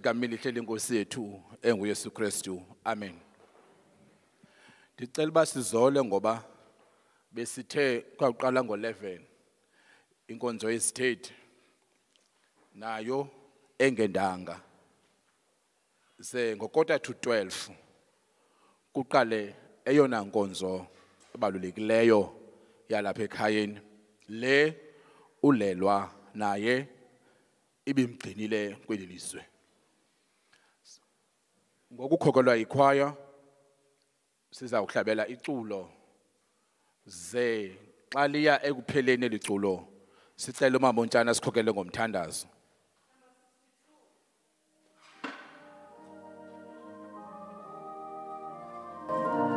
Siza nje egameni lihle lenkosi yethu enguYesu Kristu. Amen. Ndicela uba sizole ngoba besithe kwaqala ngo11 inkonzo yesithethe nayo engendanga. Ze ngokota to 12 kuqale eyona nkonzo ebalulekileyo yalapha ekhayeni le ulelwa naye ibimgcinile kweli lizwe ngokukhokelwa yikhwaya siza kuhlabela iculo ze xa liya ekupheleni eliculo sicela umama ontshana sikhokele ngomthandazo Amen.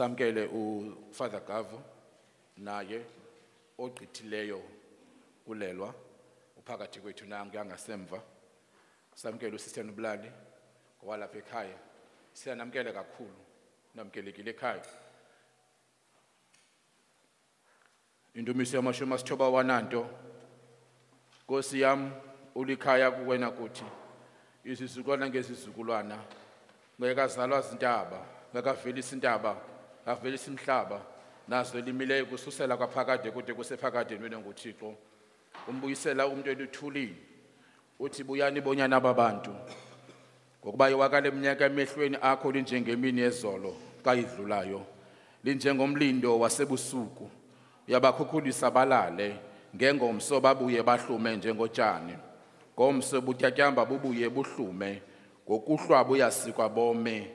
Samkele uFather Gavo naye ogqithileyo kulelwa uphakathi kwethu nangu ngasemva samkele uSister Nubulali owalapha ekhaya. Siyanamkela kakhulu namkelekile ekhaya. Indumiso yamashumi asithoba wananto. Nkosi yam ulikhaya kuwena kuthi izizukulwana ngezizukulwana ngekazalwa zintaba ngakavelisa intaba kavelisa imhlaba nazo limileyo kususela kwaphakade kude kusephakadeni wena nguThixo. Umbuyisela umuntu eluthulini uthi buyani bonyana babantu. Ngokuba iwakale eminyaka emehlweni akho linjengemini yezolo kayidlulayo linjengomlindo wasebusuku. Uyabakhukhulisa balale. Ngengomso babuye bahlume njengotshani. Ngomso butyatyamba bubuye buhlume. Ngokuhlwa buyasikwa bome.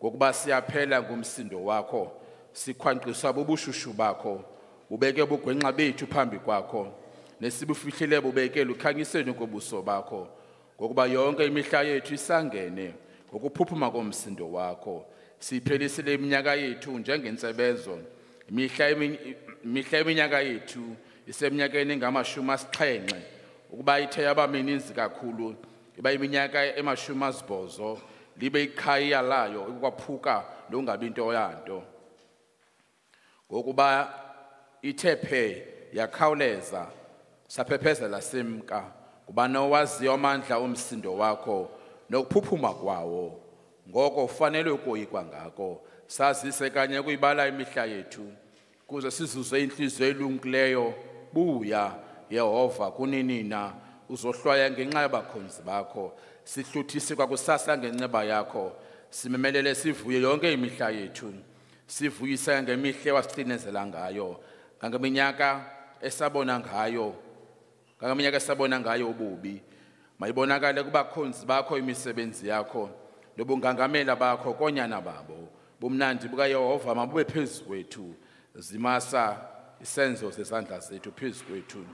Ngokuba siyaphela ngumsindo wakho sikhwanqiswa bubushushu bakho ubeke bugwenxa bethu phambi kwakho nesibufihlile bubeke lukhanyiseni kobuso bakho. Ngokuba yonke imihla yethu isangene ngokuphuphuma komsindo wakho siphelisile iminyaka yethu njengentsebenzo imihla eminyaka yethu iseminyakeni engamashumi asixhenxe. Ukuba ithe yaba mininzi kakhulu iba iminyaka emashumi asibhozo libe ikhaya layo ikwaphuka longabi into yanto. Ngokuba ithe phe yakhawuleza saphephezela simka. Kuba nowaziyo amandla omsindo wakho nokuphuphuma kwawo ngoko ufanele ukoyikwa ngako. Sazise kanye kuyibala imihla yethu kuze sizuze inhliziyo elungileyo buya yehova kuninina uzohlwaya ngenxa yabakhonzi bakho. Sihluthise kwakusasa ngenceba yakho. Simemelele sivuye yonke imihla yethu. Sivuyise ngemihle wasicinezela ngayo. Ngangeminyaka esabona ngayo ngangeminyaka esabona ngayo ububi mayibonakale kubakhonzi bakho imisebenzi yakho nobungangamela bakho konyana babo. Bumnandi bukayehova mabube phezu kwethu. Zimasa isenzo sezandla zethu phezu kwethu.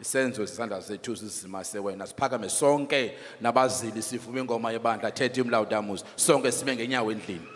Isenzo sezandla zethu sizimase wena siphakame sonke nabazili sivume ingoma yebandla. Thetha imlawudamuzi sonke sibe ngenyawo endlini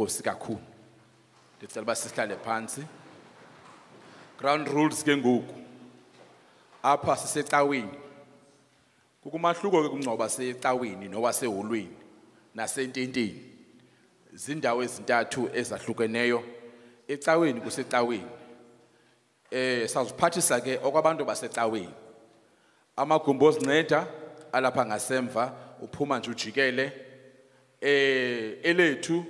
enkosi kakhulu. Ndicela uba sihlale phantsi ground rules ke ngoku. Apha sisecaweni. Kukumahluko ke kumngcwaba secaweni nowaseholweni nasententeni. Zindawo ezintathu ezahlukeneyo. Ecaweni kusecaweni. Eh saziphathisa ke okwabantu basecaweni. Amagumbi ozinceda alapha ngasemva uphuma nje ujikele. Eh elethu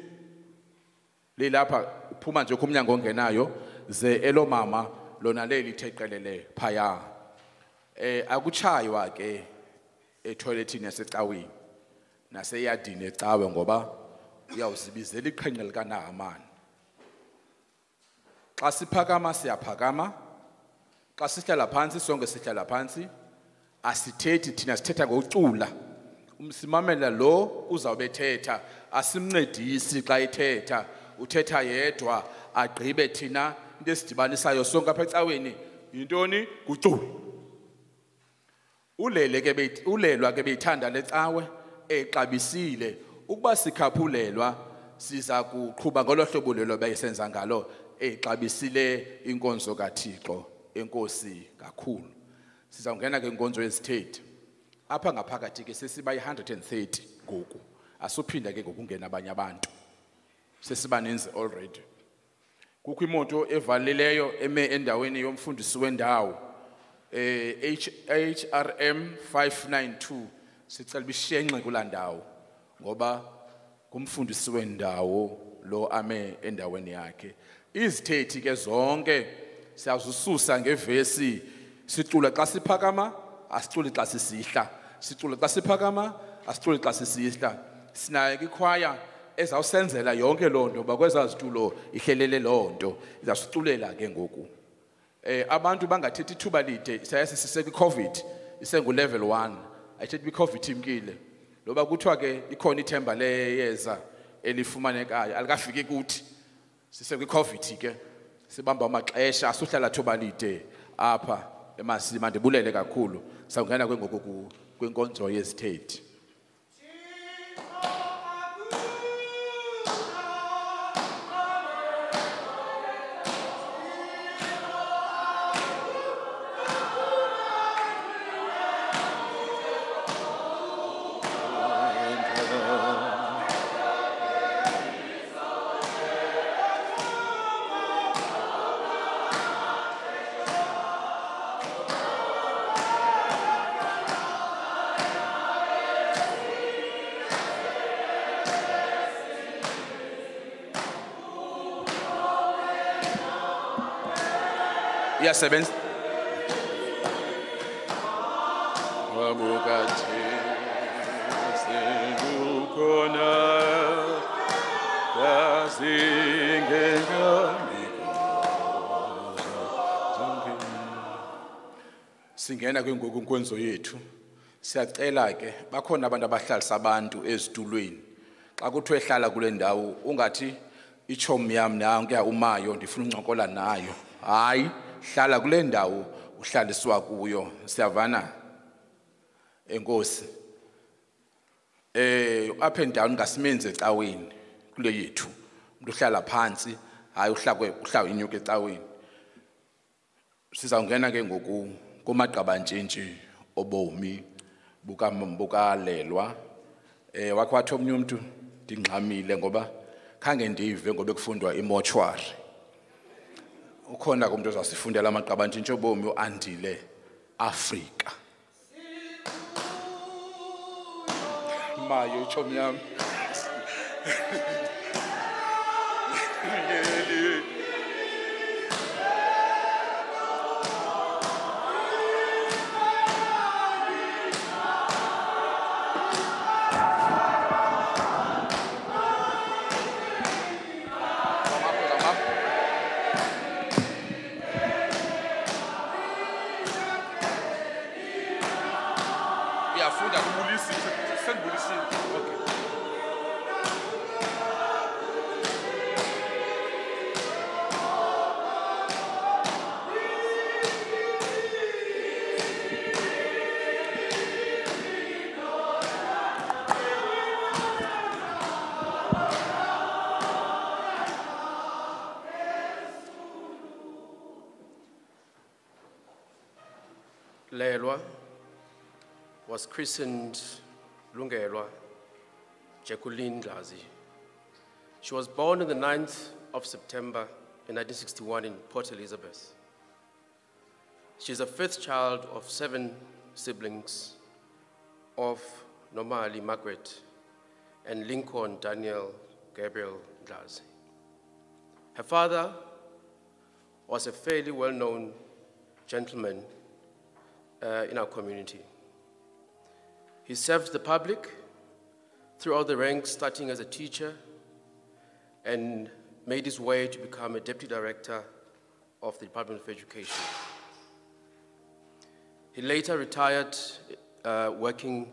lilapha uphuma nje kumnyango ongenayo ze elomama lona leli theqelele phaya. Eh akuchaywa ke etoiletini yasecaweni naseyadini ecawe ngoba uyawuzibizela iqhenqe likaNahamani. Xa siphakama siyaphakama. Xa sihlala phansi sonke sihlala phansi. Asithethi thina sithetha ngokucula. Umsimamela lo uzawube ethetha asimncedisi xa ethetha. Uthetha yedwa agqibe thina into esidibanisayo sonke apha ecaweni yintoni? Kucula ulele ke ulelwa ke beyithanda lecawe exabisile. Ukuba sikhaphulelwa siza kuqhubha ngolo hlobo lelo beyisenza ngalo exabisile inkonzo kaThixo enkosi kakhulu. Sizawungena ke inkonzo yezithethi apha ngaphakathi ke sesiba yi130 ngoku asuphinda ke ngokungena abanye abantu. Sesibaninzi already. Kukho imoto evalileyo eme endaweni yomfundisi wendawo eh HRM 592 sicela bishenxe kulaa ndawo ngoba kumfundisi wendawo lo ame endaweni yakhe. Izithethi ke zonke siyazususa ngevesi. Sicula xa siphakama asiculi xa sisihla. Sicula xa siphakama asiculi xa sisihla. Sinayo ke ikhwaya ezawusenzela yonke loo nto bakwezaa zitulo ihlelele loo nto izawusiculela ke ngoku. Eh abantu bangathethi ithuba lide sayase siseke covid isengu-level 1 ayithethi uba icovid imkile. Loba kuthiwa ke ikhona ithemba leyeza elifumanekayo alikafiki kuthi sisekwi-covid ke sibamba amaxesha asuhlala thuba lide apha emasima ndibulele kakhulu sawungena ke ngoku ku- sekukhona singena ke yethu. Siyacela ke bakhona abantu abahlalisa abantu ezitulweni. Xa kuthiwe ehlala kule ndawo ungathi itshomi yam nankuya umayo ndifuna uncokola nayo. Hayi hlala kule ndawo uhlaliswa kuyo siyavana? Enkosi. Eh up and down ngasimenze ecaweni kule yethu. Umuntu uhlala phansi hayi uhlakwe uhlawe inyuka ecaweni. Sizawungena ke ngoku kumagqabantshintshi obomi buka bukalelwa. Eh wakhe wathi omnye umuntu ndingxamile ngoba khange ndive ngoba ekufundwa imochwari ukhona ke umuntu ozasifundela amagqabantshintshi obomi uandile Afrika. Mayo chomi yami was christened Lungelwa Jacqueline Ndlazi. She was born on the 9th of September in 1961 in Port Elizabeth. She is the fifth child of seven siblings of Normally Margaret and Lincoln Daniel Gabriel Ndlazi. Her father was a fairly well-known gentleman uh, in our community. He served the public throughout the ranks, starting as a teacher, and made his way to become a deputy director of the Department of Education. He later retired uh, working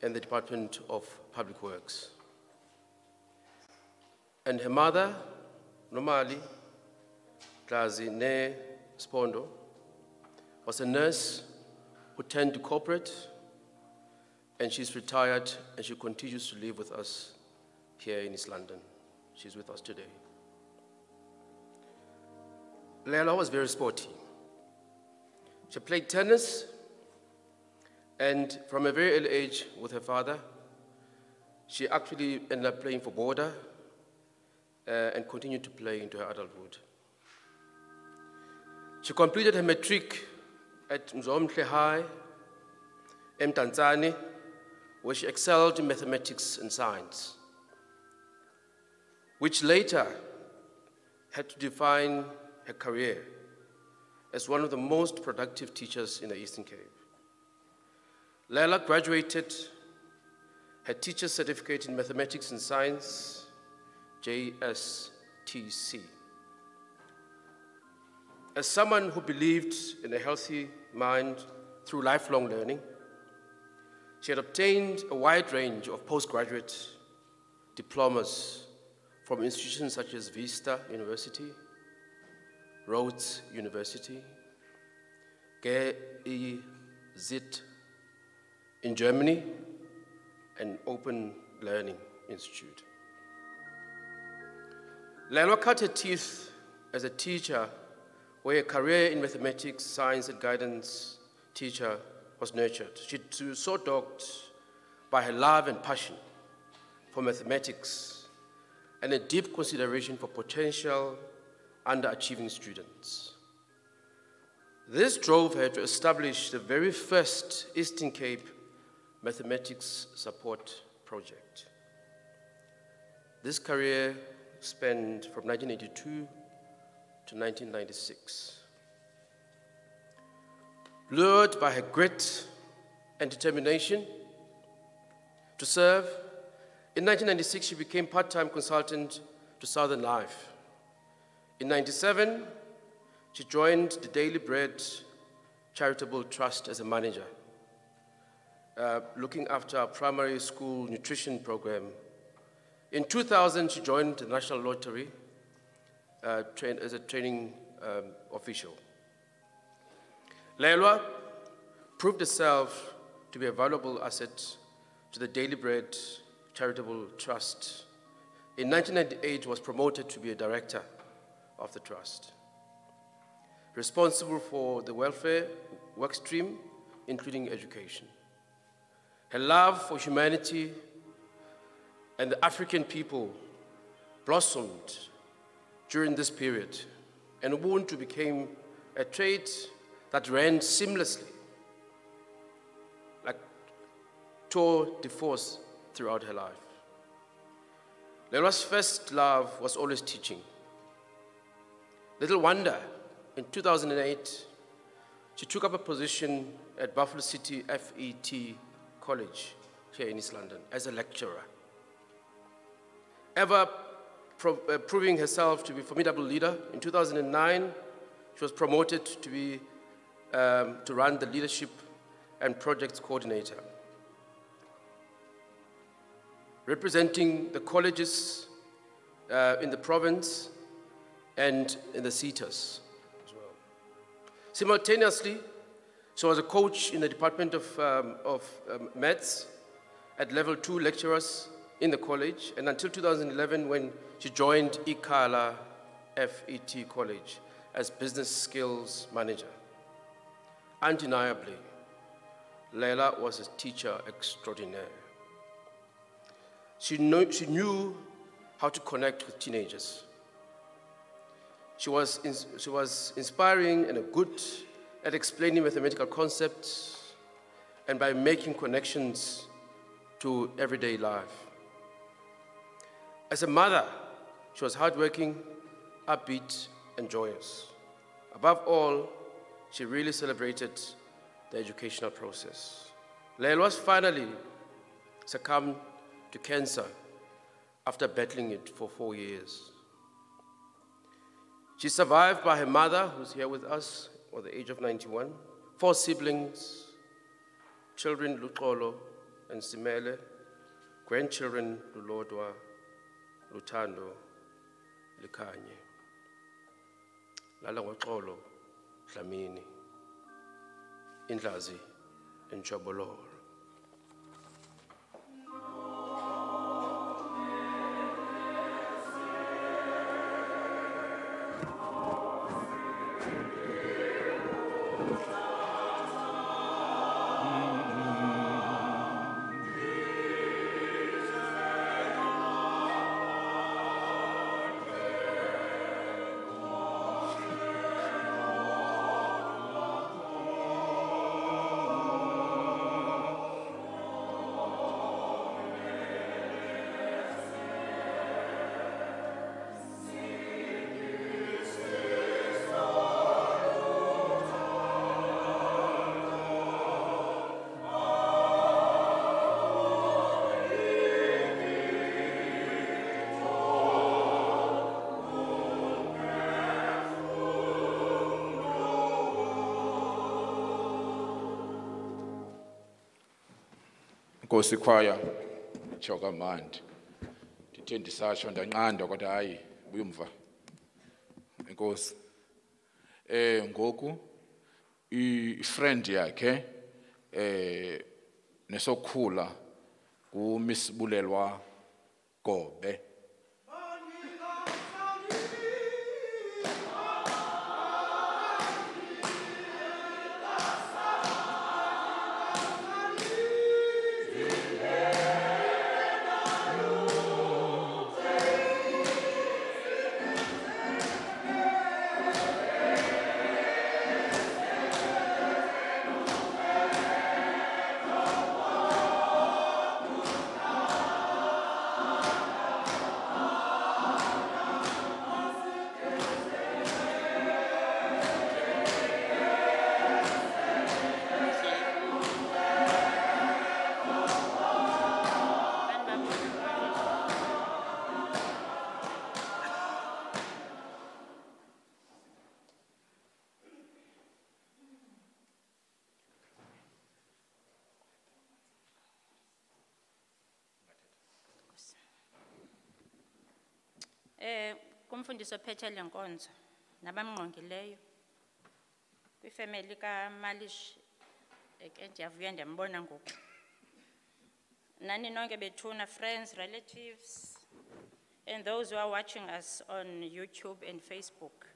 in the Department of Public Works. And her mother, Normally, Ndlazi Ne Spondo, was a nurse who turned to corporate, and she's retired and she continues to live with us here in East London. She's with us today. Lelwa was very sporty. She played tennis, and from a very early age with her father, she actually ended up playing for Border uh, and continued to play into her adulthood. She completed her matric at Mzomhle High, Mdantsane, where she excelled in mathematics and science, which later had to define her career as one of the most productive teachers in the Eastern Cape. Lelwa graduated her teacher's certificate in mathematics and science, JSTC. As someone who believed in a healthy mind through lifelong learning, she had obtained a wide range of postgraduate diplomas from institutions such as Vista University, Rhodes University, GEZIT in Germany, and Open Learning Institute. Lelwa cut her teeth as a teacher where a career in mathematics, science, and guidance teacher was nurtured. She was so dogged by her love and passion for mathematics and a deep consideration for potential underachieving students. This drove her to establish the very first Eastern Cape Mathematics Support Project. This career spanned from 1982 to 1996. Lured by her grit and determination to serve, in 1996 she became part-time consultant to Southern Life. In 97, she joined the Daily Bread Charitable Trust as a manager, uh, looking after our primary school nutrition program. In 2000, she joined the National Lottery uh, as a training um, official. Lelwa proved herself to be a valuable asset to the Daily Bread Charitable Trust. In 1998, was promoted to be a director of the trust, responsible for the welfare work stream, including education. Her love for humanity and the African people blossomed during this period, and wound Ubuntu became a trait that ran seamlessly, like tour de force throughout her life. Lelwa's first love was always teaching. Little wonder, in 2008, she took up a position at Buffalo City FET College here in East London as a lecturer. Ever pro- uh, proving herself to be a formidable leader, in 2009, she was promoted to, be, um, to run the leadership and projects coordinator, representing the colleges uh, in the province and in the SETAs as well. Simultaneously, she was a coach in the Department of, um, of um, Maths at level two lecturers in the college, and until 2011 when she joined Ikhala FET College as business skills manager. Undeniably, Lelwa was a teacher extraordinaire. She knew, she knew how to connect with teenagers. She was, she was inspiring and good at explaining mathematical concepts and by making connections to everyday life. As a mother, she was hardworking, upbeat, and joyous. Above all, she really celebrated the educational process. Lael was finally succumbed to cancer after battling it for four years. She's survived by her mother, who's here with us at the age of 91, four siblings, children Luxolo and Simele, grandchildren Lulodwa, Lutando, Likanye. Lala ngoxolo Dlamini, Indlazi, and Chaboloro. Nkosi kwaya joka mandi. Ndithe ndisatsho ndanqanda kodwa hayi buyumva. Enkosi. Eh ngoku i friend yakhe eh nesokhula ku Miss Bulelwa Gobe. Ophethe le nabamngqongileyo kaMalish eh, eke ndiyavuya ndiyambona ngoku. Nani bethuna friends relatives and those who are watching us on YouTube and Facebook.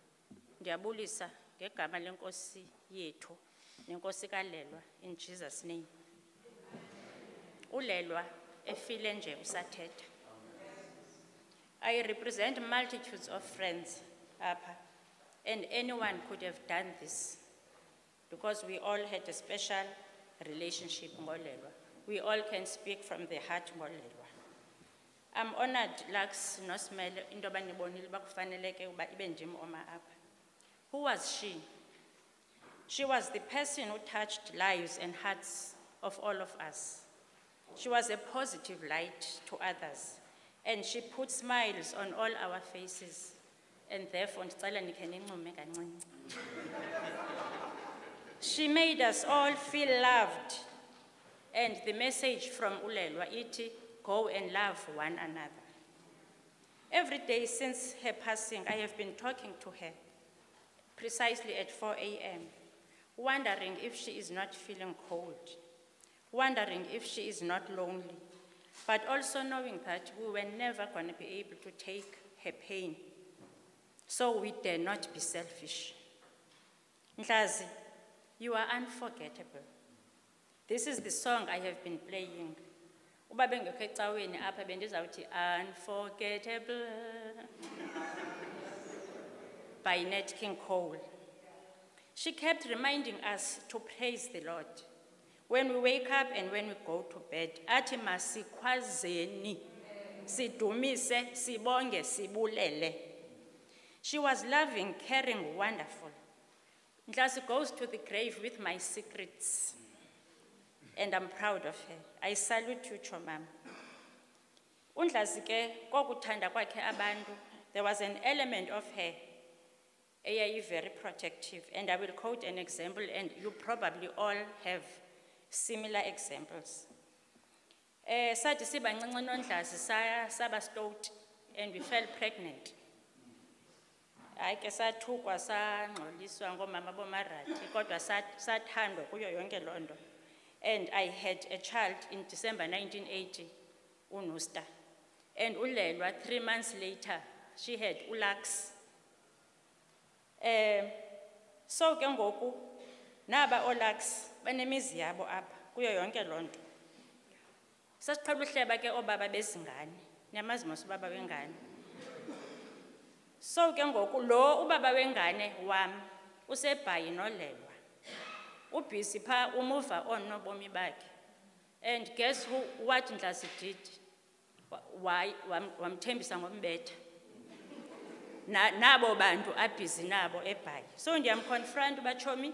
Ndiyabulisa ngegama lenkosi yethu nenkosi kalelwa in Jesus name. Ulelwa efile nje usathetha I represent multitudes of friends and anyone could have done this because we all had a special relationship ngolelwa. We all can speak from the heart ngolelwa. I'm honored Lux abanibonile uba oma. Who was she? She was the person who touched lives and hearts of all of us. She was a positive light to others, and she put smiles on all our faces. And therefore. She made us all feel loved, and the message from Ulelwa iti, go and love one another. Every day since her passing, I have been talking to her precisely at 4 a.m., wondering if she is not feeling cold, wondering if she is not lonely, but also knowing that we were never going to be able to take her pain. So we dare not be selfish. Ndazi, you are unforgettable. This is the song I have been playing. Uba unforgettable by Nat King Cole. She kept reminding us to praise the Lord. When we wake up and when we go to bed, athi masikhwazeni, sidumise, sibonge, sibulele. She was loving, caring, wonderful. Ndlazi goes to the grave with my secrets. And I'm proud of her. I salute you, Chomam. Undlazi kokuthanda kwakhe abantu, there was an element of her eyayi very protective. And I will quote an example, and you probably all have similar examples. Eh, sathi sibancinci nondlazi saya saba stoked and we fell pregnant. Hayi ke sathukwa sangcoliswa ngomama bomarati kodwa sat- sathandwa kuyo yonke loo. And I had a child in December 1980, uNusta. And ulelwa three months later, she had ulax. Eh, so ngoku naba olax banemizi yabo apha kuyo yonke loo nto. Sasiqhela uhleba ke obaba bezingane, niyamazi mos ubaba wengane. So ke ngoku lo ubaba wengane wam usebhayi nolelwa. Ubhisi pha umuva on nobomi bakhe. And guess who what Ndlasi did? Wa- Why wam- wamthembisa ngombetha. Na nabo bantu abhizi nabo ebhayi. So ndiyamconfront ubatshomi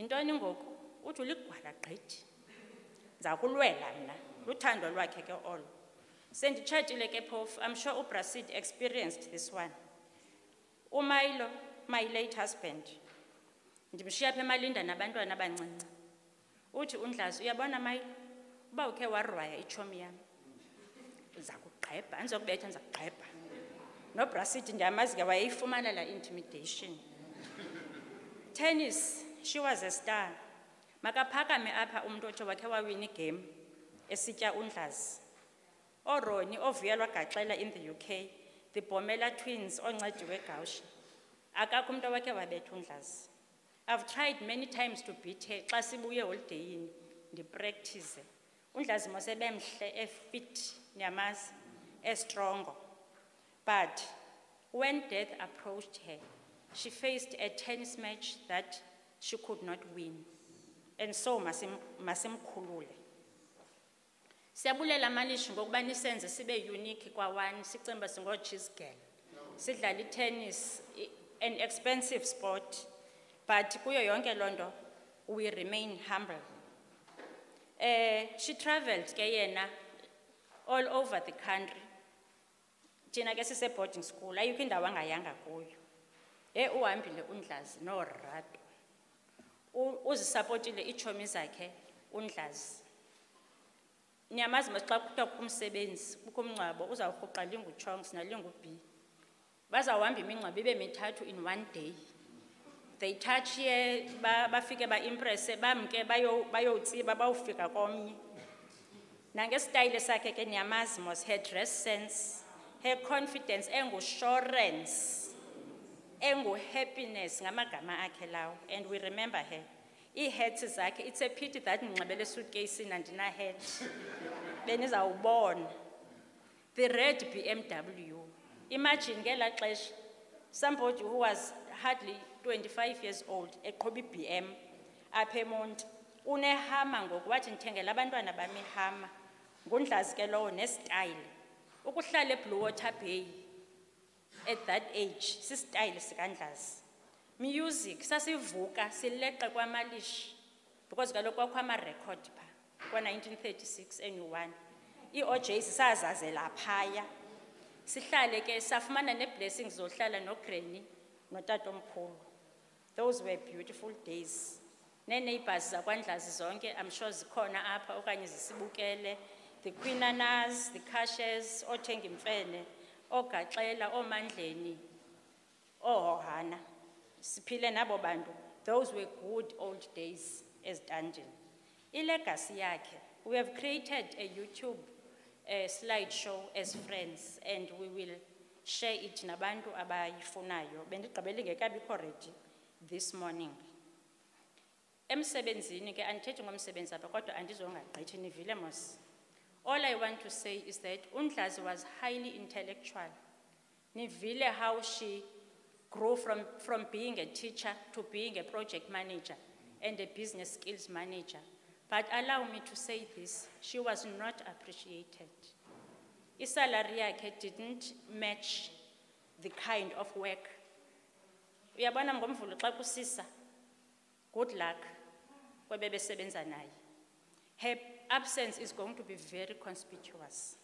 yintoni ngoku? Uthi uligwala gqithi. Ndiza kulwela mna. Luthando lwakhe ke olo. Senditshatile ke phofu, I'm sure uBrasid experienced this one. uMilo, my late husband, ndimshiya pha emalinda nabantwana abancinci. Uthi uNdlazi, uyabona Milo, uba ukhe warwaya itshomi yam, uza kugqebha, andizokubetha ndiza kugqebha. NoBrasid ndiyamazi ke wayeyifumana la intimidation. Tennis, she was a star. Makaphakame apha umuntu otsho wakhe wawina igame esitya uNdlazi. oroni ovuyelwa gaxela in the uk the bomela twins oncedi wegawusha akakho umntu owakhe wabetha undlazi i've tried many times to beat her xa sibuye holideyini ndiprekthize undlazi mosebemhle efit niyamazi estrongo but when death approached her she faced a tennis match that she could not win and so masim- masimkhulule Siyabulela malishi ngokuba nisenze sibe unique kwa-one, sicimba singo-cheese girl. Sidlala i-tennis, an expensive sport, but kuyo yonke loo nto, we remain humble. Eh, she travelled ke all over the country. Thina ke sise boarding school, ayikho indawo angayanga kuyo. He uhambile undlazi noRato. Uzisapotile iitshomi zakhe undlazi. Niyamazi xa kuthiwa kukho umsebenzi, kukho umngcwabo, uzawurhuqa linguChongs nalingu-B. Bazawuhamba imingcwabo ibe mithathu in one day. They touch ye bafike ba baimpresse bamke bayo- bayowutsiba, bawufika komnye. Nangesitayile sakhe ke niyamazi mos, her dress sense, her confidence, engu-surance, engu-happiness ngamagama akhe lawo, and we remember her. Ii-hats zakhe, it's a pity that ndinxibele suitcase andina-hat. benizawubona the red bmw imagine ngelaa xesha somebody who was hardly 25 years old eqhuba ibm apha emonti unehama ngoku wathi ndithengela abantwana bam ihama ngundlazi ke lowo nesitayile ukuhlala eblue water bay at that age sisitayile sikandlazi. Music sasivuka sileqe kwamalishi because kaloku kwakho amarekhodi phaa kwa-1936 enu-1 ii-ojs sazazela phaya. Sihlale ke safumana nee-blessings zohlala nogreni notatomkhulu. Those were beautiful days. Nee-neighbors zakwandlazi zonke i'm sure zikhona apha okanye zisibukele. The queenanas the cashes othenga imfene oogaxela oomandleni oohohana siphile nabo bantu. Those were good old days ezitandini ilegacy yakhe. We have created a youtube uh, slideshow as friends and we will share it nabantu abayifunayo. Bendigqibele ngekabikho ready this morning. Emsebenzini ke andithethi ngomsebenzi apha kodwa andizongagqithi nivile mos all i want to say is that undlazi was highly intellectual. Nivile how she grew from, from being a teacher to being a project manager and a business skills manager. But allow me to say this she was not appreciated. Isalary didn't match the kind of work. Good luck. Her absence is going to be very conspicuous.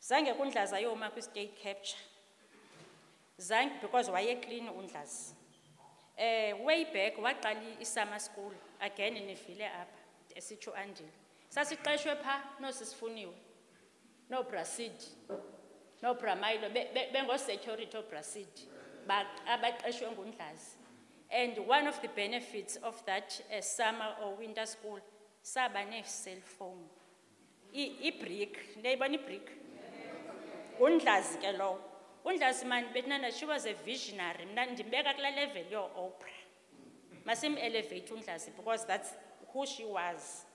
Zange kundlaza yoma kwi-state capture. Zange because wayeclean undlazi eh way back waqala i-summer school again nivile apha esitsho andile. Sasiqeshwe pha nosisifuniwe nobrasid nobramayilo bengosecurity obrasid abaqeshwe ngundlazi. And one of the benefits of that uh, summer or winter school saba ne-cellphone. Ibrick. Niyayibona ibrick? Undlazi ke lowo. Undlazi mani betinana she was a visionary. Mna ndimbeka kulaa level yoo-opera masim-elevate undlazi because that's who she was.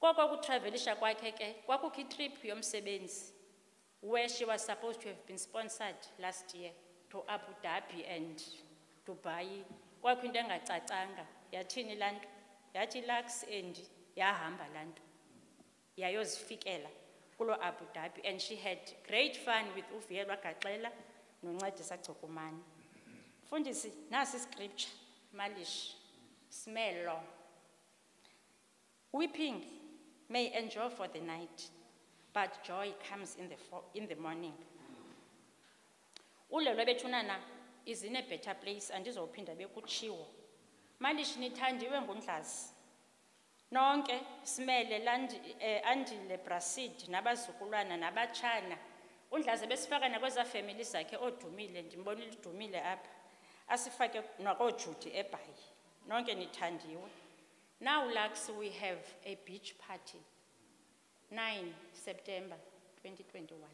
Koko kutravelisha kwakhe ke kwakukho itrip yomsebenzi where she was supposed to have been sponsored last year to abu dhabi and dubai. Kwakho into engacacanga. Yathini laa nto yathi lux and yahamba laa nto. Yayozifikela kulo abu dhabi and she had great fun with uviyelwa gaxela noncedisa gcukumane mfundisi nasi iscripture malish smell weeping may endure for the night but joy comes in the, in the morning. Ulelo bethunana is in a better place andizophinda bekutshiwo nithandiwe nonke simele eh, andile brasid nabazukulwana nabatshana. Undlazi besifaka zakhe odumile ndimbonile udumile apha. Asifake nakoojudi ebhayi. Nonke nithandiwe. Now lux we have a beach party. 9 september 2021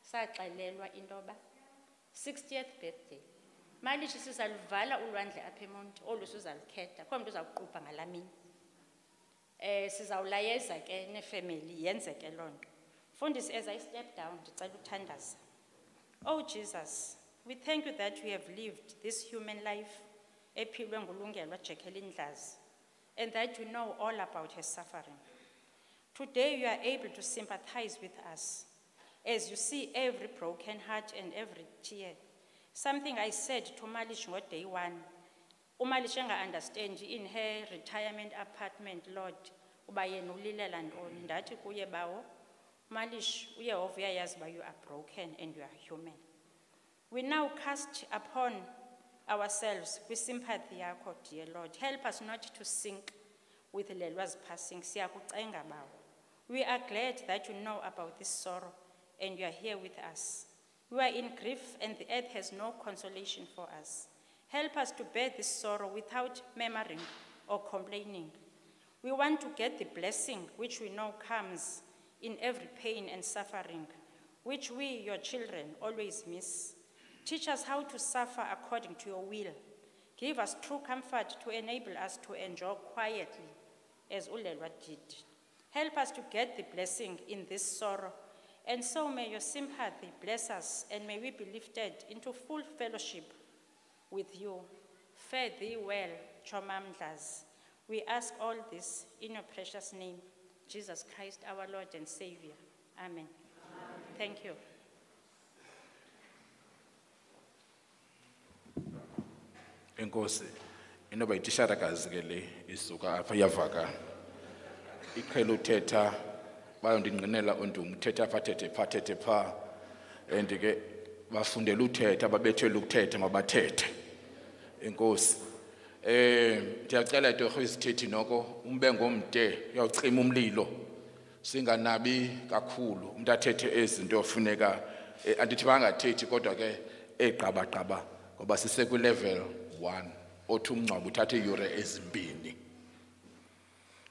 saxelelwa into yoba 60th birthday malishi sizaluvala ulwandle apha emonti olu sizalukhetha kho mntu uzawuqupha ngalaa mini um sizawulayeza ke nefemeli yenzeke loo nto. Mfundisi as i step down ndicela uthandaza oh jesus we thank you that we have lived this human life ephilwe ngulungelwa jacqueline dlazi and that you know all about her suffering. Today you are able to sympathize with us as you see every broken heart and every tear something i said to malish day one umalish enga-understandi in her retirement apartment lord uba yena ulilela ntoni ndathi kuye bawo malish uyehova uyayazi uba you are broken and you are human. We now cast upon ourselves kwisympathy yakho dear lord. Help us not to sink with lelwa's passing siyakucenga bawo. We are glad that you know about this sorrow and you are here with us we are in grief and the earth has no consolation for us help us to bear this sorrow without murmuring or complaining we want to get the blessing which we know comes in every pain and suffering which we your children always miss Teach us how to suffer according to your will. Give us true comfort to enable us to enjoy quietly, as Ulelwa did. Help us to get the blessing in this sorrow. And so may your sympathy bless us, and may we be lifted into full fellowship with you. Fare thee well, Chomam Dlaz. We ask all this in your precious name, Jesus Christ, our Lord and Savior. Amen. Thank you. Enkosi inoba yitisharakazi ke le isuka apha iyavakala iqhela uthetha bayondingqinela ondungu uthetha apha thethe pha thethe pha. And ke bafundela uthetha babethele ukuthetha mabathethe. Enkosi. Eh ndiyacela torho isithethi noko umbe ngomde uyawucima umlilo. Singanabi kakhulu umuntu athethe ezinto ofuneka eh, andithi bangathethi kodwa ke egqabagqaba ngoba sisekwi-level one othi umngcwabo uthathe iiyure ezimbini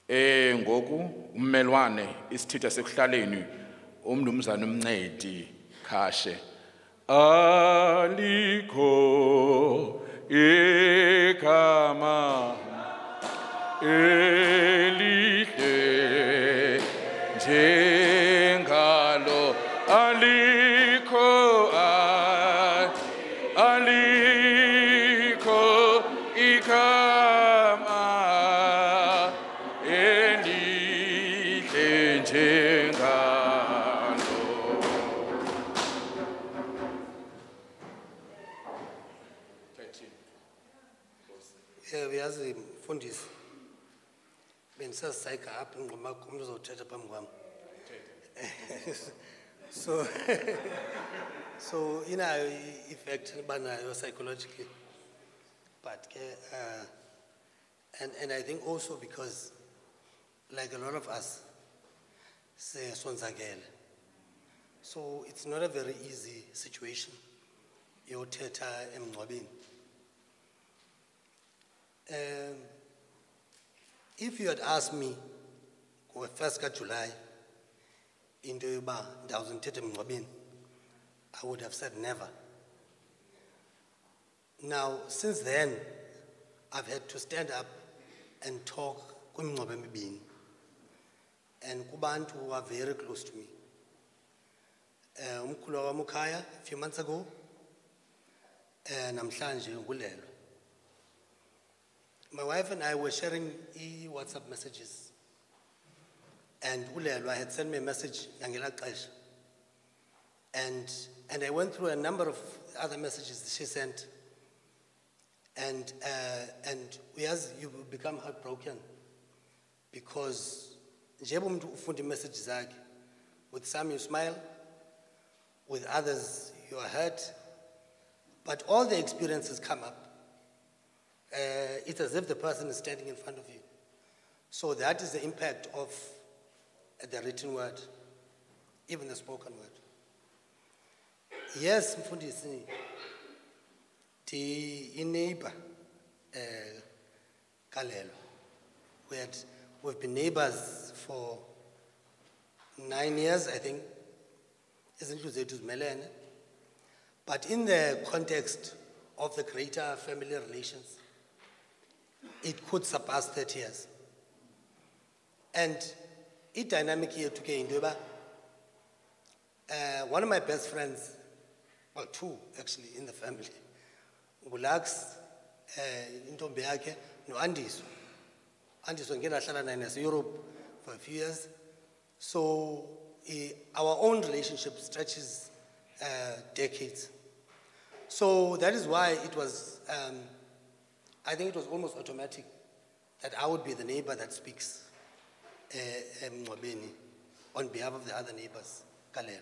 eh ngoku ummelwane isithitha sekuhlaleni umnumzana umncedi khashe. Alikho igama elihle njengalo Bendisazisayika apha ingqondo yakho umuntu uzothetha phambi kwami. So so inayo i-effect banayo psychologically. But ke uh and and I think also because like a lot of us sesonzakele. So it's not a very easy situation yothetha emngcwabeni. Um, if you had asked me, go first of July, into yoba ndawuze ndithethe I would have said never. Now, since then, I've had to stand up and talk kwimingcwabo emibini, and kubantu who are very close to me. Ukhaya, a few months ago, uh, namhlanje ngulelo. My wife and I were sharing e WhatsApp messages. And Ulelwa had sent me a message. And, and I went through a number of other messages she sent. And, uh, and as you become heartbroken because i-message zakhe with some you smile with others you are hurt but all the experiences come up uh, it's as if the person is standing in front of you. So that is the impact of the written word, even the spoken word. Yes, mfundisi, the neighbor, uh, Kalelo, we had, we've been neighbors for nine years, I think. Zethu zimelene. But in the context of the greater family relations, it could surpass 30 years. And it dynamic here to into yoba, uh, one of my best friends, well, two actually in the family, Gulax, uh, intombi yakhe, no Andiso. Andiso ngena hlala naye nase-Europe for a few years. So eh, our own relationship stretches uh, decades. So that is why it was, um, I think it was almost automatic that I would be the neighbor that speaks uh, Mngcwabeni on behalf of the other neighbors, Kalelo.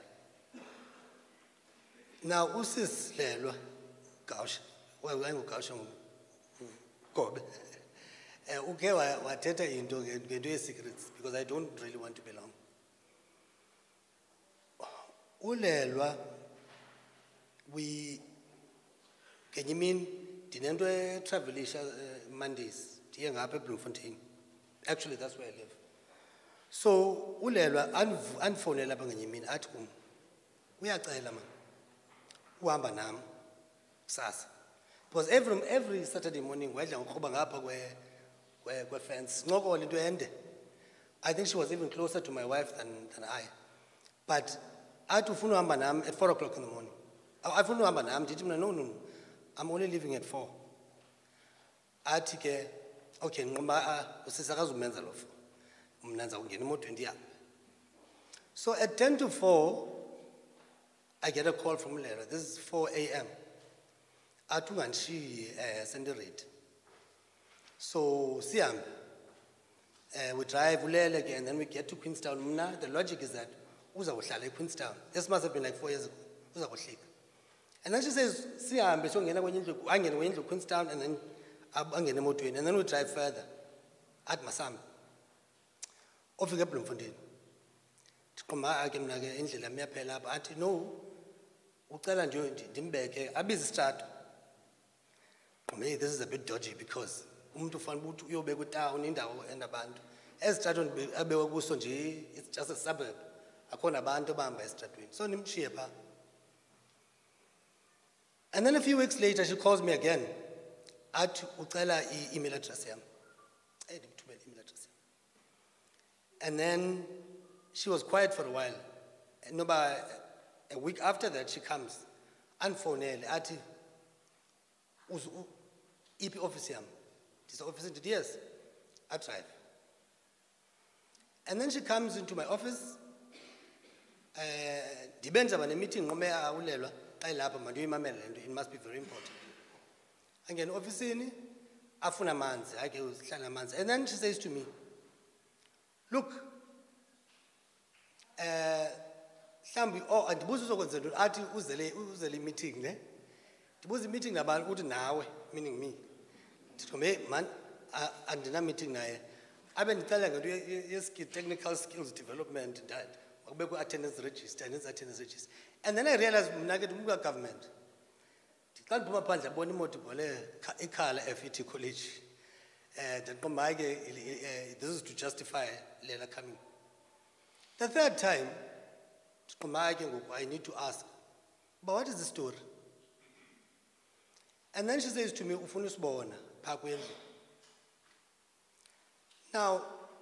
Now, usis Lelwa, Gausha, well, Gausha, Gobe, uke wa- wathetha into nge- ngento ye-secrets because I don't really want to belong. Ulelwa, we ngenye imini ndinento etravelisha uh, mondays. Ndiye ngapha ebloemfontein. Actually that's where i live. So ulelwa andifowunela apha ngenye imini. Athi kum uyacela mani uhamba nam kusasa. Because every, every saturday morning wedla ngokroba ngapha kwe- kwe- kwefence sincokole into ende. I think she was even closer to my wife than, than i. But athi ufuna uhamba nam at four o'clock in the morning. "Aw, afuna uhamba nam ndithi mna no no no i'm only leaving at four. Athi ke okay nqoba usisi akazumenza lo four mna ndizawungena emotweni ndihambe so at 10 to 4 i get a call from lera. This is 4 a.m athi ungandishiyi um sendiredi so sihambe. Uh, we drive ulele ke and then we get to queenstown. Mna the logic is that uza kuhlala equeenstown. This must have been like four years ago. Uza kuhlika and then she says sihambe siyongena kwenye indlu angene kwenye indlu queenstown and then angene emotweni and then we'll drive further athi masambe ofika ebloemfontein. Ndiqomba ke mna ke indlela yam iyaphela apha athi no ucela nje ndi- ndimbeke abize isitrato qombe hey, this is a bit dodgy because umuntu ufana ukuthi uyobeka utawuni indawo enabantu ezitrato ndibe- abekwa kuso nje it's just a suburb. Akho nabantu abahamba esitratweni. So ndimshiye phaa and then a few weeks later she calls me again. At ucela i-email address i-email address and then she was quiet for a while. Noba a week after that she comes andifowunele athi "Uz- u- iphi iofisi yam ndiseofisi ndithi yes adrive. And then she comes into my office eh ndibe ndizaba nemeeting ngome awulelwa xa ilapha mandiyoyimamela le nto it must be very important. Angena ofisini afuna amanzi hayi ke uhlala amanzi. And then she says to me look eh mhlawumbi oh andibuzi uzokwenza ntoni. Athi uzele uzele imeeting ne ndibuza imeeting nabantu ukuthi nawe meaning me. Ndithi me man a- andina meeting naye. Abe ndicela ngento ye- ye- yeskill technical skills development that makubekho attendance register nenze attendance register and then i realized mna ke ndimntu kagovernment xa ndiphuma phandle abona imoto ibhole ikhala FET college. Um ndiqomba hayi ke i- eh, this is to justify lela coming. The third time i need to ask but what is the story? And then she says to me ufuna usibona phaa kwendlu. Now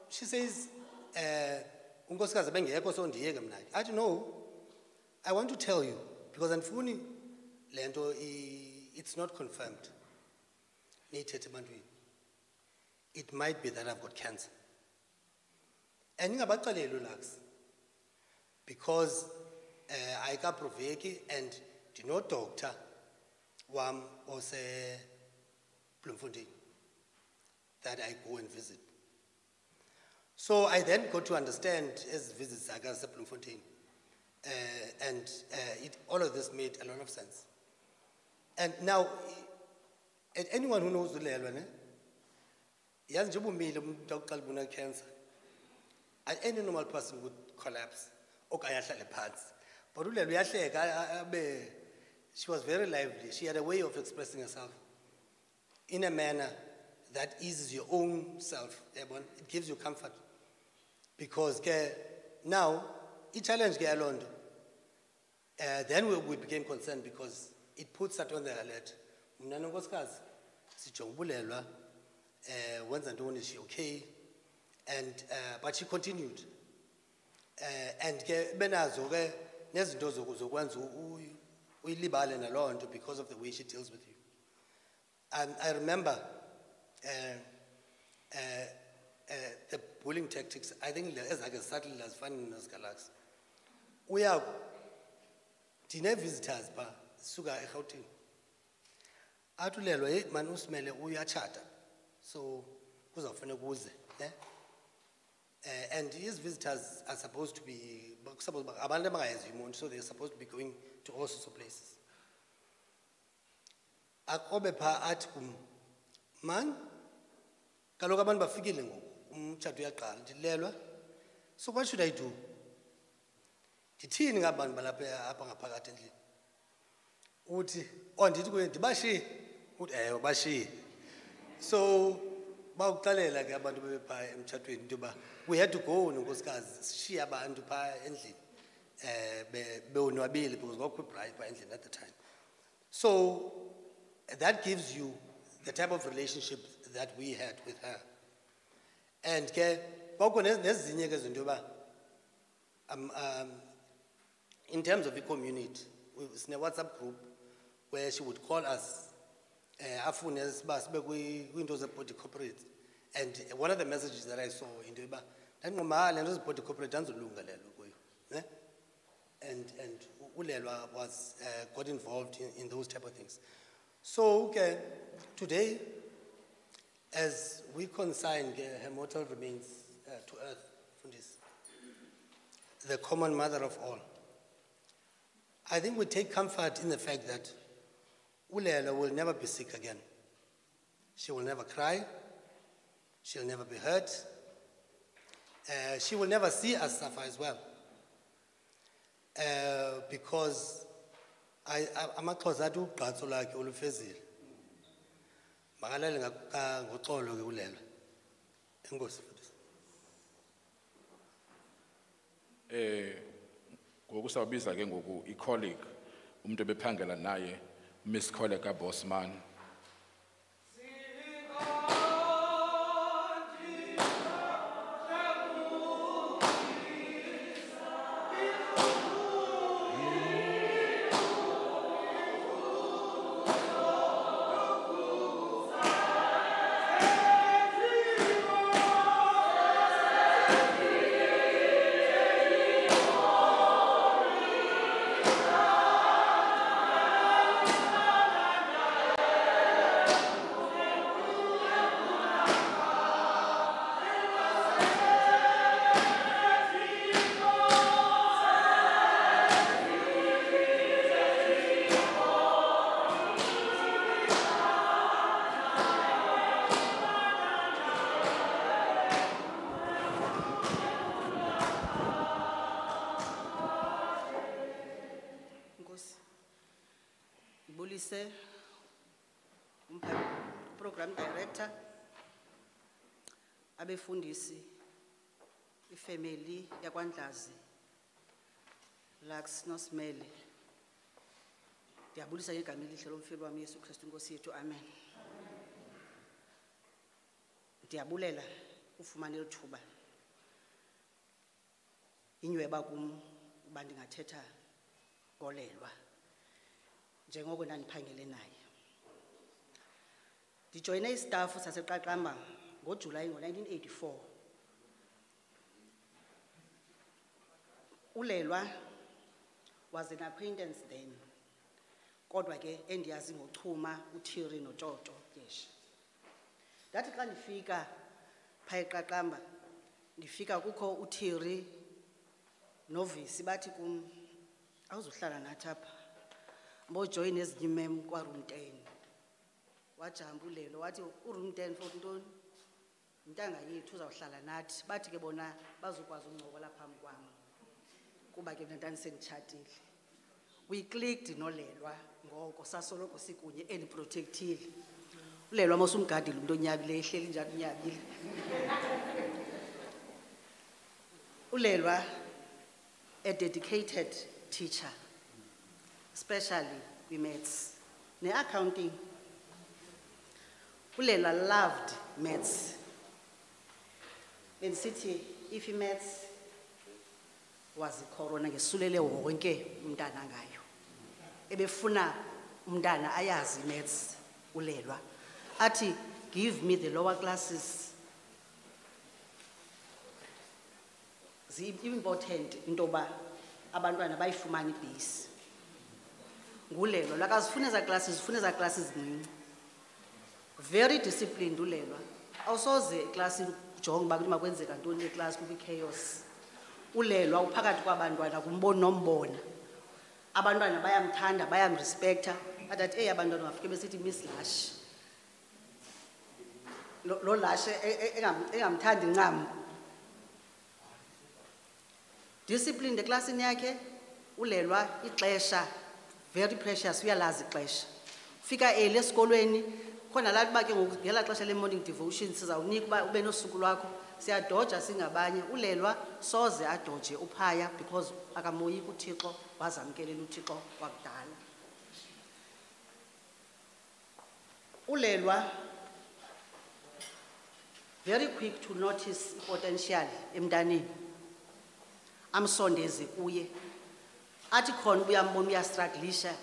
she says uh unkosikazi bengekho so ndiyeke mna ke athi no i want to tell you because andifuni le i- it's not confirmed. It might be that i've got cancer. And ingabaxeleli ulax because I uh, ayikaproveki and ndinodoctor wam osebloemfontein that i go and visit. So i then got to understand ezi visits zaka zasebloemfontein uh, and uh, it, all of this made a lot of sense. And now and anyone who knows ne? Yazi njengoba umile umuntu akuqala ubona cancer any normal person would collapse okanye ahlale phansi. But ulelwa uyahleka she was very lively. She had a way of expressing herself in a manner that eases your own self it gives you comfort. Because now i-challenge ke yaloo nto uh, then we, we became concerned because it puts that on the alert. Mna nonkosikazi sijonga ubulelwa uh, wenza ntoni she okay? And uh, but she continued. Uh, and ke benazo ke nezinto zokwenza uyilibale naloo nto because of the way she deals with you. And i remember uh, uh, uh, the bullying tactics i think ezakhe zisatile azifani nezikalax uya ndine-visitors phaa zisuka erhawutini athi ulelwa heyi mani usimele uyatshata so kuzawufuneka uze ne? Uh, and his visitors are supposed to be abantu abangayaziyo umuntu so they're supposed to be going to all sorts of places. Akobe phaa athi kum man kaloku abantu bafikile ngoku umtshato uyaqala ndilelwa. So what should i do ndithini ngabantu balapha apha ngaphakathi endlini? Uthi oh ndithi kuye ndibashiye uthi ewe bashiye so bawuxelela ke abantu bebephaa emtshatweni into yoba we had to go nonkosikazi. Sishiye abantu phaa endlini um bewonwabile because kwakho ibrayi phaa endlini at the time. So that gives you the type of relationship that we had with her. And ke kwakho nez- nezinye ke zinto yoba um, um, in terms of the community, in a WhatsApp group where she would call us, uh, afune siba sibe kwi- kwiinto zebody corporate. And one of the messages that I saw into yoba ndandinqoma corporate ne? And and ulelwa was uh, got involved in, in those type of things. So okay, today, as we consign her mortal remains uh, to earth, the common mother of all. I think we take comfort in the fact that Ulela will never be sick again. She will never cry. She'll never be hurt. Uh, she will never see us suffer as well. Uh, because amaxhosa athi ugqatso lakhe ulufezile makalale ngoxolo ke ulelwa enkosi mfundisi ngoku ngokusawubiza ke ngoku i-colleague umuntu obephangela naye umiss colleague kabosman lux nosimele ndiyabulisa ngegama elihle lomfeli wami yesu kristu inkosi yethu. Amen. Ndiyabulela ufumane lithuba inyweba kum uba ndingathetha ngolelwa. Njengoko ndandiphangele naye. Ndijoyine istafu saseqaqamba ngojulayi ngo-1984 ulelwa was an acquaintance then. Kodwa ke endiyazi ngochuma uthiri notshotsho yeshe ndathi xa ndifika phaa eqaqamba ndifika kukho uthiri novisi bathi kum awuzuhlala nathi apha mbojoyine ezinye imem kwaroom ten. Wajamba ulelo wathi uroom ten for ntoni? Yintanga yethu uzawuhlala nathi. Bathi ke bona bazokwazi ukuncokola phambi kwam kuba ke mna ndandisenditshatile we clicked nolelwa ngoko sasoloko sikunye endiprotectile ulelwa mosumgadile umntu onyabileyo ehleli njalo unyabile. Ulelwa a dedicated teacher especially kwi-maths ne-accounting. Ulela loved maths. Bendisithi if i-maths was icorona ngesulele wonke umntana ngayo. Ebefuna umntana ayazi i-maths ulelwa. Athi give me the lower classes. Zi-important into yoba abantwana bayifumane ibhesi. Ngulelwa. Lakazifuna ezaa klasi zifuna ezaa klasi zincinci. Very disciplined ulelwa. Awusoze eklasini ujonge uba kuthi makwenzeka ntoni eklasi kukho ichaos. Ulelwa uphakathi kwabantwana kumboni nombona. Abantwana bayamthanda bayamrespektha athi athi eyi abantwana bafike besithi miss lash lo lo lash e- e- engam- engamthandi ncam. Disciplined eklasini yakhe ulelwa ixesha very precious uyalazi ixesha. Ufika early esikolweni khona laa uba ke ngoku ngelaa xesha le-morning devotion sizawunika uba ube nosuku lwakho. Siyadoja singabanye. Ulelwa soze adoje uphaya because akamoyiki uthixo wazamkelela uthixo wakudala ulelwa very quick to notice i-potential emntaneni. Amsondeze kuye. Athi khona uba uyambona uyastraglisha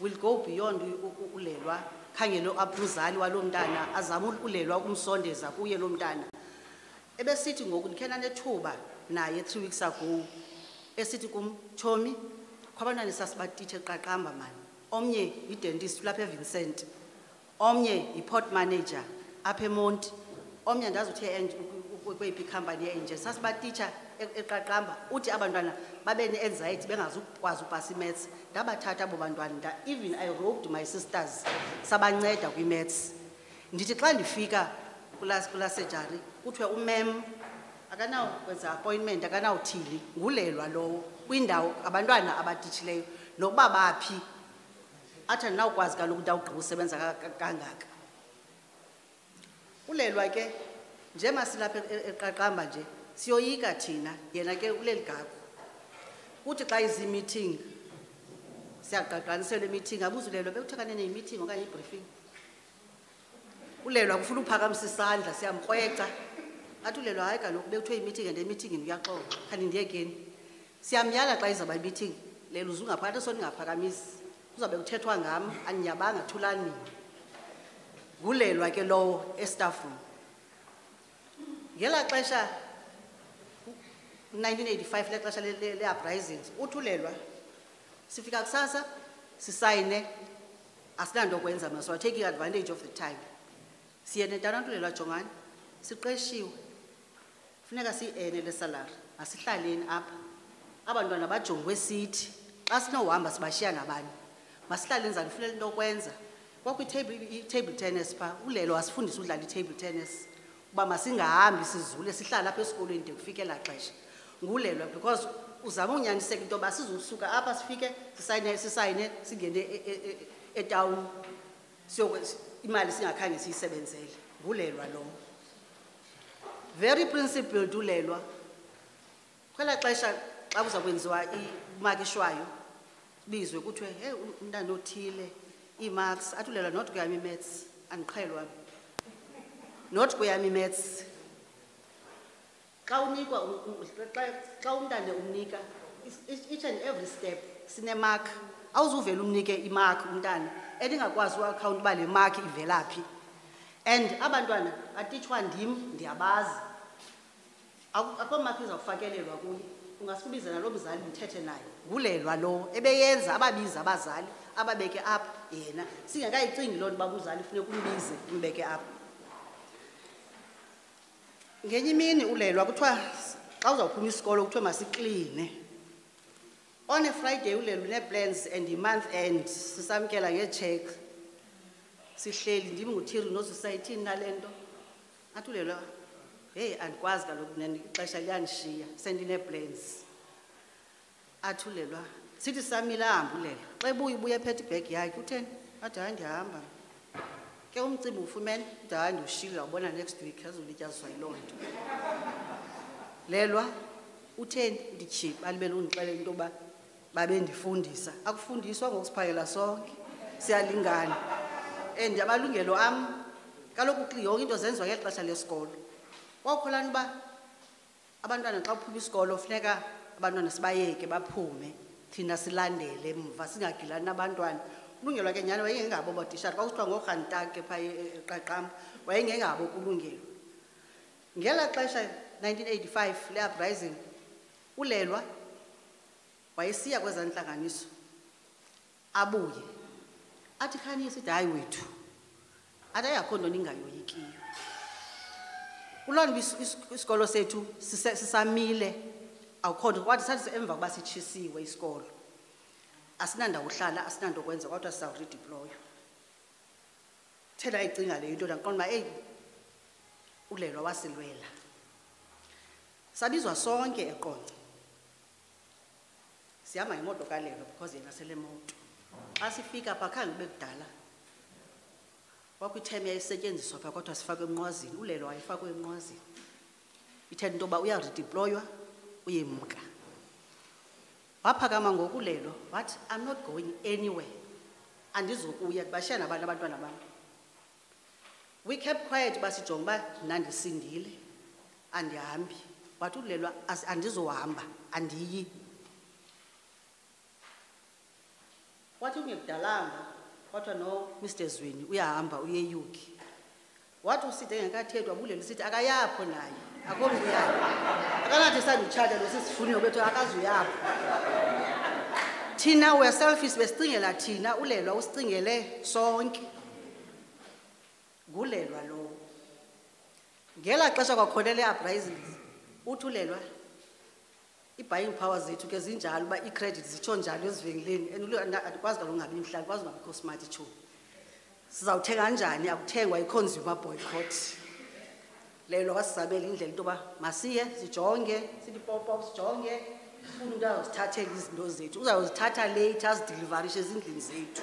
will go beyond u- u- ulelwa. Khangele apha umzali waloo mntana azame ulelwa ukumsondeza kuye loo mntana. Ebesithi ngoku ndikhe nanethuba naye three weeks ago esithi kum tshomi kwabantwana sasibatitshe qaqamba mani. Omnye yidentist ulapha evincent omnye yi-port manager apha emonti omnye andazi uthe kweyiphi ikhampani ye-enje sasibatitsha e- eqaqamba. Uthi abantwana babe ne-anxiety bengazukwazi upasa imats ndabathatha abo bantwana even i robed my sisters sabanceda kwimats ndithi xa ndifika kulaa- kulaa sejari kuthiwe umem akanawukwenza appointment akanawuthini ngulelwa lowo kwindawo abantwana abatitshileyo nokuba baphi. Athi andinawukwazi kaloku into awugqiba usebenza ka- ka- kangaka. Ulelwa ke njema silapha e- e- eqaqamba nje siyoyika thina yena ke uleli gagu kuthi xa izimeeting siyaqaqaniselwa imeeting abuze ulelwa bekuthiwa kanene yimeeting okanye ibriefing ulelwa kufuna uphakamisa isandla siyamkrweca athi ulelwa hayi kaloku bekuthiwe imeeting and emeetingini uyaxoxa khani ndiyekeni siyamyala xa izawuba imeeting. Lela uze ndingaphakamisi kuzawube kuthethwa ngam andinyabanga thulani. Ngulelwa ke lowo estafini ngelaa xesha 1985 lexesha le-uprisings uthulelwa sifika kusasa sisayine asinanto kwenza we're taking advantage of the time siye nentanantulelwa jongani siqeshiwe funeka siyi-ene le salary masihlaleni apha abantwana bajongwe sithi xa sinohamba sibashiya nabani masihlaleni zandifunela into yokwenza kwakwi-table tennis phaa ulelo wasifundisa udlala i-table tennis uba masingahambi sizule sihlale apha esikolweni de kufike elaa xesha ngulelwa because uzama unyaniseka into yoba sizosuka apha sifike sisayine sisayine singene e- e- e- etawuni imali singakhange siyisebenzele. Ngulelwa lo very principled ulelwa kwela xesha xa kuza kwenziwa imakishwayo bizwe kuthiwe he umntana othile ii-marks. Athulelwa not kuyam i-maths andiqhelwa. Not kuyam i-maths xa unikwa xa- umntana umnika each and every step sinemark. Awuzuvele umnike imark umntana endingakwazi uakhawunti uba le mark ivela phi. And abantwana batitshwa ndim ndiyabazi. Akho mark izawufakelelwa kuye. Ungasibiza nalo mzali ndithethe naye. Ngulelwa lo ebeyenza ababiza abazali ababeke apha yena. Singekayicingi loo nto uba umzali funeka umbize umbeke apha ngenye imini ulelwa kuthiwa xa uzawuphuma isikolo kuthiwe masikline on a friday ulelwa unee-plans and i-month end sisamkela ngeetshek sihleli ndim nguthiri nososayithini nale nto. Athi ulelwa heyi andikwazi kaloku nene ixesha liyandishiya sendinee-plans athi ulelwa sithi samile ahambe ulelwa xa ebuya ubuya ephethe ibhegi yakhe utheni athi hayi ndihamba ke umcimbi ufumene uthi hayi ndiwushile wabona next week azolityaziswa yiloo nto. Lelwa utheni ndithi balibele undixelela into yoba babendifundisa. Akufundiswa ngokusiphakela sonke siyalingana. And amalungelo am kaloku yonke into zenziwa ngeli xesha lesikolo. Kwakholani uba abantwana xa uphuma isikolo funeka abantwana sibayeke baphume thina silandele mva singagilani nabantwana. Ulungelo ke nyani wayengengabo bootishara kwakusithiwa ngorhantake phaa e- e- eqaqamba wayengengabo kulungelo. Ngela xesha 1985 le-uprising ulelwa wayesiya kwezaa ntlanganiso abuye athi khani sithi hayi wethu athi ayakho nto ningayoyikiyo kuloo nto is- is- isikolo sethu sise- sisamile awukho nto kwathi sathi emva kuba sitshisiwe isikolo asinandawo uhlala asinanto kwenza kwathiwa sizawuredeploywa the ndayicinga leyo into ndaqonda uba eyi ulelwa wasilwela. Sabizwa sonke eqonce sihamba ngemoto kalelwa because yena sele moto xa sifika pha khange kube kudala yayisetyenziswa kodwa sifakwe emnqwazini ulelo emnqwazini. Into yoba uyemka. Waphakama ngokulelo i'm not going anywhere. Andizokuya nabantu abantwana bam. We kept quiet basijonga uba nandisindile andihambi. Wathi ulelwa "Asi- andizohamba andiyi wathi ungekudalanga kwathiwa nomr zwini uyahamba uye eyuki wathi uside engekathethwa bulela sithi akayapho naye akho uyayo akanathi sanditshata losisifunio bethu akazuyapho thina weare selfish besicingela thina ulelwa usicingele sonke. Ngulelwa lowo. Ngela xesha kwakhonele uprising uthi ulelwa i-buying power zethu ke zinjalo uba ii-credit zitsho njalo ezivenkileni. And andikwazi kaloku ungabi mhlali kwazi ungabikho smart tsho sizawuthenga njani akuthengwa i-consumer boycott. Lelo wasizamela indlela into yoba masiye sijonge sithi popop sijonge funa umntu azozithathela izinto zethu. Uzawuzithatha late azidilivarishe ezindlini zethu.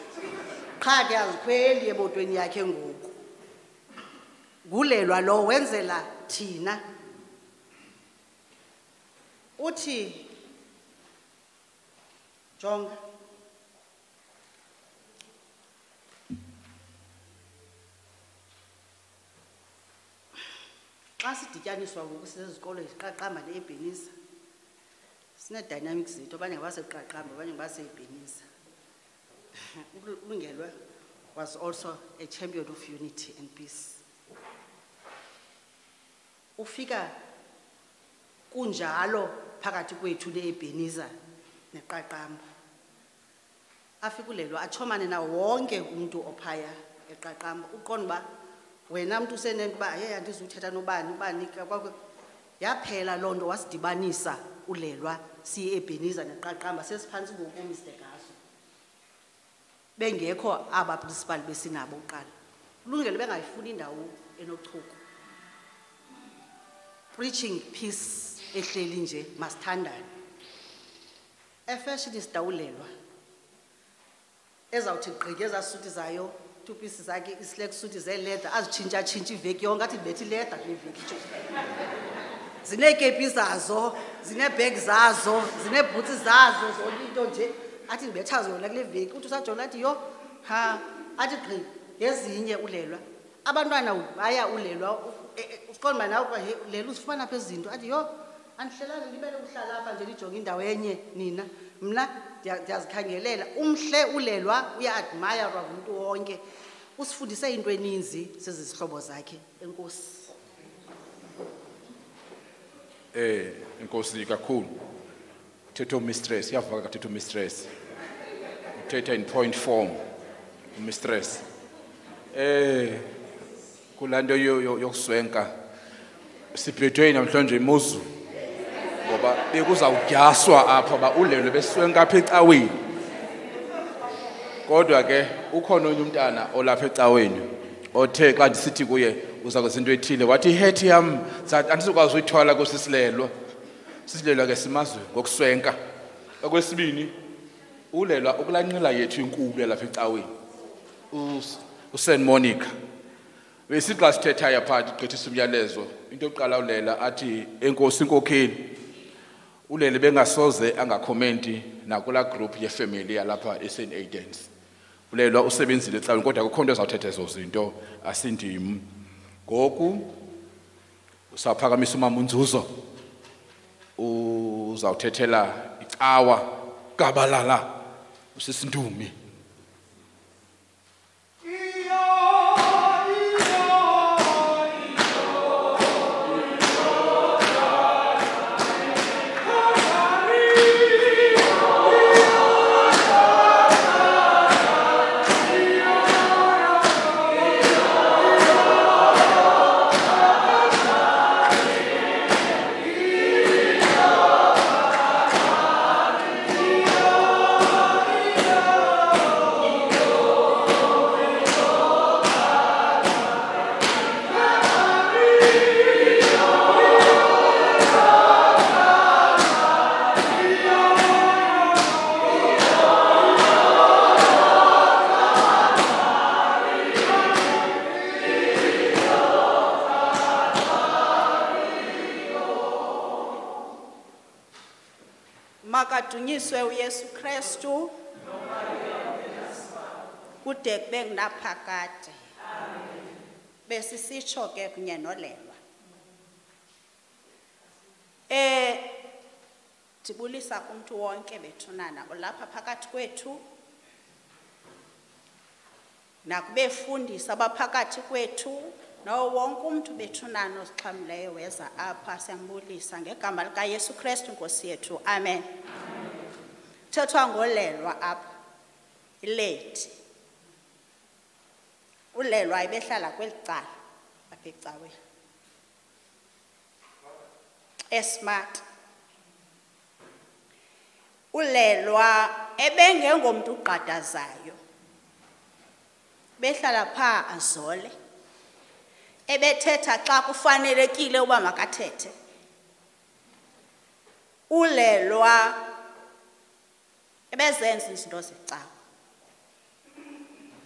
Qha ke azikhweli emotweni yakhe ngoku. Ngulelwa lo wenzela thina uthi jonga. Xa sidityaniswa ngoku sisezikolo eziqaqamba neebhenisa sinee-dynamics zethu abanye ngabaseqaqamba abanye ngabaseebhenisa ulungelwe was also a champion of unity and peace. Ufika kunjalo phakathi kwethu neebheniza neqaqamba. Afike ulelo atshomane nawo wonke umntu ophaya eqaqamba. Uqonda uba wena mntu usenento uba ye andizuthetha nobani ubani kwakwe yaphela loo nto wasidibanisa ulelwa siye ebheniza neqaqamba. Sesiphantsi ngoku mr gaso. Bengekho aba prinsipal besinabo kuqala. Ulungelo bengayifuni indawo enochuku. Preaching peace. Ehleli nje masithandane. Efashionista ulelwa ezawuthi gqike ezaa suti zayo two pieces zakhe islack suit zeleda azitshintshatshintsha iveki yonke athi ndibethi ileda kule veki nje. Zineekepi zazo zineebhegi zazo zineebhutsi zazo zonke into nje. Athi ndibetha zona kule veki uthi usajonga athi yho ha athi gqi ngezinye ulelwa. Abantwana baya ulelwa uqonda uba nawe he lela uzifumana pha ezinto. Athi yho andihlelanga ndibele uhlala apha nje ndijonge indawo enye nina? Mna ndiya- ndiyazikhangelela. Umhle ulelwa uya-admayarwa ngumntu wonke. Usifundise into eninzi zezizihlobo zakhe. Enkosi. Eh inkosi kakhulu. Thetho mistress iyavaka thetho mistress. Uthetha in point form mistress. Eh yo yo- yokuswenka. Siphethwe namhlanje imozulu. Ngoba bekuzawudyaswa apha ba ulelo beswenka apha ecaweni. Kodwa ke ukhona onye umntana olapha ecaweni othe xa ndisithi kuye uza kwenza into ethile wathi ihethi yam andizukwazi uyithwala kusisilelwa sisilelwa ke simazwe ngokuswenka. Okwesibini ulelwa ukulanqila yethu inkulu yalapha ecaweni us- uSan Monica. Besithi xa sithethayo phaa ndigqithisa umyalezo into yokuqala ulela athi enkosi inkokheli ulele bengasoze angakhomenti nakula group yefamily yalapha eSt Aidan's. Ulelwa usebenzile ecaweni kodwa akukho into ezawuthetha ezo zinto. Asindim ngoku usaphakamisa umama unzuzo uzawuthethela icawa gabalala usisindumi kude kube kunaphakade besisitsho ke kunye nolelwa. Um ndibulisa kumntu wonke bethunana olapha phakathi kwethu nakubefundisi abaphakathi kwethu nawo wonke umntu bethunana ozixhamleyo weza apha siyambulisa ngegama likayesu krestu nkosi yethu. Amen. Thethwa ngolelwa apha iledi ulelwa ebehlala kweli cala. Apha ecaweni esmart. Ulelwa ebengengomntu uqadazayo behlala phaa azole. Ebethetha xa kufanelekile uba makathethe. Ulelwa ebezenza izinto zecawa.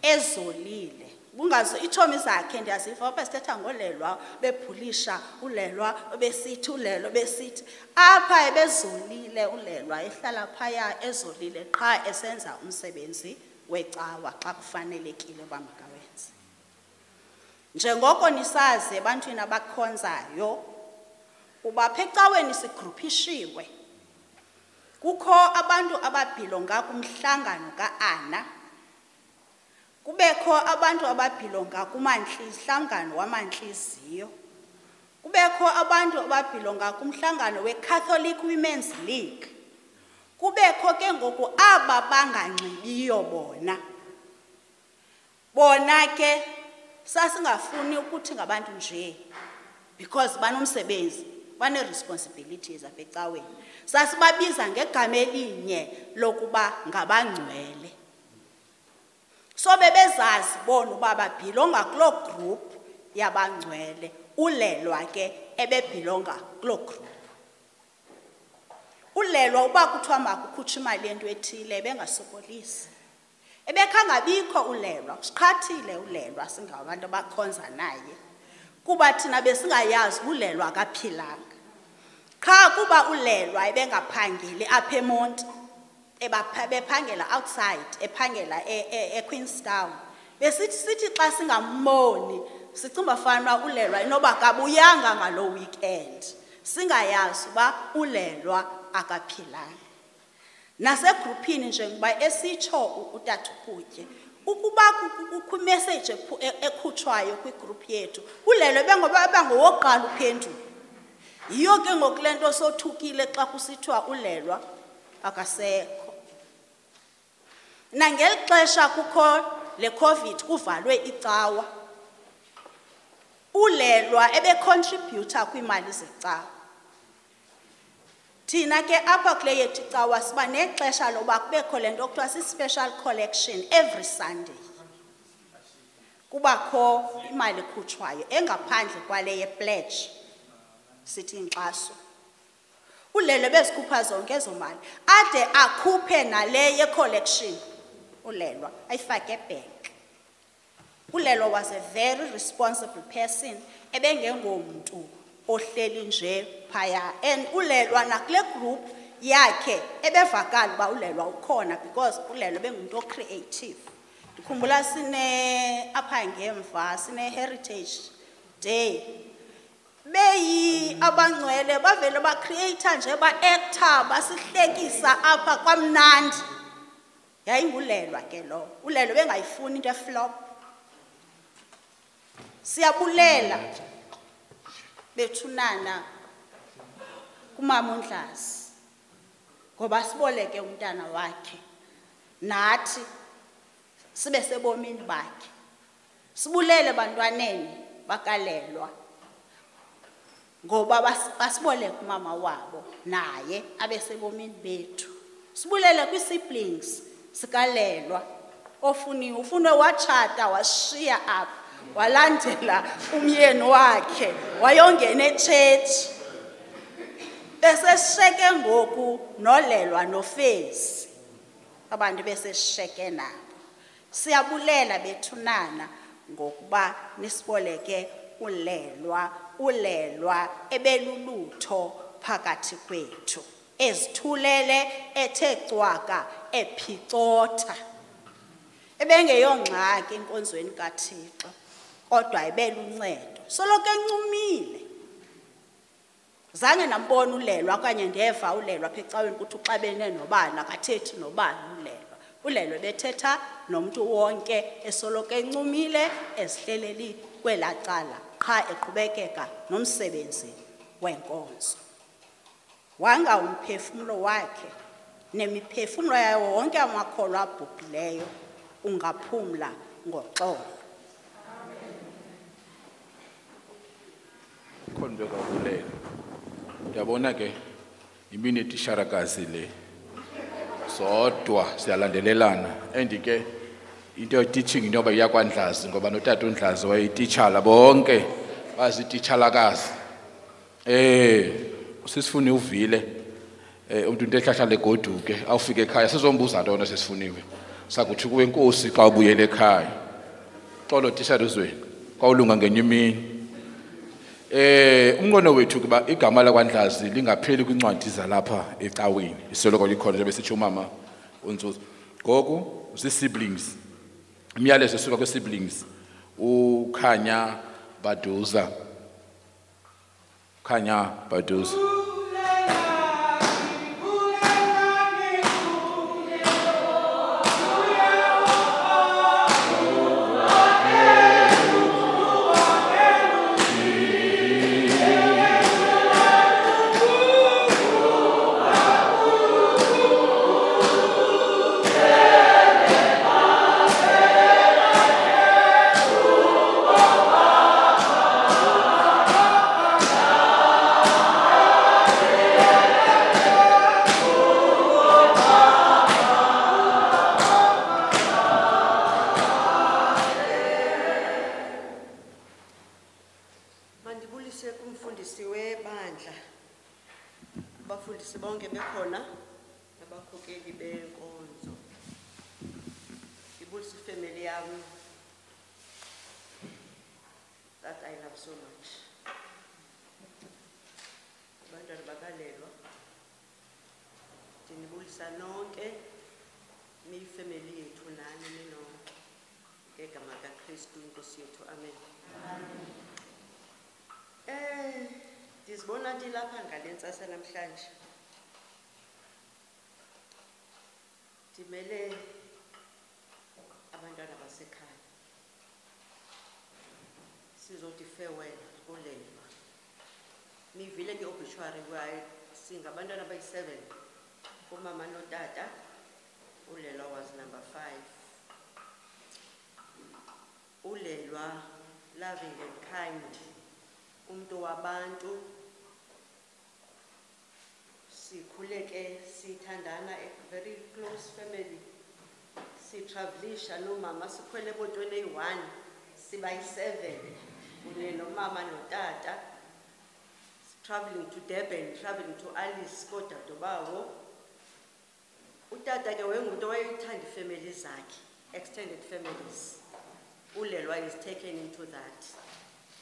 Ezolile. Bungazi itshomi zakhe ndiyaziva uba sithetha ngolelwa bebhulisha ulelwa besithi ulelwa besithi apha ebezolile ulelwa ehlala phaya ezolile qha esenza umsebenzi wecawa xa kufanelekile uba makawenze. Njengoko nisazi ebantwini abakhonzayo ubapha ecaweni sigruphishiwe. Kukho abantu ababhilo ngakumhlangano kaana kubekho abantu ababhilonga kumantlihlangano wamantliziyo. Kubekho abantu ababhilonga kumhlangano wecatholic women's league. Kubekho ke ngoku aba banganxibiyo bona. Bona ke sasingafuni ukuthi ngabantu nje because banomsebenzi banee-responsibilities apha ecaweni. Sasibabiza ngegama elinye lokuba ngabangcwele so bebezazi bona uba babhilonga kuloo group yabangcwele. Ulelwa ke ebebhilonga kuloo group. Ulelwa uba kuthiwa makukhutshe imali yento ethile bengasokolisi. Ebekangabikho ulelwa siqhathile ulelwa singabantu abakhonza naye kuba thina besingayazi ulelwa akaphilanga. Qha kuba ulelwa ebengaphangeli apha emonti. Bephangela outside ephangela e- e- equeenstown. Besithi sithi xa singamboni sicimba uba ulelwa inoba kabuyanga ngaloo weekend. Singayazi uba ulelwa akaphilanga. Nasegruphini njengoba esitsho u- utata ukutye ukuba ku- ku- kukho imeseyiji ekhu- e- ekhutshwayo kwigruphu yethu ulelo bengoba bangowokuqala uphendula yiyo ke ngoku le nto sothukile xa kusithiwa ulelwa akasekho. Nangeli xesha kukho le covid kuvalwe icawa. Ulelwa ebecontributa kwiimali zecawa. Thina ke apha kule yethu icawa siba nexesha loba kubekho le nto kuthiwa si-special collection every sunday. Kubakho imali ekhutshwayo engaphandle kwale yepledge sithi inkxaso. Ulelo bezikhupha zonke ezo mali ade akhuphe nale yecollection ulelwa ayifake ebhenki. Ulelo was a very responsible person ebengengomntu ohleli nje phaya. And ulelwa nakule group yakhe ebevakala uba ulelwa ukhona because ulelwa bengumntu ocreative. Ndikhumbula sine apha ngemva sine-heritage day. Beyi abangcwele bavele bacreata nje ba-acta basihlekisa apha kwamnandi. Yayingulelwa ke lo. Ulelwa bengayifuni into eflop. Siyabulela bethunana kumama undlazi ngoba siboleke umntana wakhe. Nathi sibe sebomini bakhe. Sibulele bantwaneni bakalelwa ngoba bas- basiboleka umama wabo naye abe sebomini bethu. Sibulele kwii-siblings. Sikalelwa. Ofuniwe ufune watshata washiya apha walandela umyeni wakhe wayongena etshetshi besesheke ngoku nolelwa nofezi abantu besesheke nabo. Siyabulela bethunana ngokuba nisiboleke ulelwa ulelwa ebelulutho phakathi kwethu. Ezithulele ethe cwaka ephicotha. Ebengeyongxaki enkonzweni kathixo kodwa ibeluncedo soloko encumile. Zange nambona ulelwa okanye ndeva ulelwa apha ecaweni ukuthi uxabene nobani akathethi nobani ulelwa. Ulelwa ebethetha nomntu wonke esoloko encumile ezihleleli kwelaa cala qha eqhubekeka nomsebenzi wenkonzo. Wanga umphefumlo wakhe nemiphefumlo yayo wonke amakholwa abhubhileyo ungaphumla ngoxolo. Khona bekabulela ndiyabona ke imini etisharakazi le. Zodwa siyalandelelana. And ke into teaching into yoba iyakwandlazi ngoba notata undlazi wayeyititshala bonke bazititshalakazi eh sisifune uvile eh umuntu into ehlahla legoduke awufike ekhaya sizombuza ntona sesifuniwe? Sakuthi kuwe inkosi xa ubuyele ekhaya. Xolo tishara uzweni kwawulunga ngenye imini. Eh umnqono wethu kuba igama lakwaNdlazi lingapheli kwincwadi zalapha ecaweni isoloko likhona njengoba sitsho umama uNzuzu ngoku zi-siblings imiyalezo esuka kwi-siblings ukhanya baduza. Khanya baduza. Sitravelisha nomama sikhwele emotweni eyi-one siba yi-seven kunye nomama notata. Traveling to durban traveling to alice koodadobawo utata ke wayengumntu owayethanda iifemeli zakhe extended families. Ulelwa is taken into that.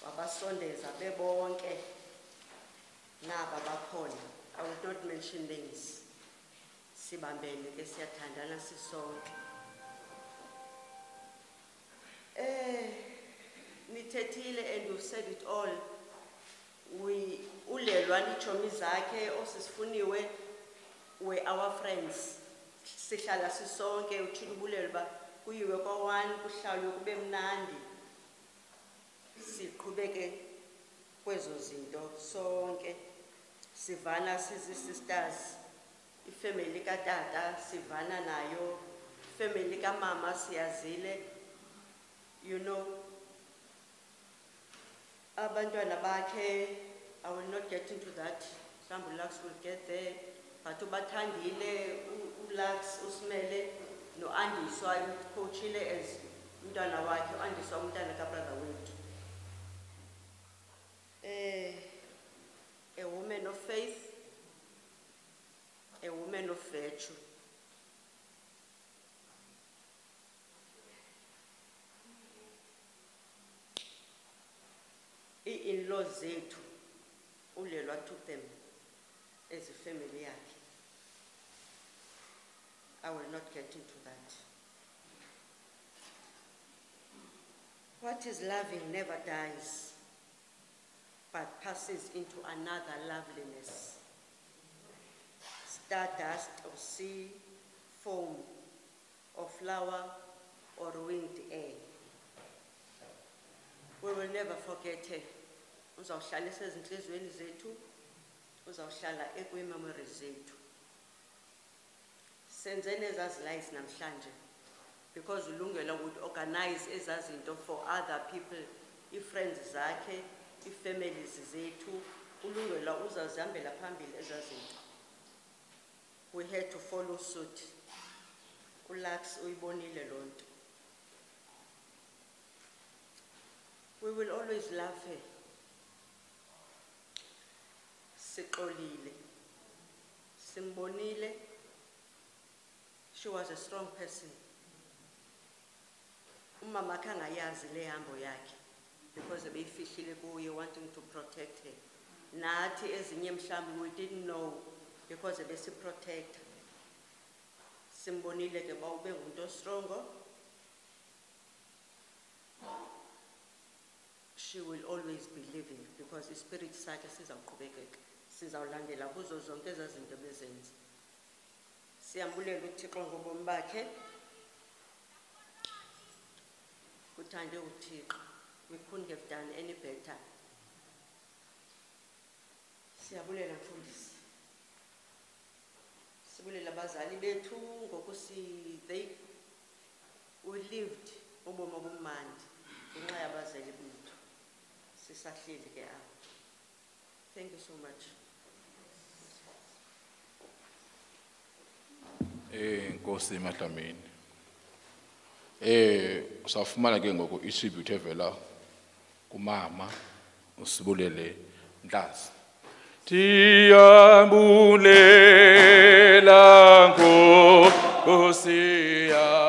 Wabasondeza bebonke naba bakhona. I will not mention names. Sibambene ke siyathandana sisonke. Nithethile and you've said it all. We ulelwa liitshomi zakhe osisifuniwe were our friends. Sihlala sisonke utshilo ubulelo uba kuyiwe kwa-one kuhlalwe kube mnandi. Siqhubeke kwezo zinto sonke. Sivana sizi-sisters ifemeli katata sivana nayo ifemeli kamama siyazile. You know abantwana bakhe i will not get into that. Mhlawumbi ulax will get there. But ubathandile ulax usimele no-andiswa imcoachile as umntwana wakhe u-andiswa umntana kabrother wethu. Eh a woman of faith a woman of virtue zethu as a family yakhe. I will not get into that. What is loving never dies but passes into another loveliness. Stardust or sea foam or flower or winged air we will never forget her uzawuhlala esezintliziyweni zethu uzawuhlala ekwiimemories zethu. Senze nezazilayisi namhlanje because ulungela ukuthi organize ezaa zinto for other people ii-friends zakhe ii-families zethu. Ulungela uzazihambela phambili ezaa zinto. We had to follow suit. Ulax uyibonile loo nto. We will always love her sixolile simbonile she was a strong person. Umama khe angayazi le hambo yakhe because ebeyifihlile kuye wanting to protect her. Nathi ezinye mhlawumbi we didn't know because ebesiprotecta. Simbonile ke uba ube ngumntu ostrongo. She will always be living because ispirit sakhe sizawuqhubekeka sizawulandela kuzo zonke ezaa zinto bezenza. Siyambulela uthixo ngobomi bakhe. Kuthande uthixo. We couldn't have done any better siyabulela mfundisi. Sibulela abazali bethu ngokusi they we lived ubomi obumandi ngenxa yabazali bethu. Sisahleli ke apho thank you so much eh inkosi emadlamini eh safumana ke ngoku i-tribute evela kumama usibulele Ntasi Tiambulela ngo Nkosi yami.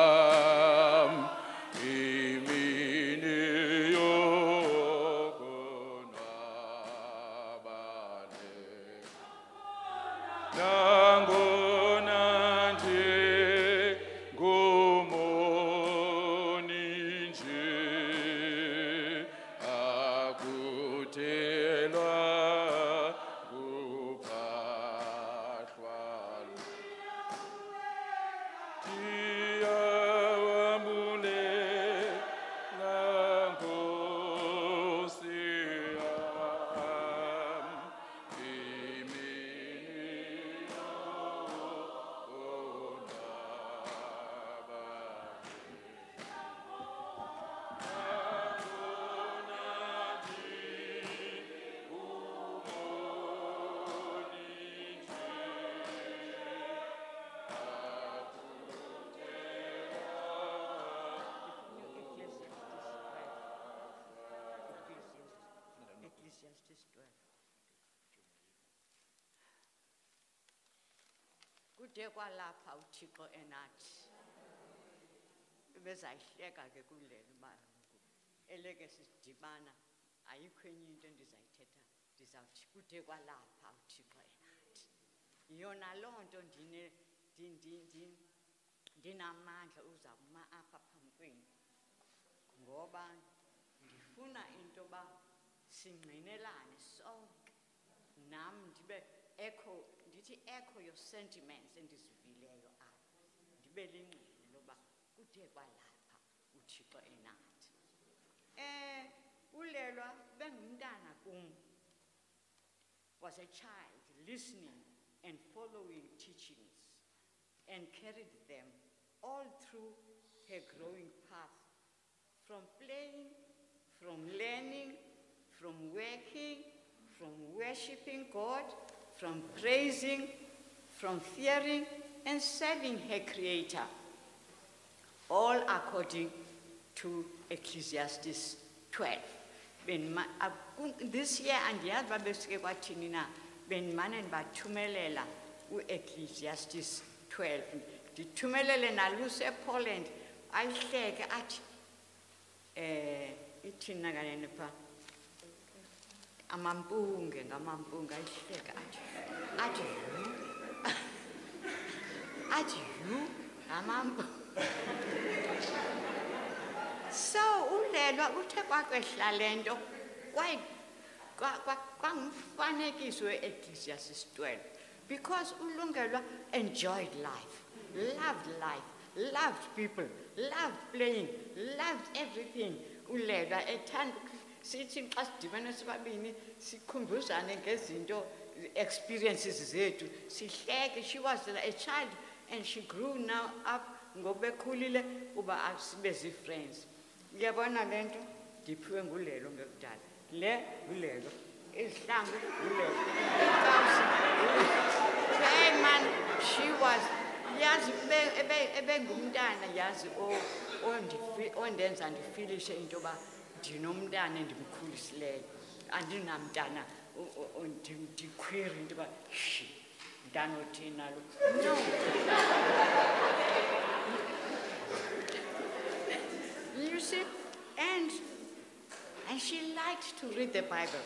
Ayikho enye into endizayithetha ndizawuthi kude kwalapha uThixo enathi yona loo nto ndine- ndi- ndi- ndi- ndinamandla uza kuma apha phambi kwenu. Ngoba ndifuna into yoba singqinelane sonke. Nam ndibe echo ndithi echo your sentiments endizivileyo apha. Ndibe lingqini loba kude kwalapha uthixo enathi. Um ulelwa bengumntana kum was a child listening and following teachings and carried them all through her growing path from playing, from learning, from working, from worshiping God, from praising, from fearing and serving her Creator. All according to Ecclesiastes 12. Aku- This year, andiyazi uba besike kwathini na, bendimane ndibathumelela u-Ecclesiastes 12. Ndithumelele nalusePoland, ayihleke athi, eh ithina kanene pha amampunge ngamampunge ayihleka athi athi "Yu." athi yu amampu so ulelwa uthe kwakwehla le nto kwayi- kwa- kwa- kwangumfanekiso we-ecclesiastes 12 because ulungelwa enjoyed life loved life loved people loved playing loved everything. Ulelwa ethanda sithi xa sidibene sibabini sikhumbuzane ngezinto experiences zethu. Sihleke she was a child and she grew now up ngoba ekhulile uba sibe zii-friends uyabona le nto. Ndiphiwe ngulelo ngekudala le? Ngulelo. Izihlangu ngulelo. Ikawusi hey man she was yazi ebe- ebe- ebengumntana yazi ondenza ndifilishe into yoba ndinomntana endimkhulisileyo andinamntana ndikhwiri into yoba shi ntanothina lo? No See, and and she liked to read the Bible.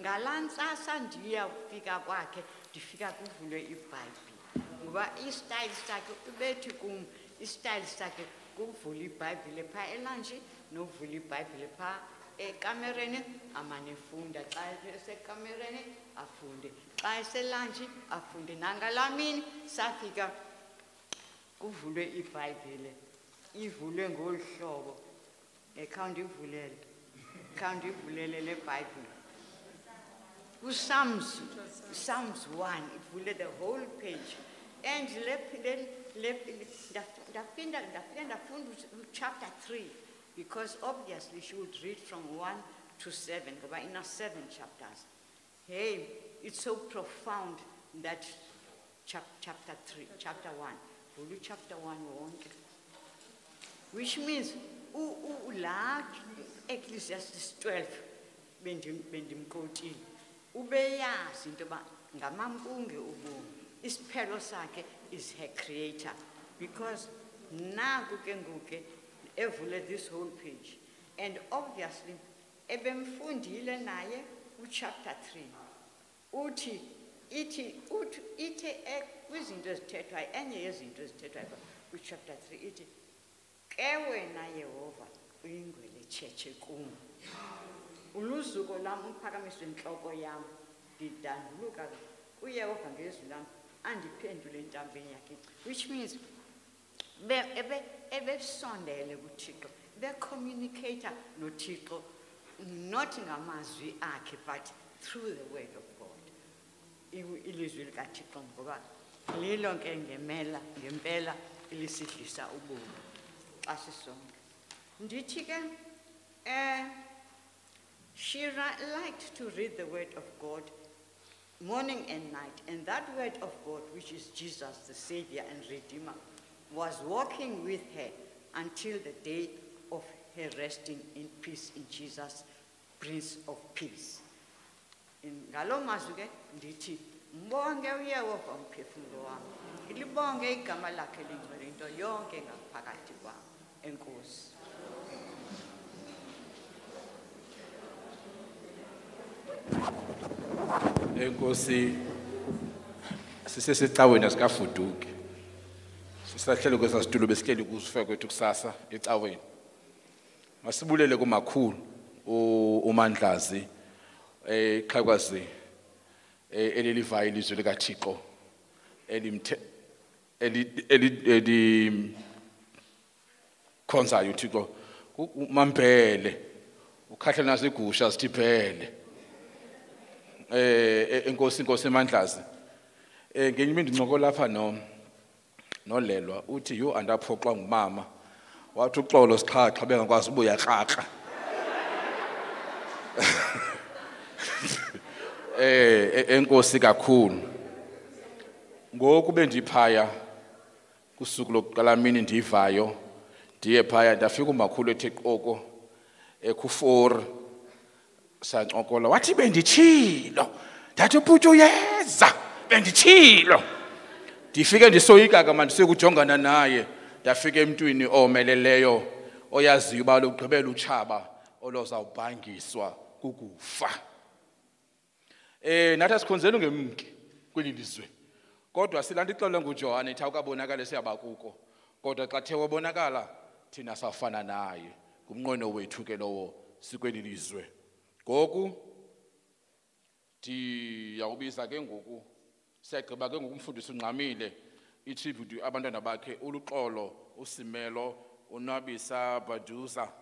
Ngalaa ntsasa ndiyafika kwakhe ndifika kuvulwe ibhayibhile. Ngoba istayile sakhe ubethi kum istayile sakhe kuvula ibhayibhile phaa elantshi novula ibhayibhile phaa ekamereni amane efunda xa esekamereni afunde. Xa eselantshi afunde. Nangalaa mini safika kuvulwe ibhayibhile ivulwe ngolu hlobo. Eh, ekhawundivulele khawundivulele le bhayibhile kuPsalms Psalms 1 ivule the whole page. And ndaphinda ndafika ndafunda chapter 3 because obviously she would read from 1 to 7 ngoba ina 7 chapters. Hey it's so profound that chap, chapter 3 chapter 1 vula chapter 1 wonke. Which means u- u- la ecclesiastes 12 bendim- bendimkotile ubeyazi into yoba ngamampunge ubomi isiphelo sakhe is her creator. Because naku ke ngoku evule this whole page and obviously ebemfundile naye uchapter 3 uthi ithi uthi ithi eh, kwizinto ezithethwayo enye yezinto ezithethwayo kwichapter three ithi ke wena yehova uyingwele tshetshe kum. Uluzuko lam umphakamiso entloko yam. Ndidanduluka kuyehova ngezwi lam andiphendule entambeni yakhe. Which means be- ebe- ebesondele kuthixo becommunicator nothixo not ngamazwi akhe but through the word of god. Ilizwi likathixo ngoba lilo ke ngemela ngempela elisidlisa ubomi xa sisonke ndithi ke she liked to read the word of god morning and night. And that word of God, which is Jesus, the Savior and Redeemer, was walking with her until the day of her resting in peace in Jesus, Prince of Peace. In ngalo mazwi ke ndithi mbonge uyehova umphefumulo wami ilibonge igama lakhe lingcwele into yonke ngaphakathi kwami enkosi. Enkosi sisesicaweni asikafuduki. Sisahlele kwesa situlo besihleli kuso ufika kwethu kusasa ecaweni masibulele kumakhulu umandlazi exhakwazi elilivayo ilizwe likathixo elimthe eli- eli- elimkhonzayo uthixo U- umampele ukhahla nasigusha sithi phele eh enkosi inkosi emandlazi eh ngenye imini ndincoko lapha no nolelwa uthi yho andaphoxwa ngumama. Wathi uxolo siqhaqha bengakwazi ubuya krakra eh e- enkosi kakhulu. Ngoku bendiphaya kusuku lokuqala mini ndivayo ndiye phaya ndafika umakhulu ethe qoko ekufori sancokola. Wathi benditshilo ndathi ubhuti uyeza benditshilo. Ndifike ndisoyika kama ndisekujongana naye. Ndafika emntwini omeleleyo oyaziyo uba lugqibela utshaba olozawubhangiswa kukufa. Eh nathi asikhonzeli ngemke kweli lizwe kodwa silanto ixolo nguJohane ithi awukabonakala siyaba kuko kodwa xa the wabonakala thina safana naye ngumnqweno wethu ke lowo sikweli lizwe. Ngoku ndiyawubiza ke ngoku siyagqiba ke ngoku umfundisi ungxamile itribute abantwana bakhe uluxolo usimelo unwabisa baduza.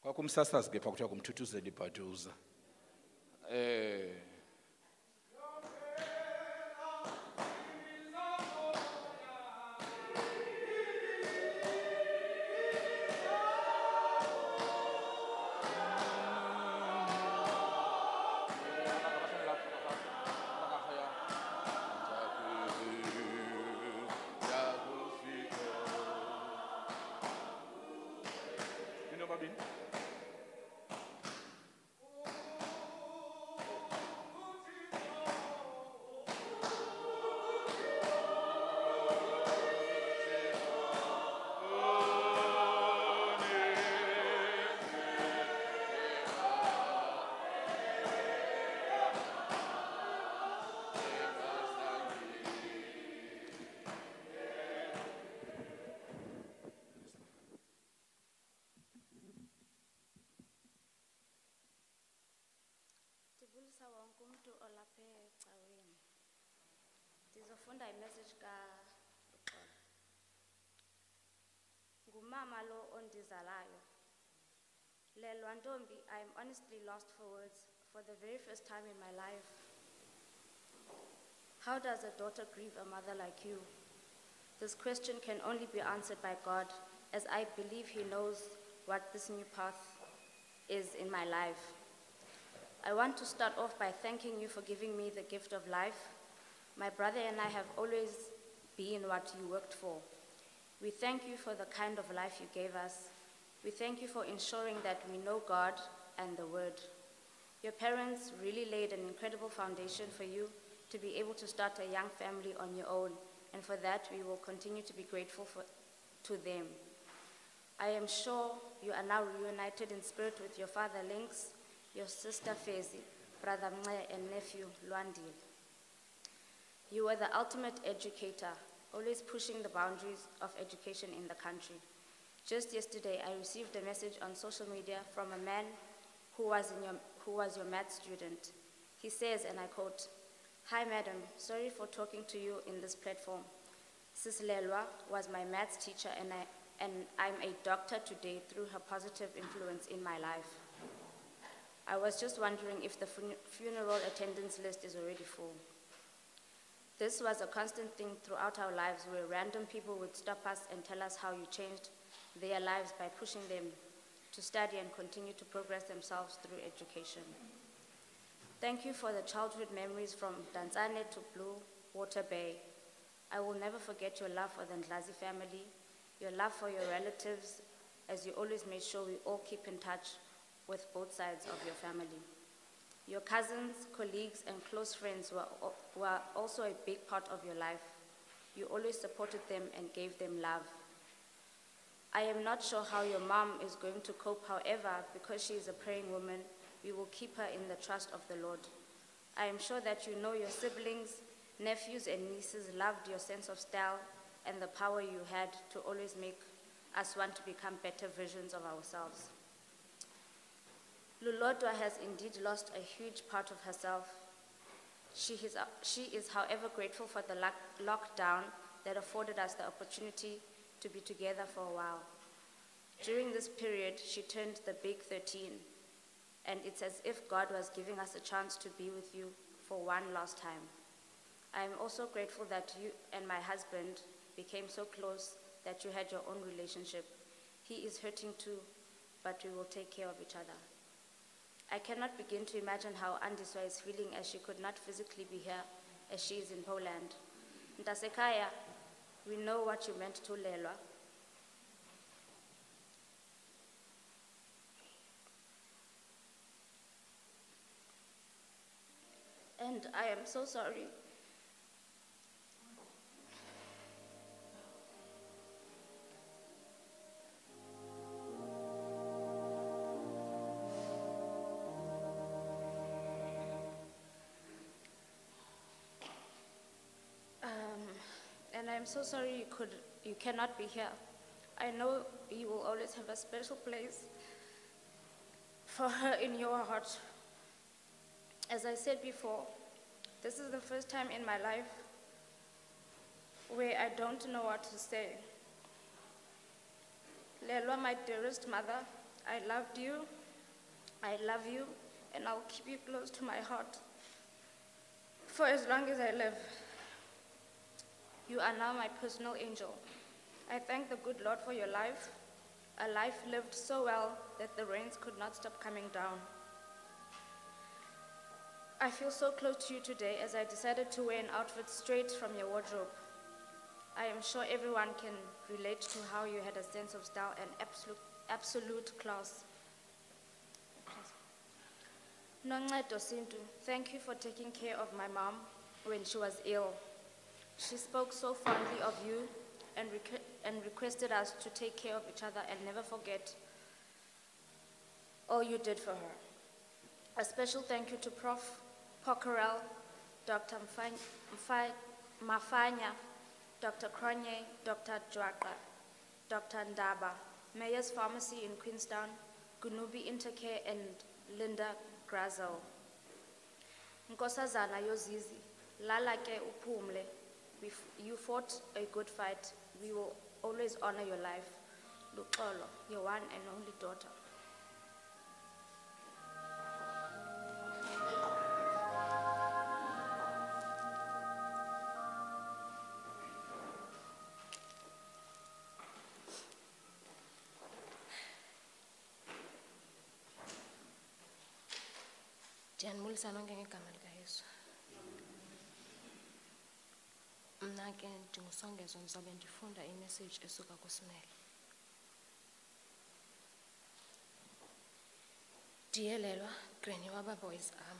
Kwakumsasazi ke phaa kuthiwa kumthuthuzeli baduza. Eh lo ondizalayo lelwa ntombi i'm honestly lost for words for the very first time in my life how does a daughter grieve a mother like you this question can only be answered by god as i believe he knows what this new path is in my life I want to start off by thanking you for giving me the gift of life. My brother and I have always been what you worked for. We thank you for the kind of life you gave us. We thank you for ensuring that we know God and the Word. Your parents really laid an incredible foundation for you to be able to start a young family on your own, and for that we will continue to be grateful for, to them. I am sure you are now reunited in spirit with your father Links, your sister Fezi, brother Mne, and nephew Luandile. You were the ultimate educator, always pushing the boundaries of education in the country. Just yesterday, I received a message on social media from a man who was, your, who was your math student. He says, and I quote, Hi, madam, sorry for talking to you in this platform. Sis Lelwa was my maths teacher, and, I, and I'm a doctor today through her positive influence in my life. I was just wondering if the fun- funeral attendance list is already full. This was a constant thing throughout our lives where random people would stop us and tell us how you changed their lives by pushing them to study and continue to progress themselves through education. Thank you for the childhood memories from Mdantsane to Blue Water Bay. I will never forget your love for the Ndlazi family, your love for your relatives, as you always made sure we all keep in touch with both sides of your family. Your cousins, colleagues, and close friends were, were also a big part of your life. You always supported them and gave them love. I am not sure how your mom is going to cope, however, because she is a praying woman, we will keep her in the trust of the Lord. I am sure that you know your siblings, nephews, and nieces loved your sense of style and the power you had to always make us want to become better versions of ourselves. Lulodwa has indeed lost a huge part of herself. She is, she is, however, grateful for the lockdown that afforded us the opportunity to be together for a while. During this period, she turned the big 13, and it's as if God was giving us a chance to be with you for one last time. I am also grateful that you and my husband became so close that you had your own relationship. He is hurting too, but we will take care of each other. I cannot begin to imagine how Andiswa is feeling as she could not physically be here as she is in Poland. Ntasekaya, we know what you meant to Lelwa. And I am so sorry. So sorry you could, you cannot be here. I know you will always have a special place for her in your heart. As I said before, this is the first time in my life where I don't know what to say. Lelwa, my dearest mother, I loved you, I love you, and I'll keep you close to my heart for as long as I live. You are now my personal angel. I thank the good Lord for your life, a life lived so well that the rains could not stop coming down. I feel so close to you today as I decided to wear an outfit straight from your wardrobe. I am sure everyone can relate to how you had a sense of style and absolute, absolute class. Thank you for taking care of my mom when she was ill. She spoke so fondly of you and, requ- and requested us to take care of each other and never forget all you did for her. A special thank you to Prof. Pockerell, Dr. Mafanya, Dr. Cronje, Dr. Jwaka, Dr. Ndaba, Mayor's Pharmacy in Queenstown, Gunubi Intercare, and Linda Grazel. Nkosazana Yozizi, lala ke uphumle. We f- You fought a good fight. We will always honor your life. Luxolo, your one and only daughter. ndiyanibulisa nonke ngegama likayesu mna ke ndingusongezo ndizawube ndifunda imeseyiji esuka kusimele ndiyelelwa granny waba-boys am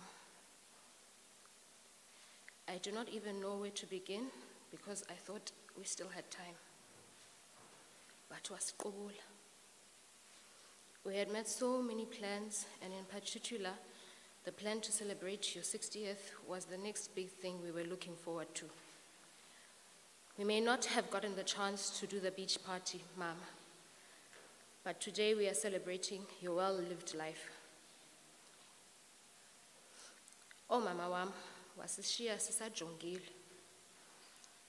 i do not even know where to begin because i thought we still had time. But wasiqubula. We had made so many plans and in particular The plan to celebrate your 60th was the next big thing we were looking forward to. We may not have gotten the chance to do the beach party, Mama, but today we are celebrating your well lived life. Oh, Mama wam, wasishiya sisajongile.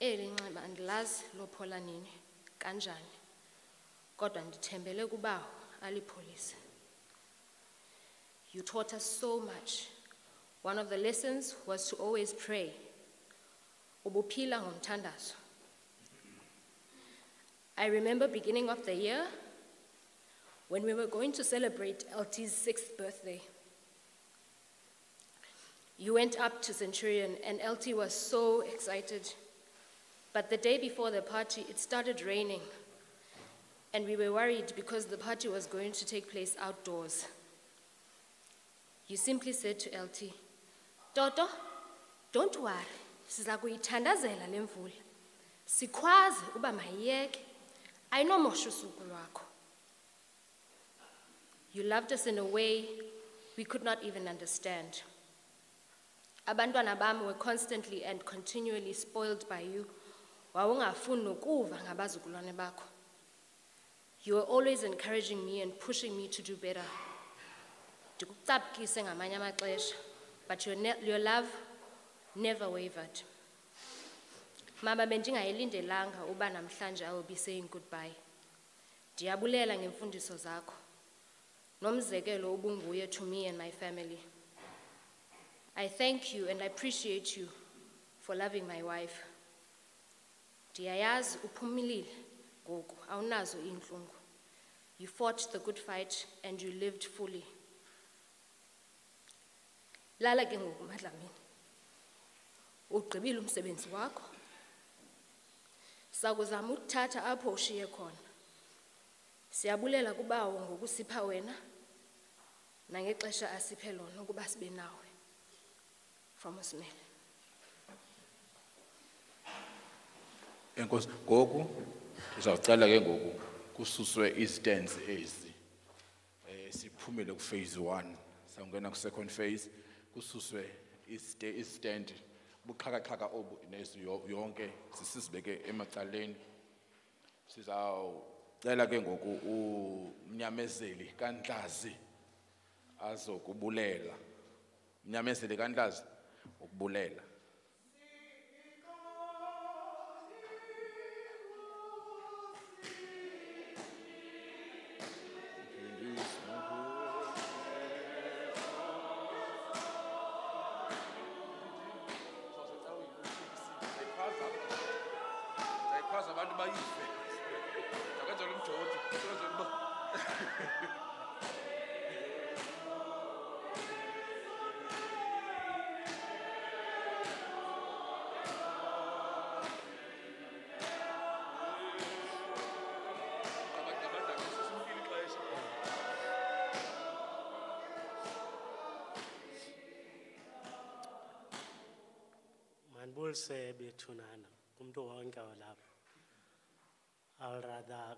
Eli nxeba andilazi lophola nini, kanjani, kodwa ndithembele kubawo alipholise. You taught us so much. One of the lessons was to always pray. Ubuphila ngomthandazo. I remember beginning of the year when we were going to celebrate LT's sixth birthday. You went up to Centurion and LT was so excited. But the day before the party, it started raining. And we were worried because the party was going to take place outdoors. You simply said to LT, Toto, don't worry, siza kuyithandazela le mvula. Uba mayiyeke. Ayinomosha usuku lwakho. You loved us in a way we could not even understand. Abantwana bam were constantly and continually spoiled by you. Wawungafuni nokuva ngabazukulwane bakho. You were always encouraging me and pushing me to do better. Ndikucapukise ngamanye amaxesha, but your, your love never wavered. Mama bendingayilindelanga uba namhlanje I will be saying goodbye. Ndiyabulela ngemfundiso zakho. Nomzekelo ubunguye to me and my family. I thank you and I appreciate you for loving my wife. Ndiyayazi uphumilile ngoku awunazo iintlungu. You fought the good fight and you lived fully. Lala ke ngoku madlamini. Ugqibile umsebenzi wakho. Sakuzama ukuthatha apho ushiye khona. Siyabulela kubawo ngokusipha wena nangexesha asiphe lona ukuba sibe nawe. From uSmele. Enkosi ngoku sizawucela ke ngoku kususwe istands ezi. Eh siphumele ku phase 1 sawungena ku second phase kususwe iste istand buxhakaxhaka obu nesu yo- yonke sisibeke emacaleni. Sizawucela ke ngoku umnyamezeli kaNdlazi azokubulela. Umnyamezeli kaNdlazi ukubulela. Manibulise bethunana kumuntu wonke olapha. I'll rather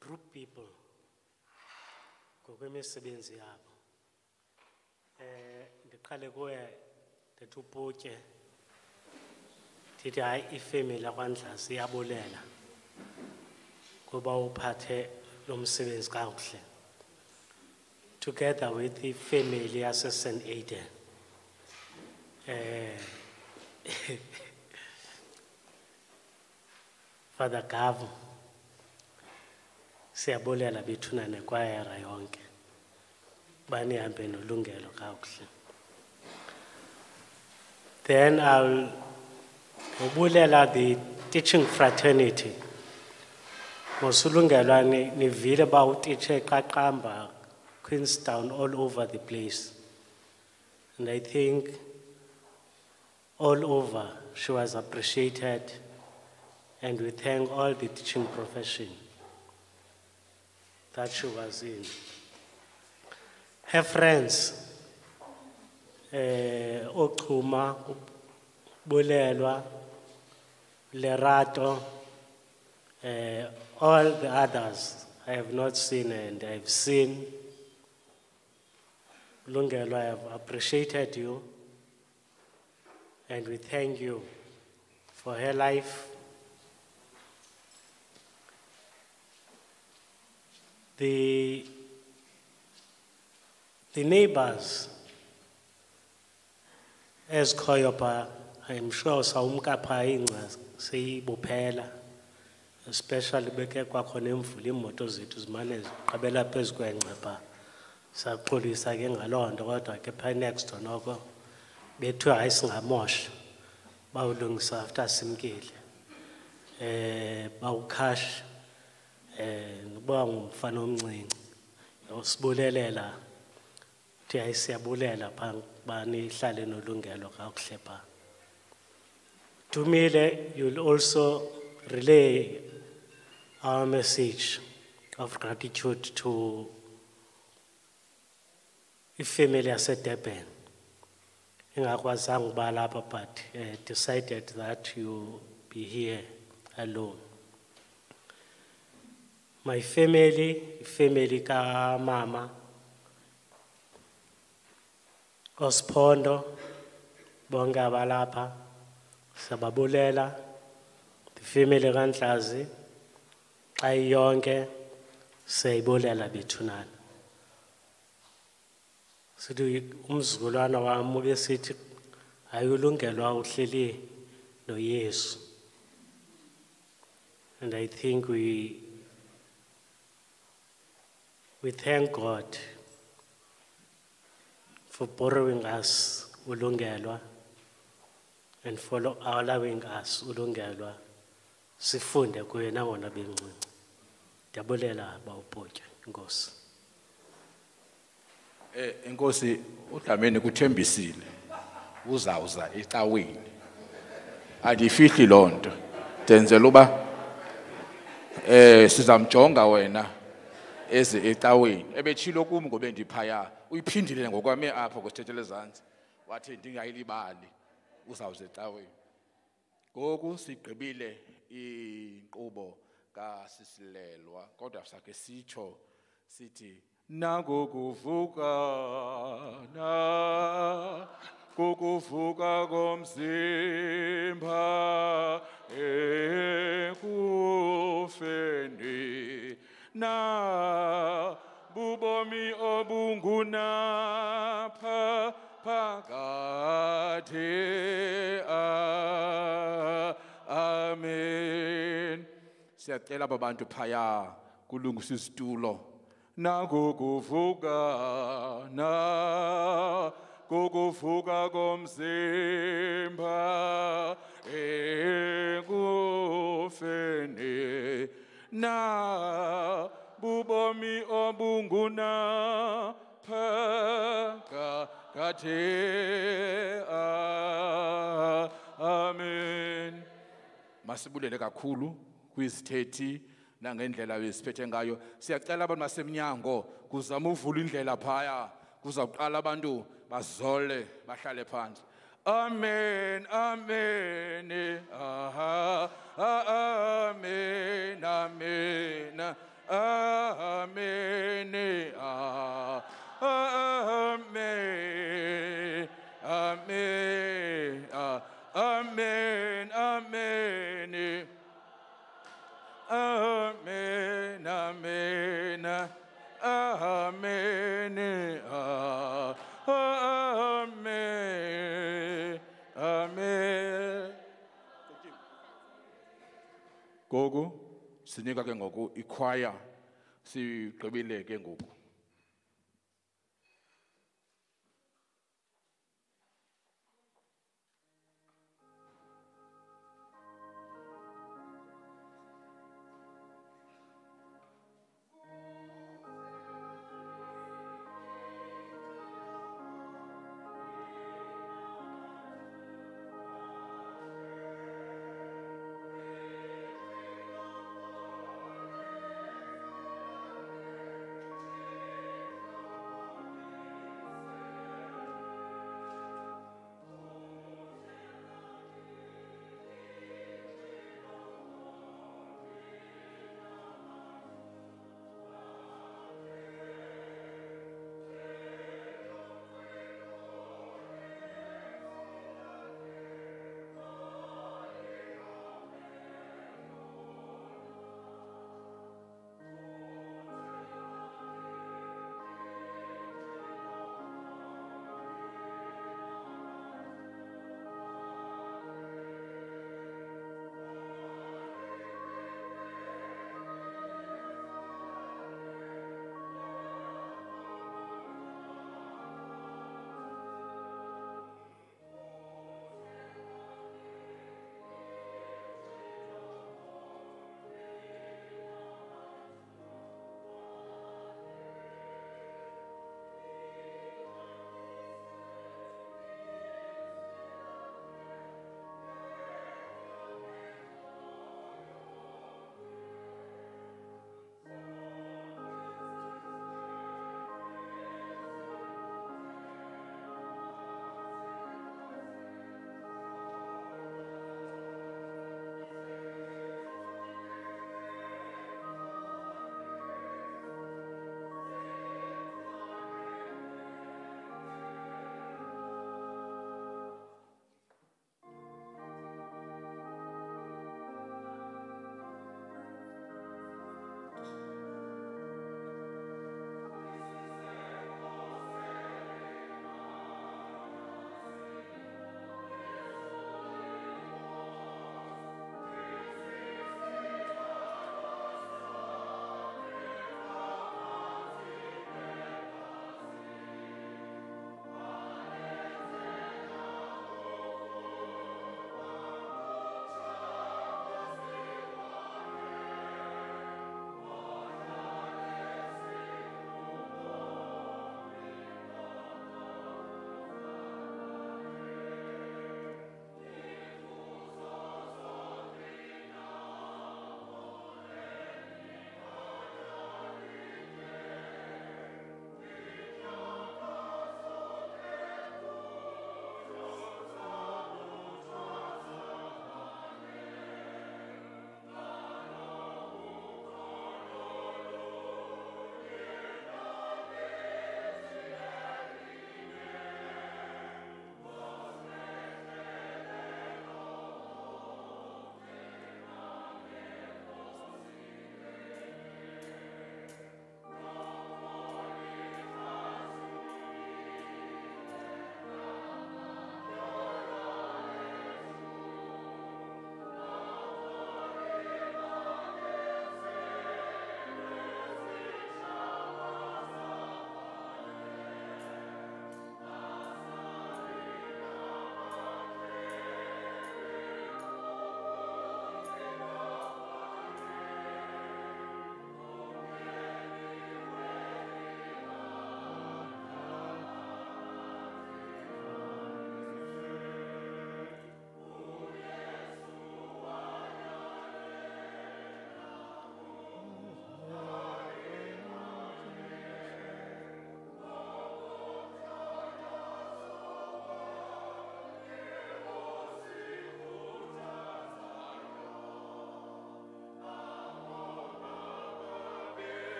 group people ngokwemisebenzi yabo. Eh ndiqale kuwe ndethi uputye ndithi hayi ifemeli yakwaNdlasi iyabulela kuba uphathe lo msebenzi kakuhle together with ifemeli yaseSt Aidan eh Father Gavu siyabulela bethunane kwayera yonke. Banihambe nolungelo kakuhle. Then I'll ubulela the teaching fraternity. Ngosulungelwa ni- nivile ba utitshe qaqamba Queenstown all over the place. And I think all over she was appreciated and we thank all the teaching profession that she was in. Her friends, eh, Oxhuma, Bulelwa, Lerato, eh, all the others I have not seen and I've seen. Lungelo, I have appreciated you. And we thank you for her life. The, the neighbors, as Koyopa, I'm sure sawumka pha ingca seyibuphela especially beke kwakhona emvula iimoto zethu zimane ziqabela phezu kwengca pha. Saxolisa ke ngaloo nto kodwa ke phaa next noko bethiwe hayi singamosha bawulungisa after simkile eh bawukhasha eh nokuba ngumfana omncinci yosibulelela thi hayi siyabulela phaa bani ihlale nolungelo kakuhle phaa Tumile, you'll also relay our message of gratitude to ifamily yaseDurban. Ingakwazanga uba lapha but uh, decided that you be here alone. My family, family ka mama, Ospondo, bonke abalapha, sababulela, the family kaNdlazi, xa iyonke siyayibulela bethunana. Sithi umzukulwana wami ubesithi ayulungelwa uhleli noYesu. And I think we we thank God for borrowing us ulungelwa and for lo- allowing us ulungelwa sifunde kuye nangona bencinci. Ndiyabulela bawubhotya inkosi. Eh inkosi uDlamini kuthembisile uzawuza ecaweni. Andifihli lonto. Denzela uba eh sizamjonga wena eze ecaweni. Ebechilo kum ngobe ndiphaya uyiphindile ngokwame apha kusithethele ezantsi. Wathi ndingayilibali uzawuza ecaweni. Ngoku sigqibile inkqubo kasisilelwa kodwa sakhe sitsho sithi nakukuvuka na kukuvuka komzimba ekufeni na bubomi obungunapha phakade a- amen. Siyacela aba bantu phaya kulungisa izitulo nakukuvuka na kukuvuka komzimba ekufeni na bubomi obunguna phakade a- amen. Masibulele kakhulu kwizithethi nangendlela beziphethe ngayo. Siyacela abantu basemnyango kuzama uvula indlela phaya. Kuzawuqala abantu bazole bahlale phandle amen amen eh, aha ah, amen amen ah, amen eh, ah, ah, amen amen ah, amen amen eh, Amen, amen, amen, Gogo, sinika ke ngoku ikhwaya sigqibile ke ngoku.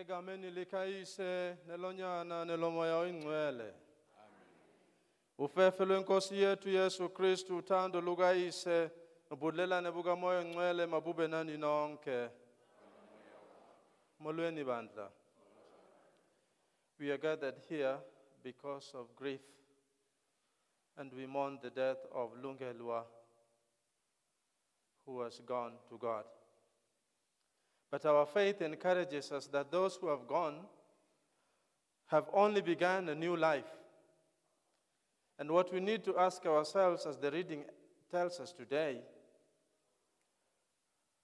Egameni likayise nelonyana nelomoya oyingcwele. Ufefe lwenkosi yethu yesu kristu uthando lukayise nobudlelane bukamoya oyingcwele mabube nani nonke. Molweni bandla. We are gathered here because of grief and we mourn the death of lungelwa who has gone to god but our faith encourages us that those who have gone have only begun a new life. And what we need to ask ourselves, as the reading tells us today,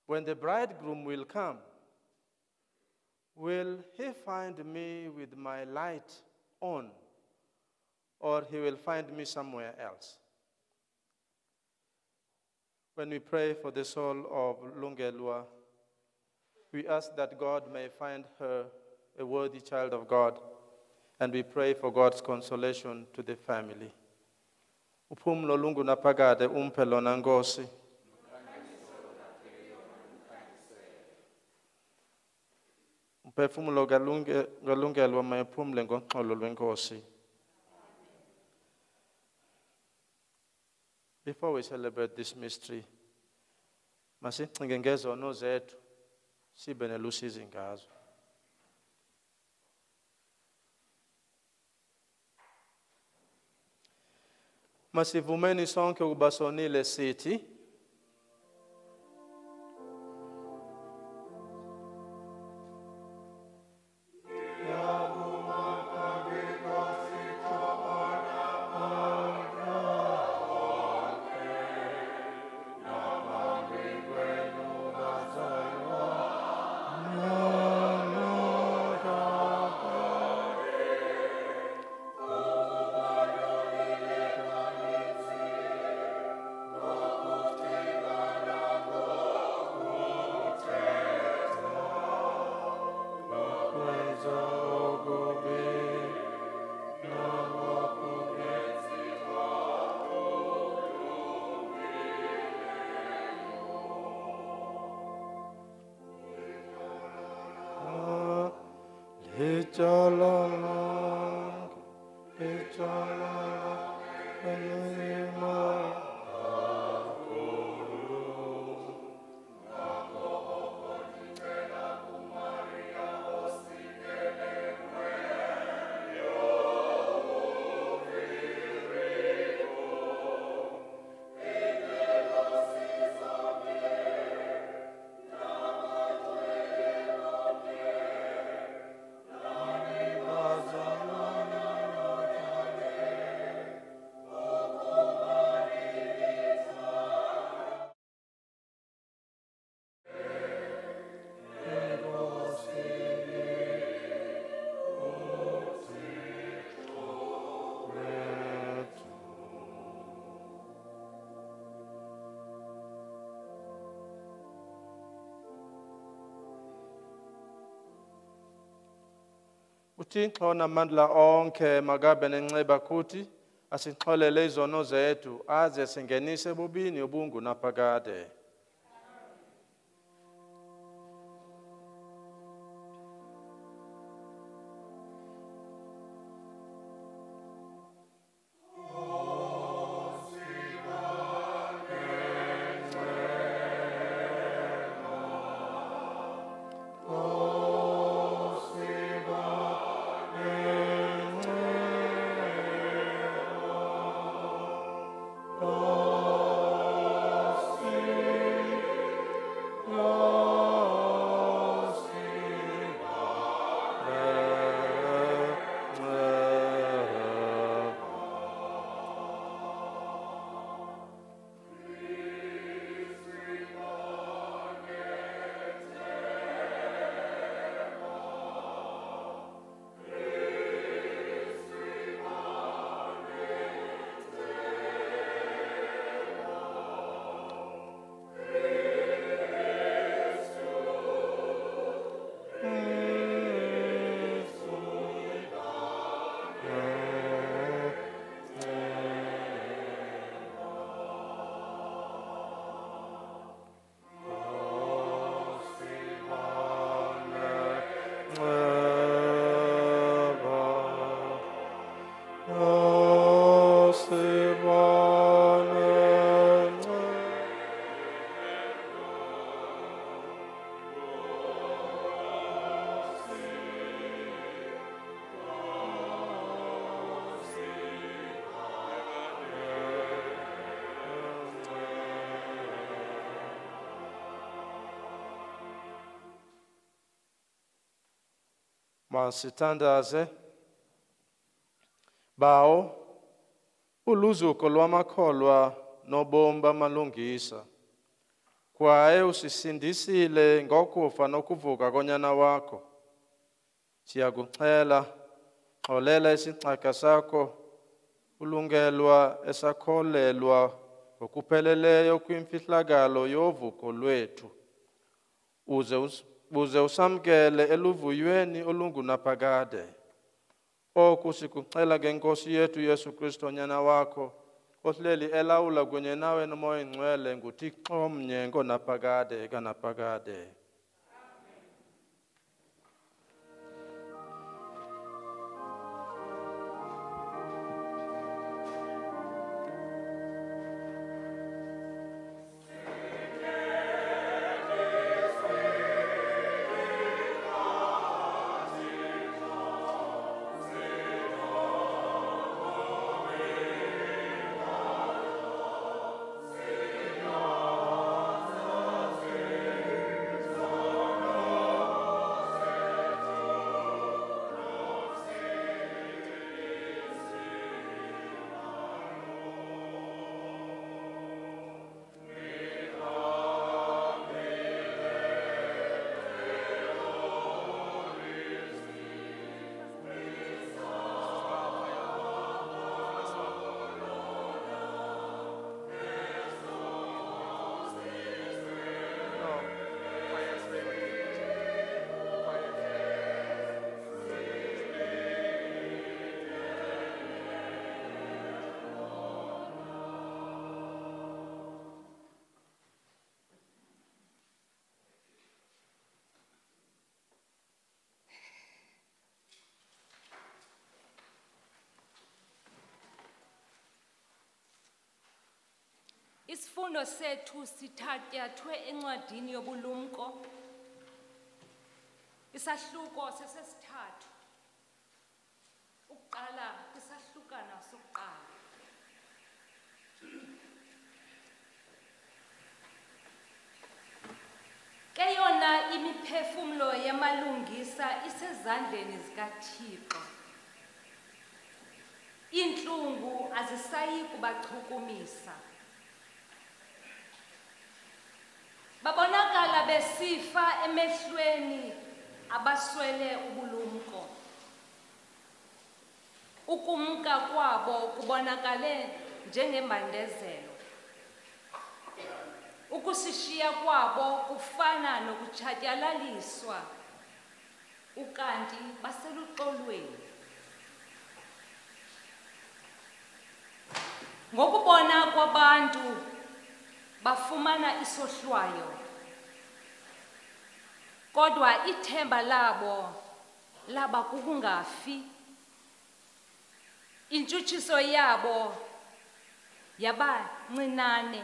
when the bridegroom will come, will he find me with my light on, or he will find me somewhere else? When we pray for the soul of Lungelwa, we ask that God may find her a worthy child of God, and we pray for God's consolation to the family. Uphumlo ngoxolo lwenkosi. Before we celebrate this mystery, masicinge ngezono zethu sibe nelusizi ngazo masivumeni sonke ukuba sonile sithi uthixo namandla onke makabe nenxeba kuthi asixolele izono zethu aze singenise ebubini obungunaphakade masithandaze. Bawo uluzuko lwamakholwa nobomi bamalungisa kwaye usisindisile ngokufa nokuvuka konyana wakho. Siyakuxhela xolela isixaka sakho ulungelwa esakholelwa ngokupheleleyo kwimfihlakalo yovuko lwethu. Uze uze usamkele eluvuyweni olungunaphakade. Oku sikuxhela ngenkosi yethu yesu kristu nyana wakho ohleli elawula kunye nawe nomoya ngcwele nguthixo mnye ngonaphakade kanaphakade Isifundo sethu sithatyathwe encwadini yobulumko. Isahluko sesesithathu. Uqala kwisahlukana sokuqala. Ke yona imiphefumlo yamalungisa isezandleni zikaThixo. Intlungu azisayi kubachukumisa. Babonakala besifa emehlweni abaswele ubulumko. Ukumka kwabo kubonakale njengembandezelo ukusishiya kwabo kufana nokutshatyalaliswa ukanti baseluxolweni. Ngokubona kwabantu bafumana isohlwayo. Kodwa ithemba labo laba kukungafi. Intshutshiso yabo yaba ncinane.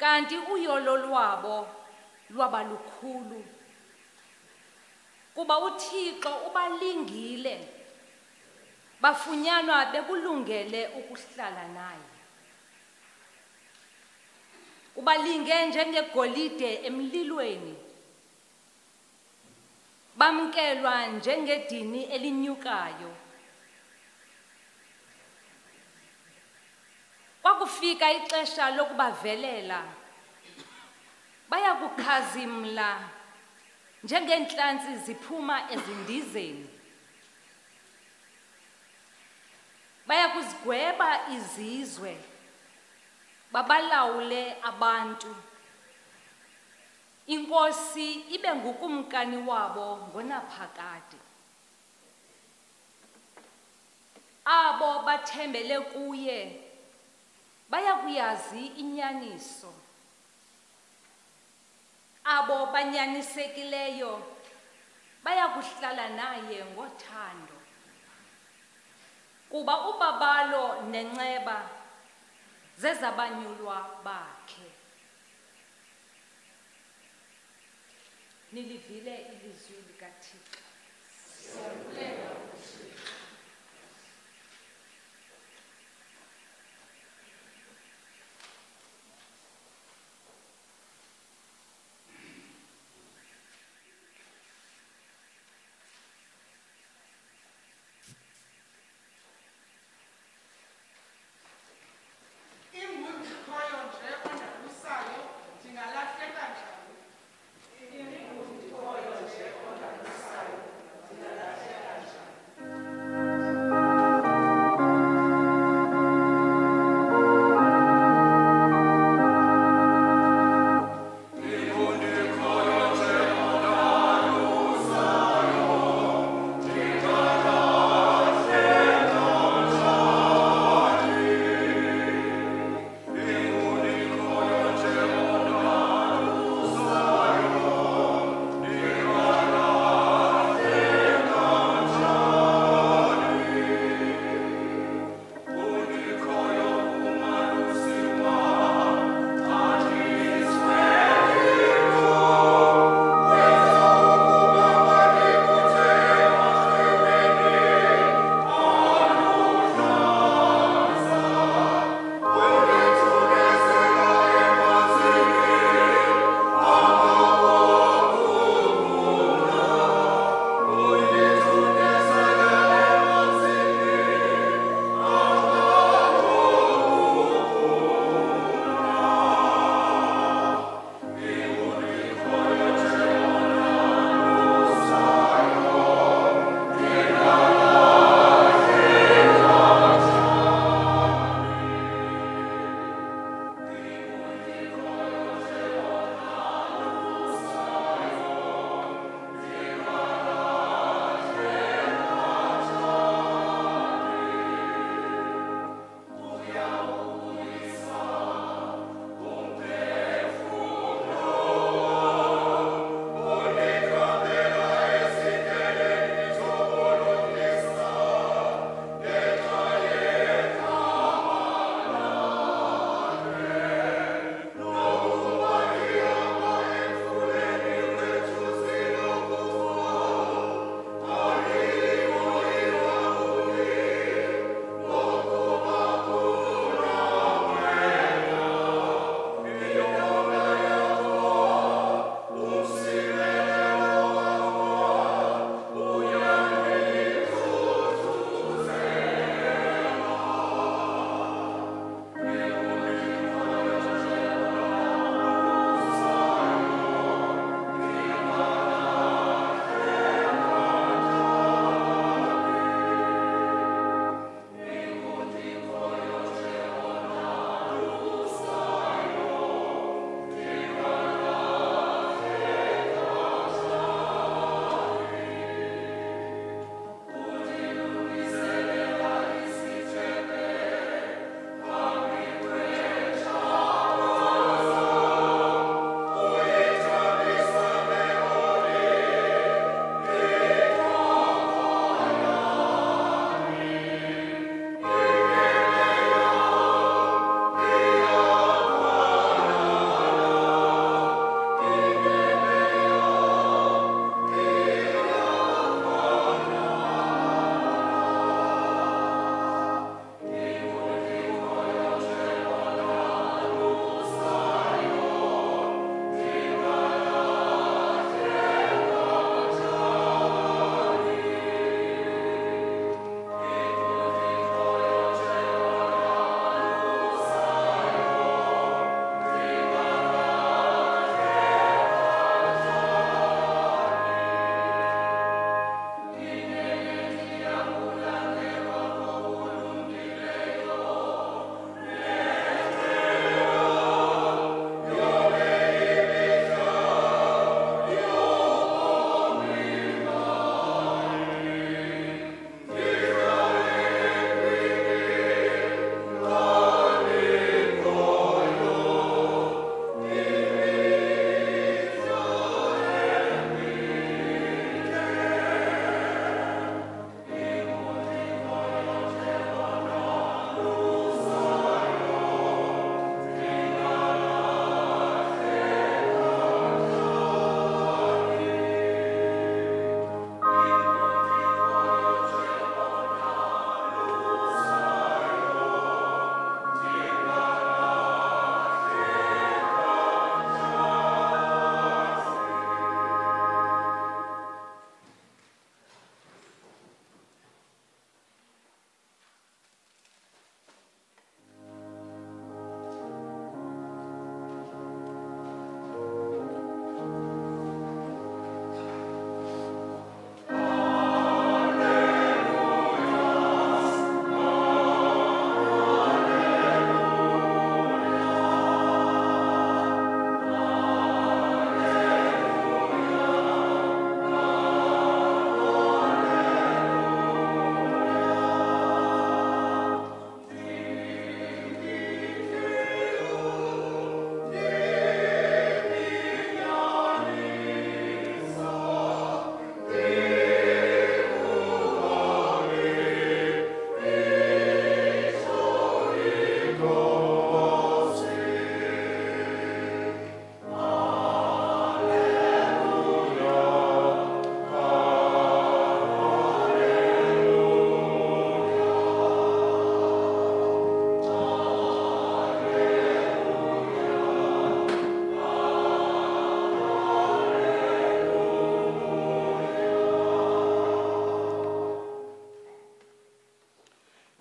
Kanti uyolo lwabo lwaba lukhulu. Kuba uthixo ubalingile bafunyanwa bekulungele ukuhlala naye. Ubalinge njengegolide emlilweni. Bamkelwa njengedini elinyukayo. Kwakufika ixesha lokubavelela. Baya kukhazimla njengeentlanzi ziphuma ezindizeni. Baya kuzigweba izizwe. Babalawule abantu. Inkosi ibe ngukumkani wabo ngonaphakade. Abo bathembele kuye baya kuyazi inyaniso. Abo banyanisekileyo baya kuhlala naye ngothando. Kuba ubabalo nenceba zezabanyulwa bakhe. Nilivile ilizwi likathixo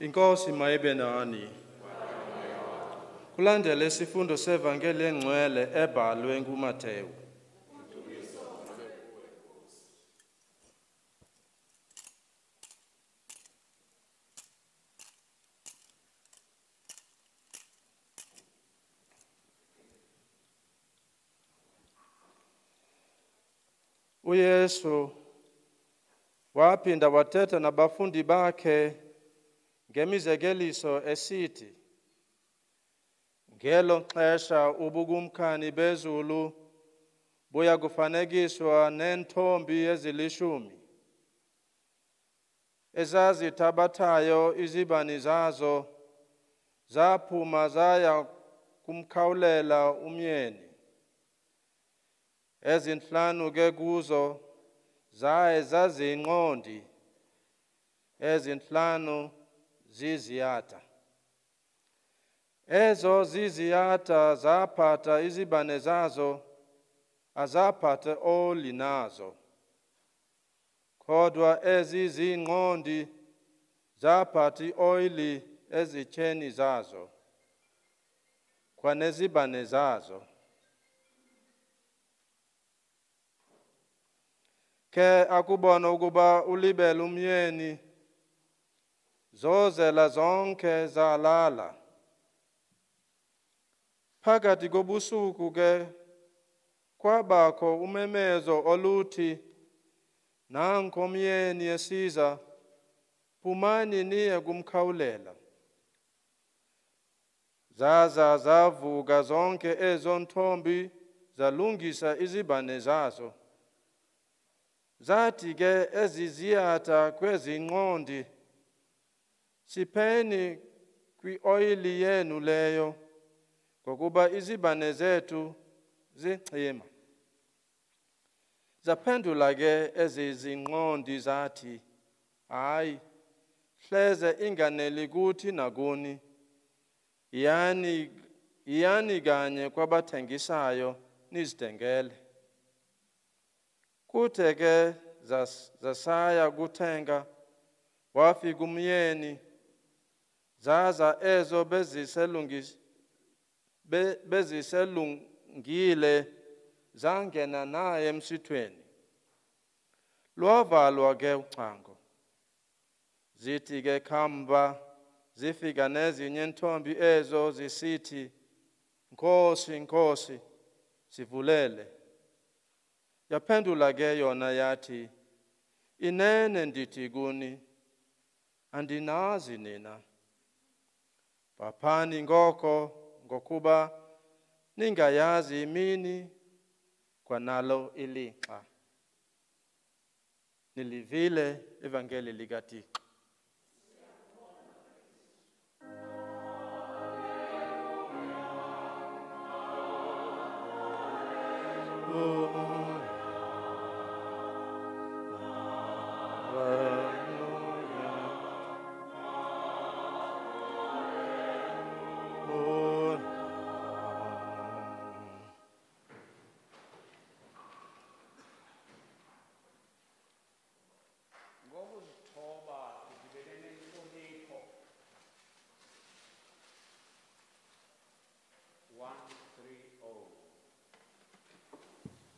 Inkosi mayibe nani. kulandela isifundo sevangeli engcwele ebhalwe nguMateyu. uyesu waphinda wathetha nabafundi bakhe ngemizekeliso esithi ngelo xesha ubukumkani bezulu buya kufanekiswa neentombi ezilishumi ezazithabathayo izibani zazo zaphuma zaya kumkhawulela umyeni. Ezinhlanu ke kuzo zaye zaziyinqondi ezinhlanu ziziyata ezo ziziyata zaphatha izibane zazo azaphathe oli nazo. Kodwa ezi ziyinqondi zaphatha ioyili ezitsheni zazo kwanezibane zazo. Ke akubona ukuba ulibele umyeni zozela zonke zalala. Phakathi kobusuku ke kwabakho umemezo oluthi nanko umyeni esiza phumani niye kumkhawulela. Zaza zavuka zonke ezo ntombi zalungisa izibane zazo. Zathi ke eziziyatha kwezinqondi sipheni kwi-oyili yenu leyo ngokuba izibane zethu zichima zaphendula ke ezi zinqondi zathi hayi hleze inganeli kuthi nakuni. Yani yani kanye kwabathengisayo nizithengele kuthe ke zas- zasaya kuthenga wafika umyeni zaza ezo beziselungis be- beziselungile zangena naye emsithweni. Lwavalwa ke ucango. Zithi ke khamba zifika nezinye intombi ezo zisithi nkosi nkosi sivulele. Yaphendula ke yona yathi inene ndithi kuni andinazi nina. Baphani ngoko ngokuba ningayazi imini kwanalo ilixa nilivile ivangeli likaThixo. Ngokuzithoba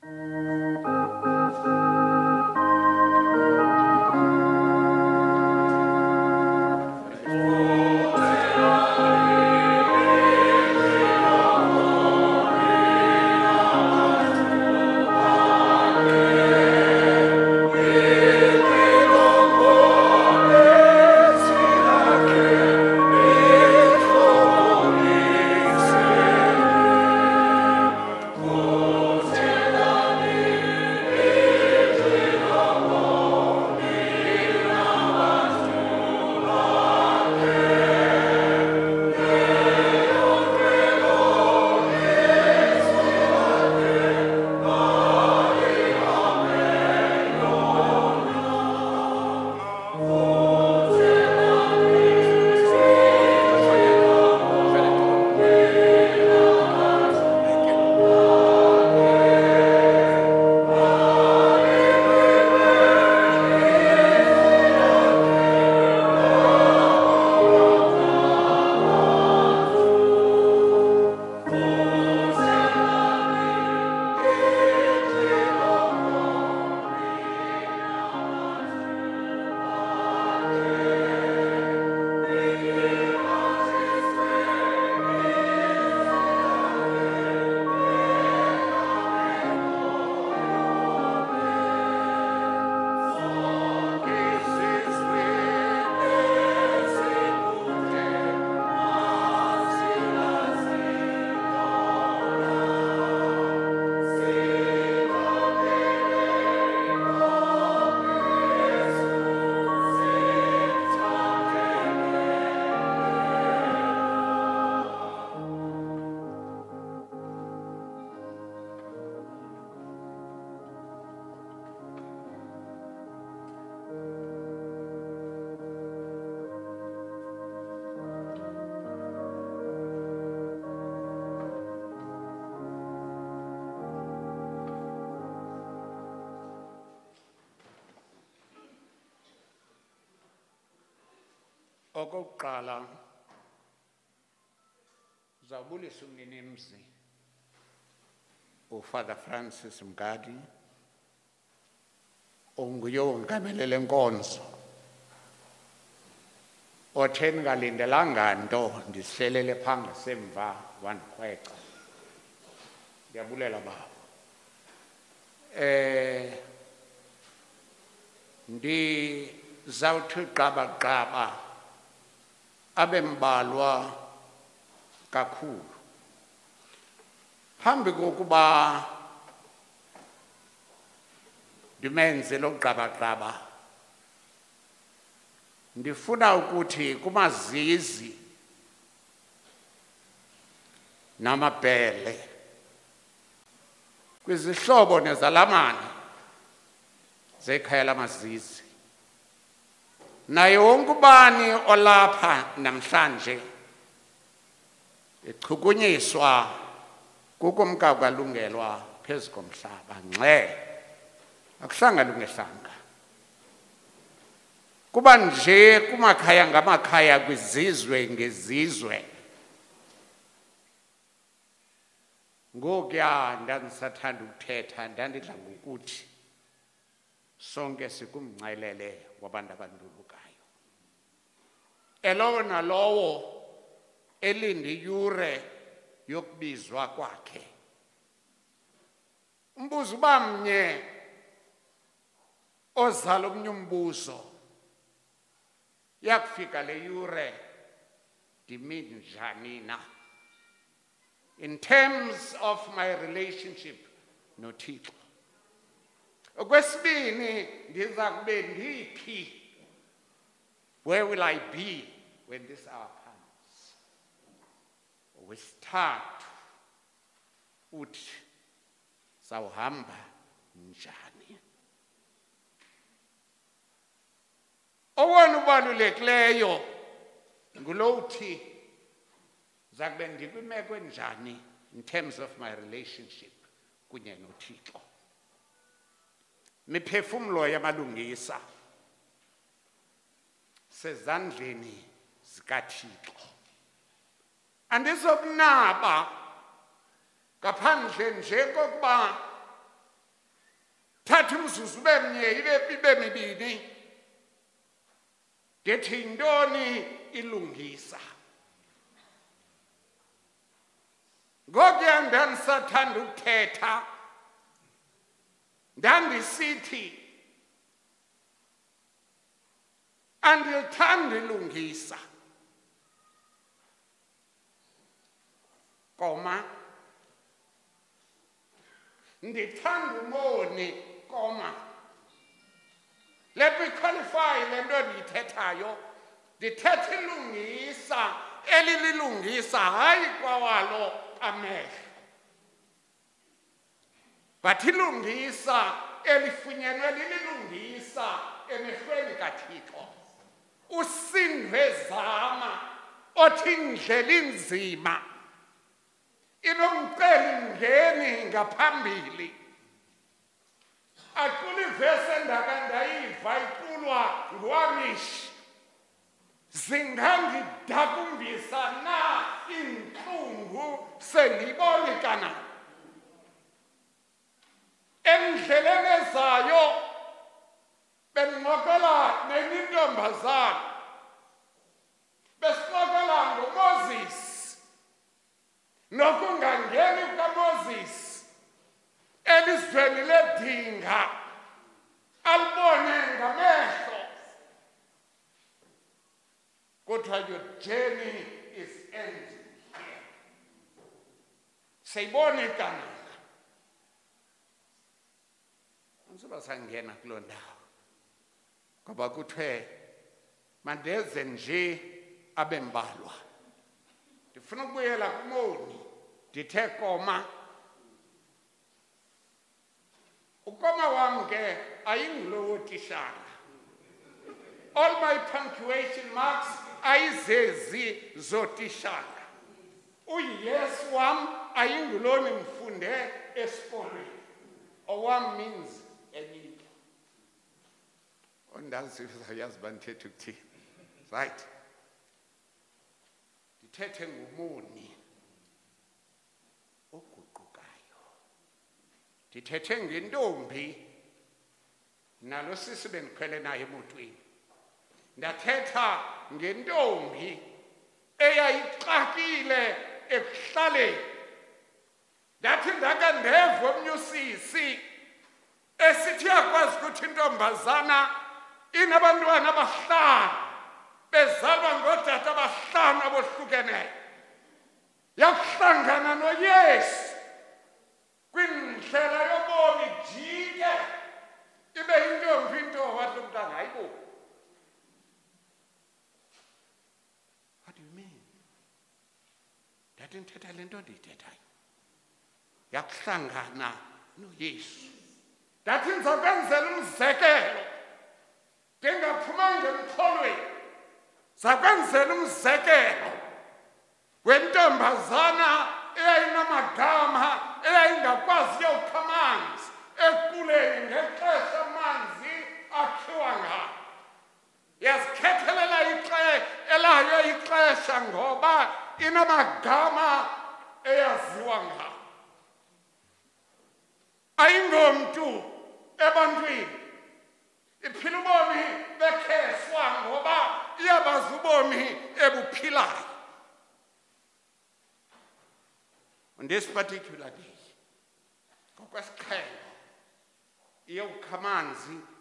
130 francis mgadi onguye ongamelele nkonzo. Othe ningalindelanga nto ndisihlelele phaa ngasemva wandikhweca ndiyabulela baba. Eh ndizawuthi qabaqaba abembalwa kakhulu. Phambi kokuba ndimenze lo gqabagqaba ndifuna ukuthi kumazizi namabhele kwizihlobo nezalamane zekhaya lamazizi. Naye wonke ubani olapha namhlanje echukunyiswa kukumkakwalungelwa phezu komhlaba ngxe akuhlanga lungehlanga kuba nje kumakhaya ngamakhaya kwizizwe ngezizwe. Ngokuya ndandisathanda ukuthetha ndandidla ngokuthi sonke sikumncelele wabantu abandulukayo. Elowo nalowo elinde iyure yokubizwa kwakhe. Umbuzo uba mnye ozala omnye umbuzo yakufika le yure ndimi na in terms of my relationship nothixo. Okwesibini ndiza kube ndiphi? Where will i be when this hour comes? Okwesithathu uthi sawuhamba njani owona ubalulekileyo ngulo uthi zakube ndikwimeko enjani in terms of my relationship kunye nothixo? Miphefumlo yamalungisa sezandleni zikathixo. Andizokunaba ngaphandle nje kokuba thatha umzuzu ube mnye ibe ibe mibini. Ndithi yintoni ilungisa? Ngokuya ndandisathanda ukuthetha ndandisithi andilithandi ilungisa. Koma ndithanda umoni koma let me qualify le nto ndiyithethayo. Ndithetha ilungisa elililungisa hayi kwawalo amehlo but ilungisa elifunyenwe lililungisa emehlweni kathixo. Usindwe zama othi ndlela inzima. Inomceli mngeni ngaphambili. Acula ivesi endaka ndayiva iculwa nguamishi zingangidakumbisa na iintlungu sendibonikana endleleni ezayo bendincokola nenye intombazana seyibone ikananga ansuba sangena kuloo ndawo ngoba kuthiwe mandeze nje abembalwa ndifuna ukubuyela kumoni ndithe koma. Ukoma wam ke ayingulowo tishara all my punctuation marks ayizezi zotishara uyes wam ayinguloni mfunde esikolweni. Owam means enye into ondazi uzayazi uba ndithetha ukuthini. Right. Ndithethe ngumuni oguqukayo. Ndithethe ngentombi. Nalo sisi bendikhwele naye emotweni. Ndathetha ngentombi eyayixakile ekuhlaleni. Ndathi ndake ndeva omnye usisi esithi yakwazi ukuthi intombazana inabantwana abahlanu bezalwa ngootata abahlanu abohlukeneyo yakuhlangana noyesu. Kwindlela yobomi jike ibe yintombi into wathi lo mntana hayibo what do you mean? Ndathi ndithetha le nto ndiyithethayo. Yakuhlangana noyesu. Ndathi ndiza kwenzela umzekelo ndingaphumanga emkholweni. Zakwenzela umzekelo wentombazana eyayinamagama eyayingakwazi uyokha amanzi ekuleni ngexesha amanzi akhiwa ngalo. Yazikhethelela elayo ixesha ngoba inamagama eyaziwa ngalo ayingomntu ebantwini. Iphila ubomi bekheswa ngoba iyabazi ubomi ebuphilayo. On this particular day ngokwesiqhelo iyokukha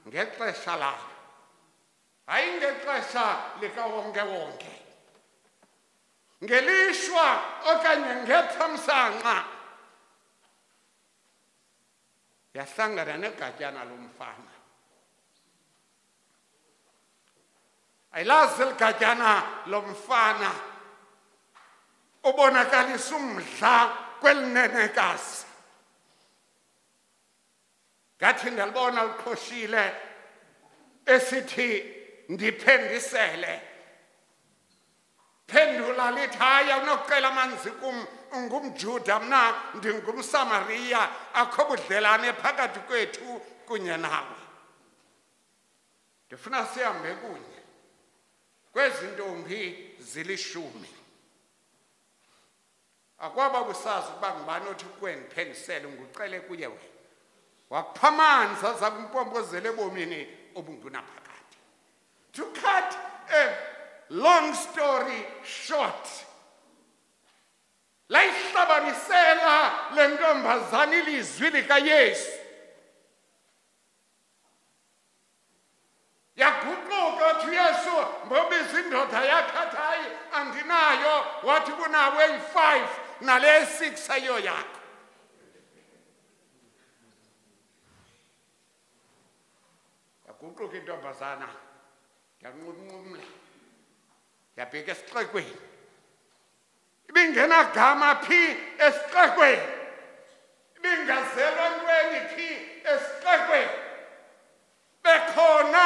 ngexesha layo. Hayi ngexesha likawonkewonke. Ngelishwa okanye ngethamsanqa yahlangana negatyana lomfana ayilazi ligatyana lomfana ubonakalisa umdla kwelinenekazi ngathi ndalibona liqhoshile esithi ndiphendisele phendula lithi hayi awunokucela amanzi kum. Ungumjuda mna ndingumsamariya. Akho budlelane phakathi kwethu kunye nawe. Ndifuna sihambe kunye. Kwezi ntombi zilishumi. Akwaba busazi ukuba ngubani othi kuwe ndiphendisele ngucele kuye wena. Wakupha amanzi aza kumpompozela ebomini obungunaphakade to cut a long story short layihlabanisela le ntombazana ilizwi likayesu. Yaguquka wathi uyesu mbobiza indoda hayi andinayo. Wathi kunawe eyi-five nale eyi-six ayiyo yakho. Yaguquka intombazana yanqumnqumla yabheka esixekweni ibingenagama phi esixekweni ibingazelwa ntweni phi esixekweni bekhona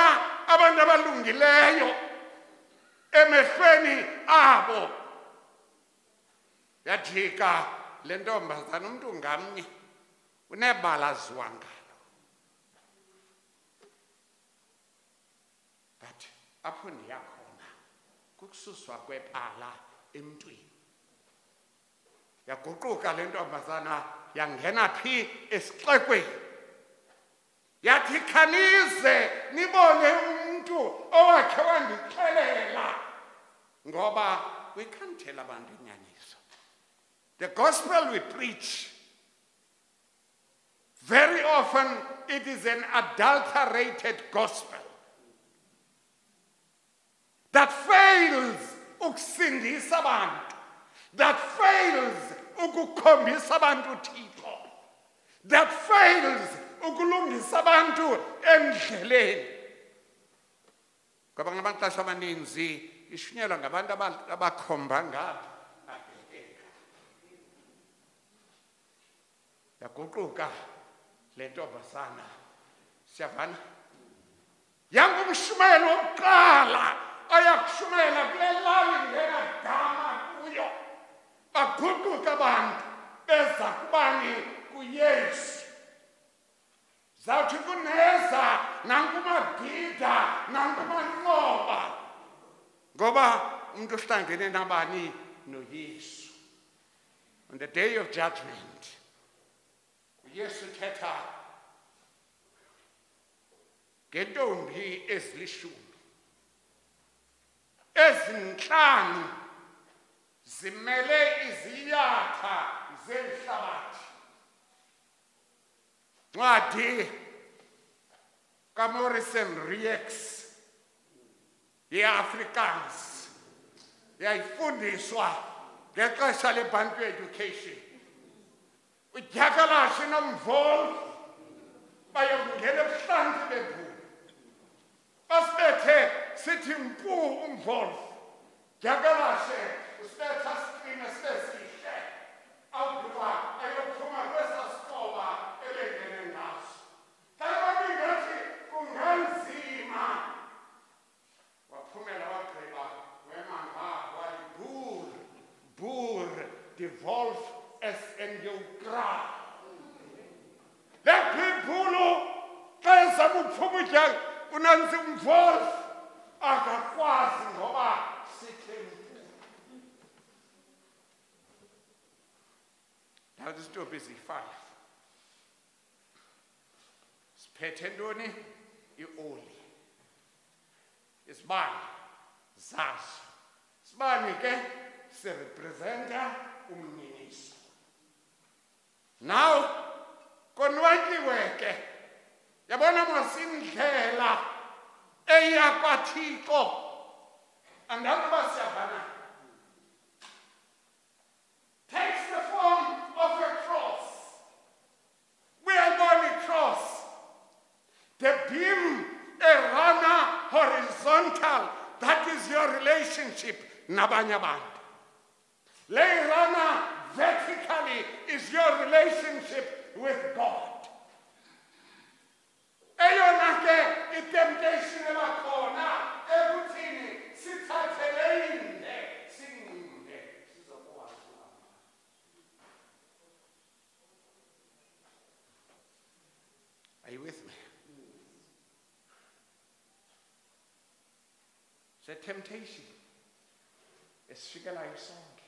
abantu abalungileyo emehlweni abo. Yajika le ntombazana umntu ngamnye unebala aziwa ngalo but apho khona kukususwa kwebala emntwini. Yaguquka le ntombazana yangena phi esixekweni. Yathi khanize nibone umntu owakhe ngoba we can't tell abantu inyaniso. The gospel we preach very often it is an adulterated gospel that fails ukusindisa abantu that fails ukukhombisa abantu uthixo. That fails ukulungisa abantu endleleni. Ngoba ngamaxesha amaninzi ishunyelwa ngabantu aba- abakhomba ngapha. Yaguquka le ntombazana. Siyavana? Yangumshumelo wokuqala ayakushumayela kule lali ngenagama kuyo. Baguquka abantu beza kubani kuyesu. Zawuthi kuneza nankumagida nankumanqoba ngoba umuntu ohlangene nabani? Noyesu. On the day of judgment uyesu uthetha ngentombi ezilishumi ezinhlanu zimele iziyatha zelihlabathi ncwadi kamorrison rex ye-afrikaans yayifundiswa ngexesha lebantu education. Udyakalashe nomvoli bayokungena ebuhlanti bebhulu basibethe sitting pół umforf. Diagalasze, usmeca skrina svesiše. Alkuva, elokuma vesa skola, elegene nas. Tava mingazi, unganzima. Waphumela wagqiba, wemanga, wali bur, bur, die wolf as in your grave. Lephiphulo, xa ezama ukuphuma udyanga, unanzi umvolf. Akakwazi ngoba sithe nazi izintombi eziyi-five siphethe ntoni? Ioli. Isibane zazo sibani ke sirepresenta umnyiniso naw konwatyiwe ke. Yabona masindlela eya kwathixo andazi uba siyavana takes the form of a cross. Uyayibona cross, the beam a runner horizontal. That is your relationship nabanye abantu le runner vertically is your relationship with god Are you with me? The temptation. It's a temptation. esifikelayo sonke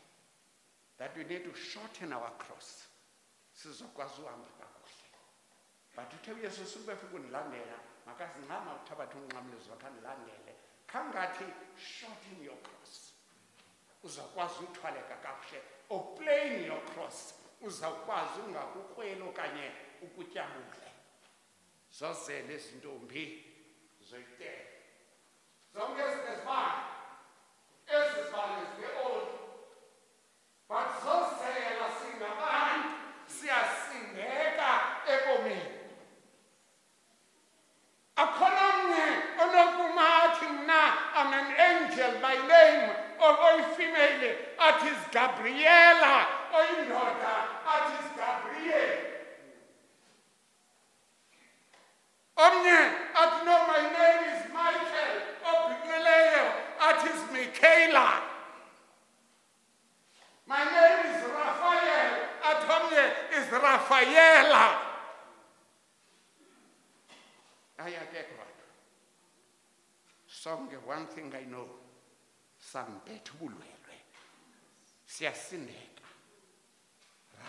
that we need to shorten our cross sizokwazi uhamba kakuhle but uthe uyesu sube fika undilandela makazincama uthi abathi unqamlezo wakhe andilandele khangathi shorten your cross. Uzawukwazi uthwaleka kakuhle. Oplain your cross. Uzawukwazi ungakukhweli okanye ukutyabule zozele ezintombi zoyitele zonke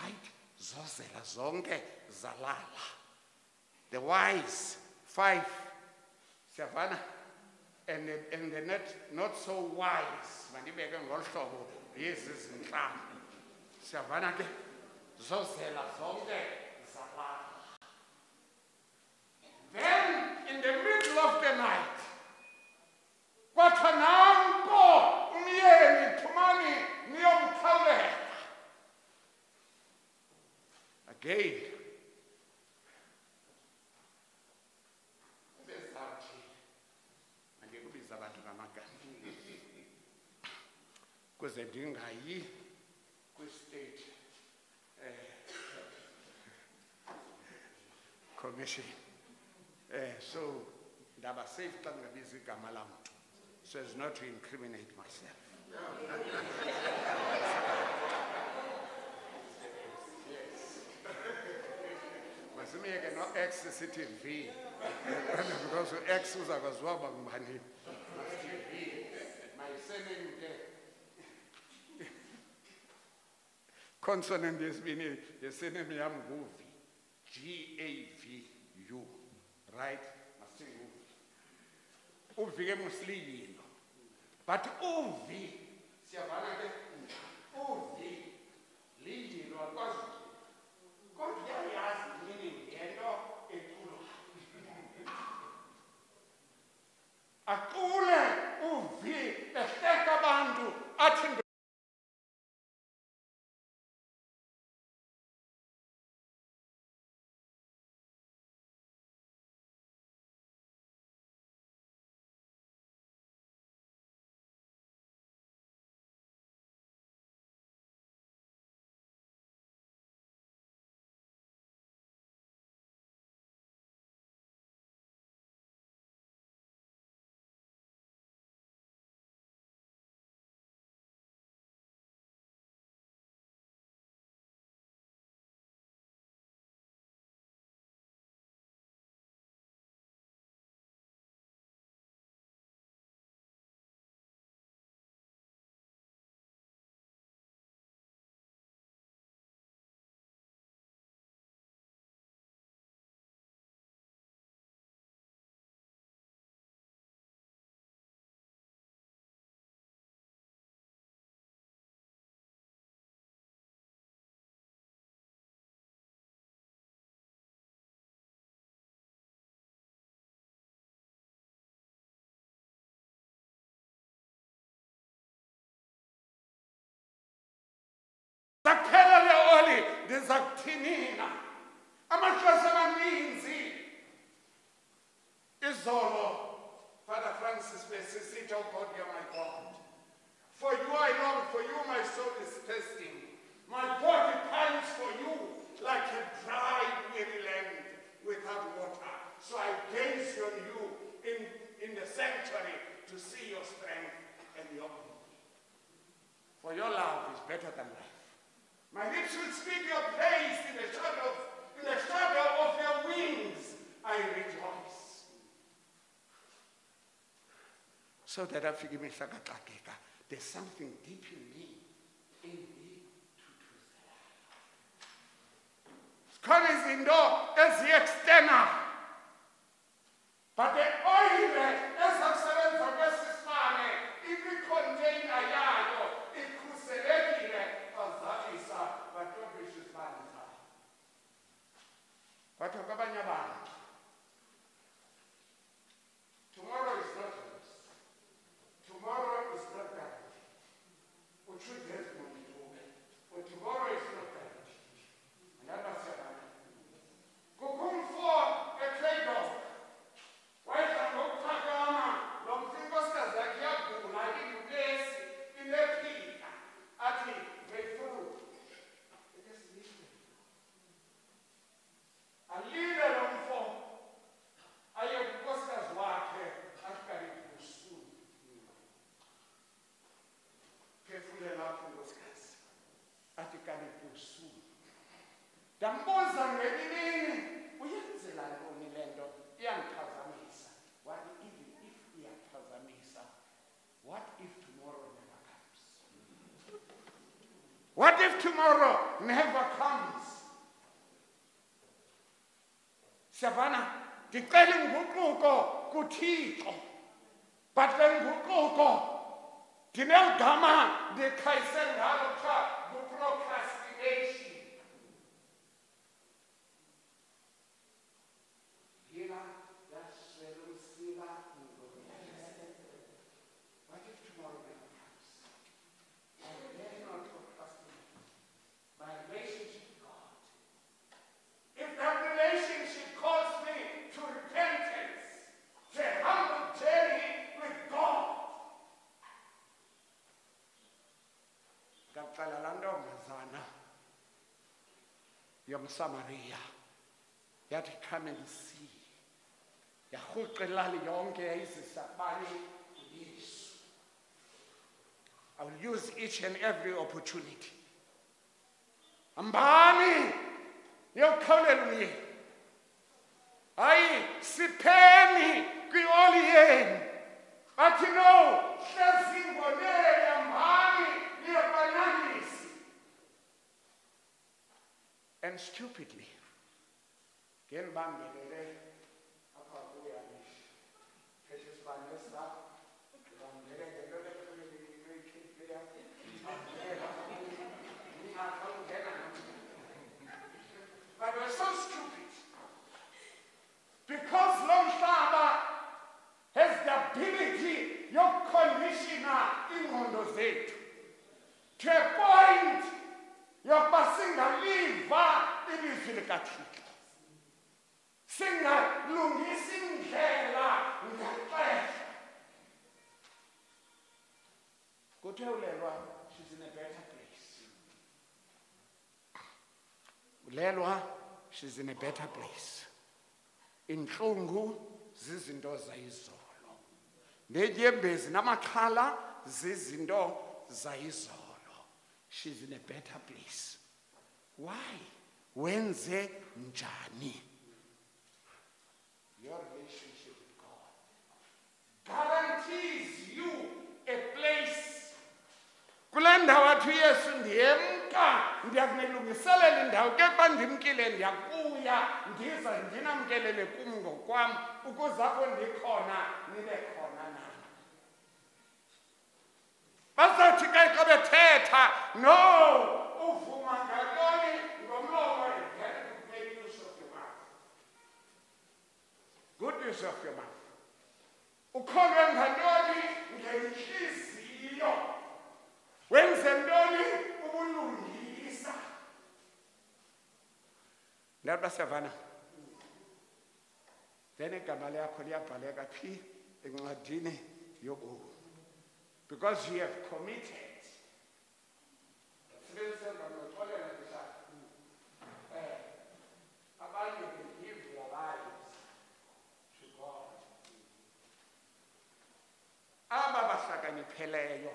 right? Zozela zonke zalala. The wise five siyavana? And, and the not, not so wise mandibeke ngolu hlobo yezi zintlanu siyavana ke? Zozela zonke zalala. Then in the middle of the night kwathiwa nanko again bezawuthi andikubiza abantu ngamagama kuze ndingayi kwistate eh, commission eh, so ndaba safe xa ndingabiza igama lam so as not to incriminate myself masimyeke no-x sithi v. Because u-x uzakwaziwa uba ngubanini surname ke consonant yesibini yesenemi yam nguvi g a v u. Right masinguvi uvi ke musliyilo but uvi siyavana ke uvi liyilo akwazi zakuphela le oli ndiza kuthinina amaxesha amaninzi. Izolo father francis besisithi oh god you're my god. For you i long for you my soul is thirsting. My body pines for you like a dry weary land without water. So i gaze on you in, in the sanctuary to see your strength and your glory. For your love is better than life my lips will speak your praise in the shadow, in the shadow of your wings. I rejoice. So that I figure me there's something deep in me, in me to do that. Izinto ezi-external but the oil ezakusebenza kwesisibane ikwicontainer yayo watu wakabanya bana siyavana ndicela inguquko kuthixo. But le nguquko ndineligama ndikhayise ngalo kuthiwa yomsamariya yathi come and see. Yarhuqa yonke yayizisabani yesu i will use each and every opportunity. Hambani niyokukhawulela umyeni hayi sipheni kwioli yenu. Bathi no hlezi ngonele hambani niyobananisi and stupidly. But we're so stupid. Because lo mhlaba has the ability yokukondishina ingqondo zethu. To a point yokuba singaliva ilizwi likathixo singalungisi indlela ngexesha kuthiwe ulelwa she's in a better place ulelwa she's in a better place intlungu zizinto zayizolo nenyembezi namaxhala zizinto zayizolo she's in a better place. Why? Wenze njani? Your relationship with god guarantees you a place. Kule ndawo athi uyesu ndiyemka ndiyakunilungiselela indawo ke xa ndimkile ndiyakuya ndiza ndinamkelele kum ngokwam ukuze apho ndikhona nibe khona nani bazawuthi ke xa bethetha no uvuma ngantoni ngomlomo and very good make use of your mouth. Good use of your mouth. Ukholwe ngantoni? Ngentliziyo wenze ntoni? Ubulungisa. Ndathi basiyavana then igama lakho liyabhaleka phi? Encwadini yobomi. Because you have committed. Eh, bahlakanipheleyo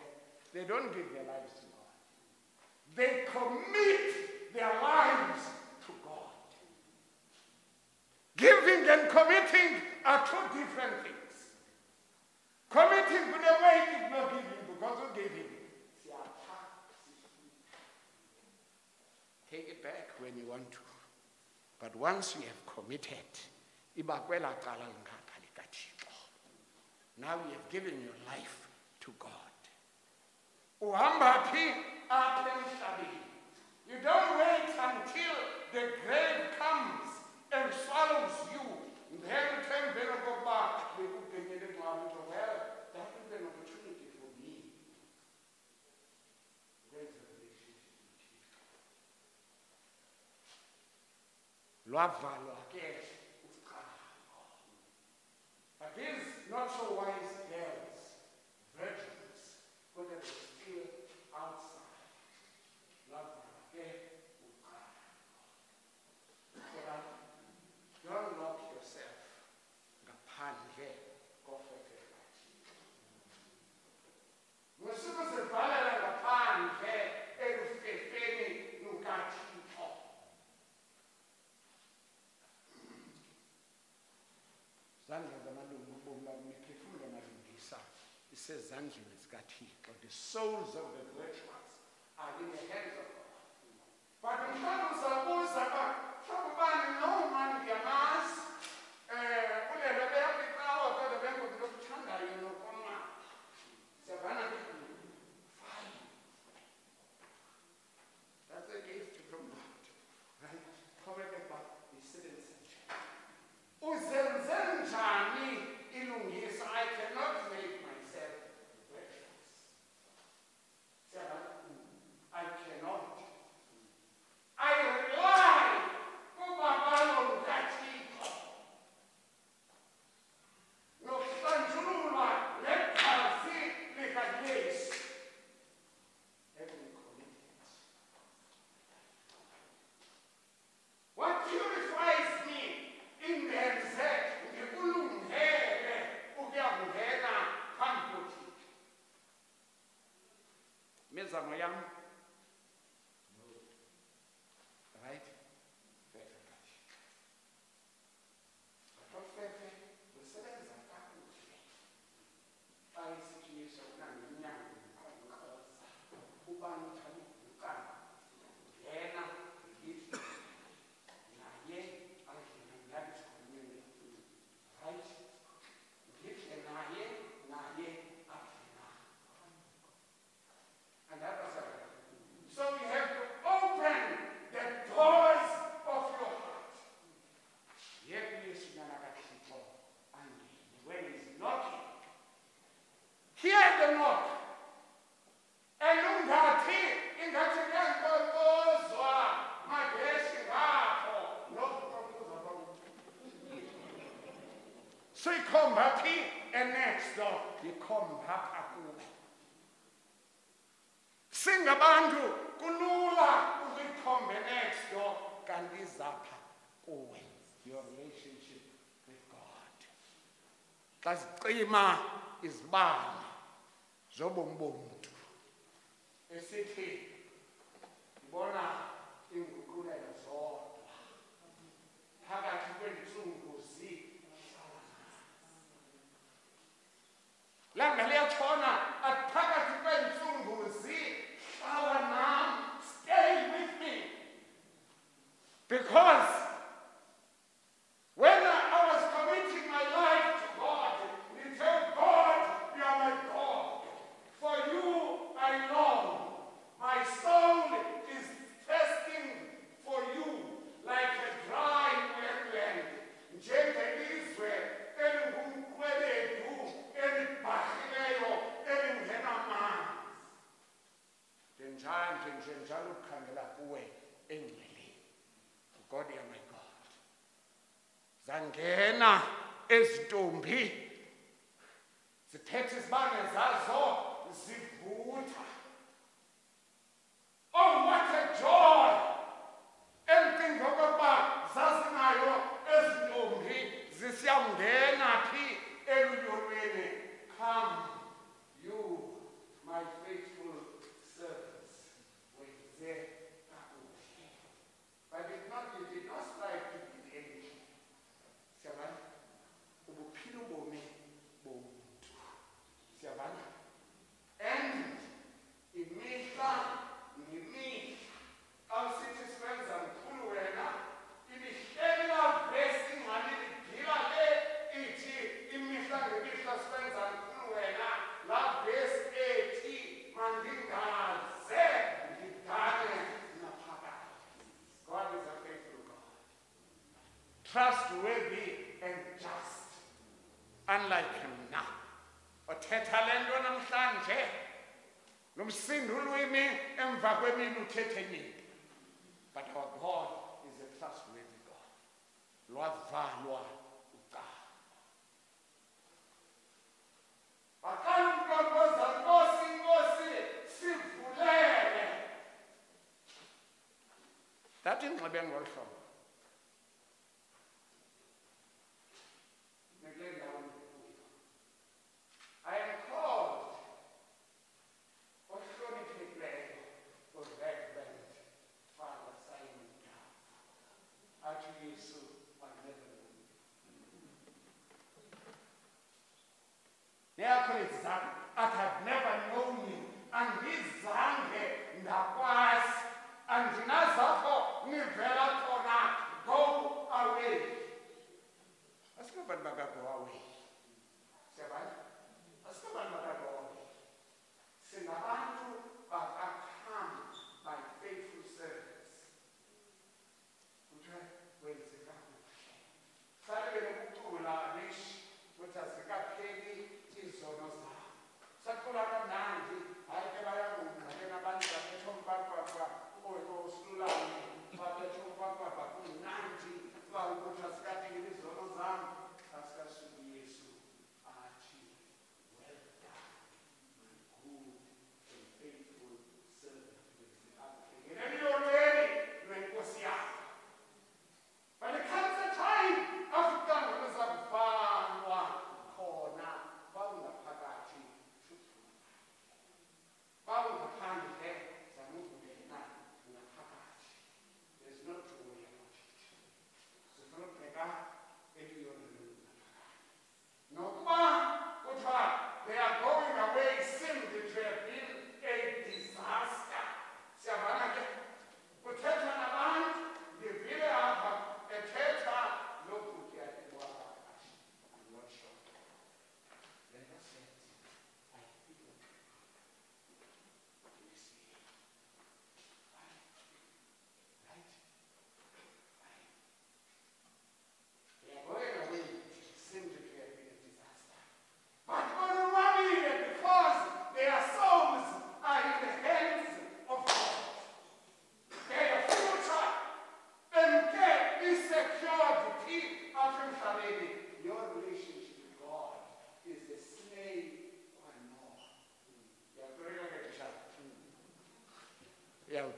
they don't give their lives to God. They commit their lives to God. Giving and committing are two different things committing not give him because who gave him take it back when you want to but once you have committed iba kwela cala lingapha likathixo now you have given your life to God. Uhamba phi apha emhlabeni. You don't wait until the grave comes and swallows you. Then uthi emveni kokuba bekugenyele ingcwaba uthi, well, that will be an opportunity for me. Ukwenza relationship with Jesus. Ke ucango. But not so wise souls of the virtuous are in the hands of god but mhlawumbe uzabuza uba mhlawumbe ubani no mani ndiyamazi um ulele beyakwikawa kodwa bengozi lokuthandayo nokoma siyavana fine that's a gift from god right probably but we sit in sunshine uzenze njani ilungisa i cannot make myself virtuous Siyabona? i cannot i rely kubabalo lukathixo nokuhlanjululwa negazi likayesu Heavenly commitment. What purifies me indenze ndikulungele ukuyakungena phambi kothixo imizamo xa zicima izibane zobomi bomi Latino, não é bem anglo-saxão.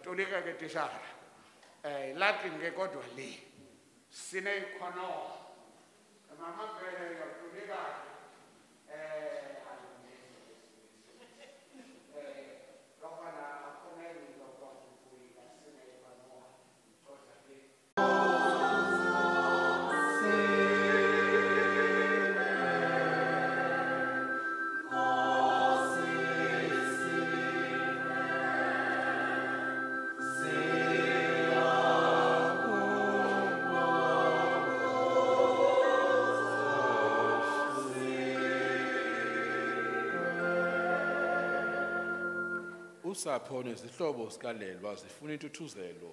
tolika ke tishara. Eh latin ke kodwa le. Sine ikhonowa usapho nezihlobo sikalelwa zifuna intuthuzelo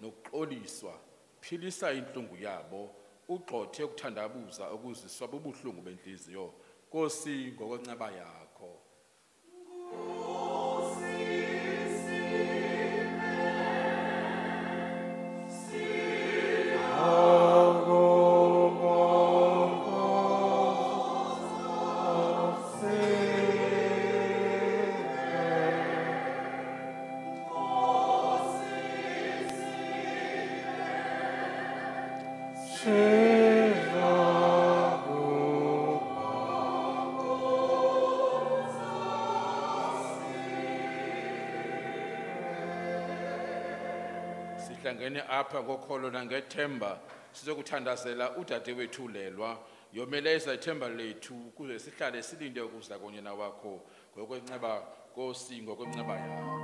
nokuxoliswa. Philisa inhlungu yabo ugxothe ukuthandabuza okuziswa bubuhlungu benhliziyo. Nkosi ngokwenceba yakho sihlangene apha ngokholo nangethemba sizokuthandazela udadewethu Lelwa. Yomeleza ithemba lethu ukuze sihlale silinde ukuza kunye nawakho ngokwenceba Nkosi ngokwenceba yakho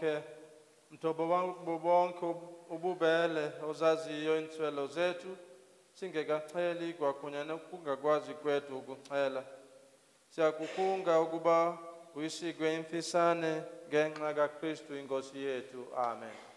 namandla onke mthobo wabo bonke ububele ozaziyo iintswelo zethu singekaxheli kwakunye nokungakwazi kwethu ukuxhela. Siyakukunga ukuba uyisikwe imfisane ngenxa kakristu inkosi yethu. Amen.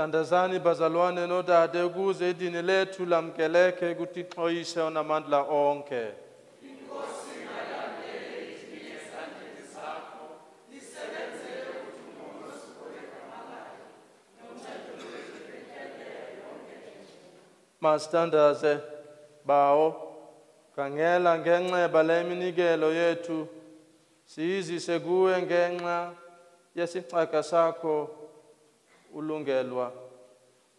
Tandazani bazalwane nodade ukuze idini lethu lamkeleke kuThixo Oyise onamandla onke. Masitandaze bawo khangela ngenxeba leminikelo yethu siyizise kuwe ngenxa yesixaka sakho ulungelwa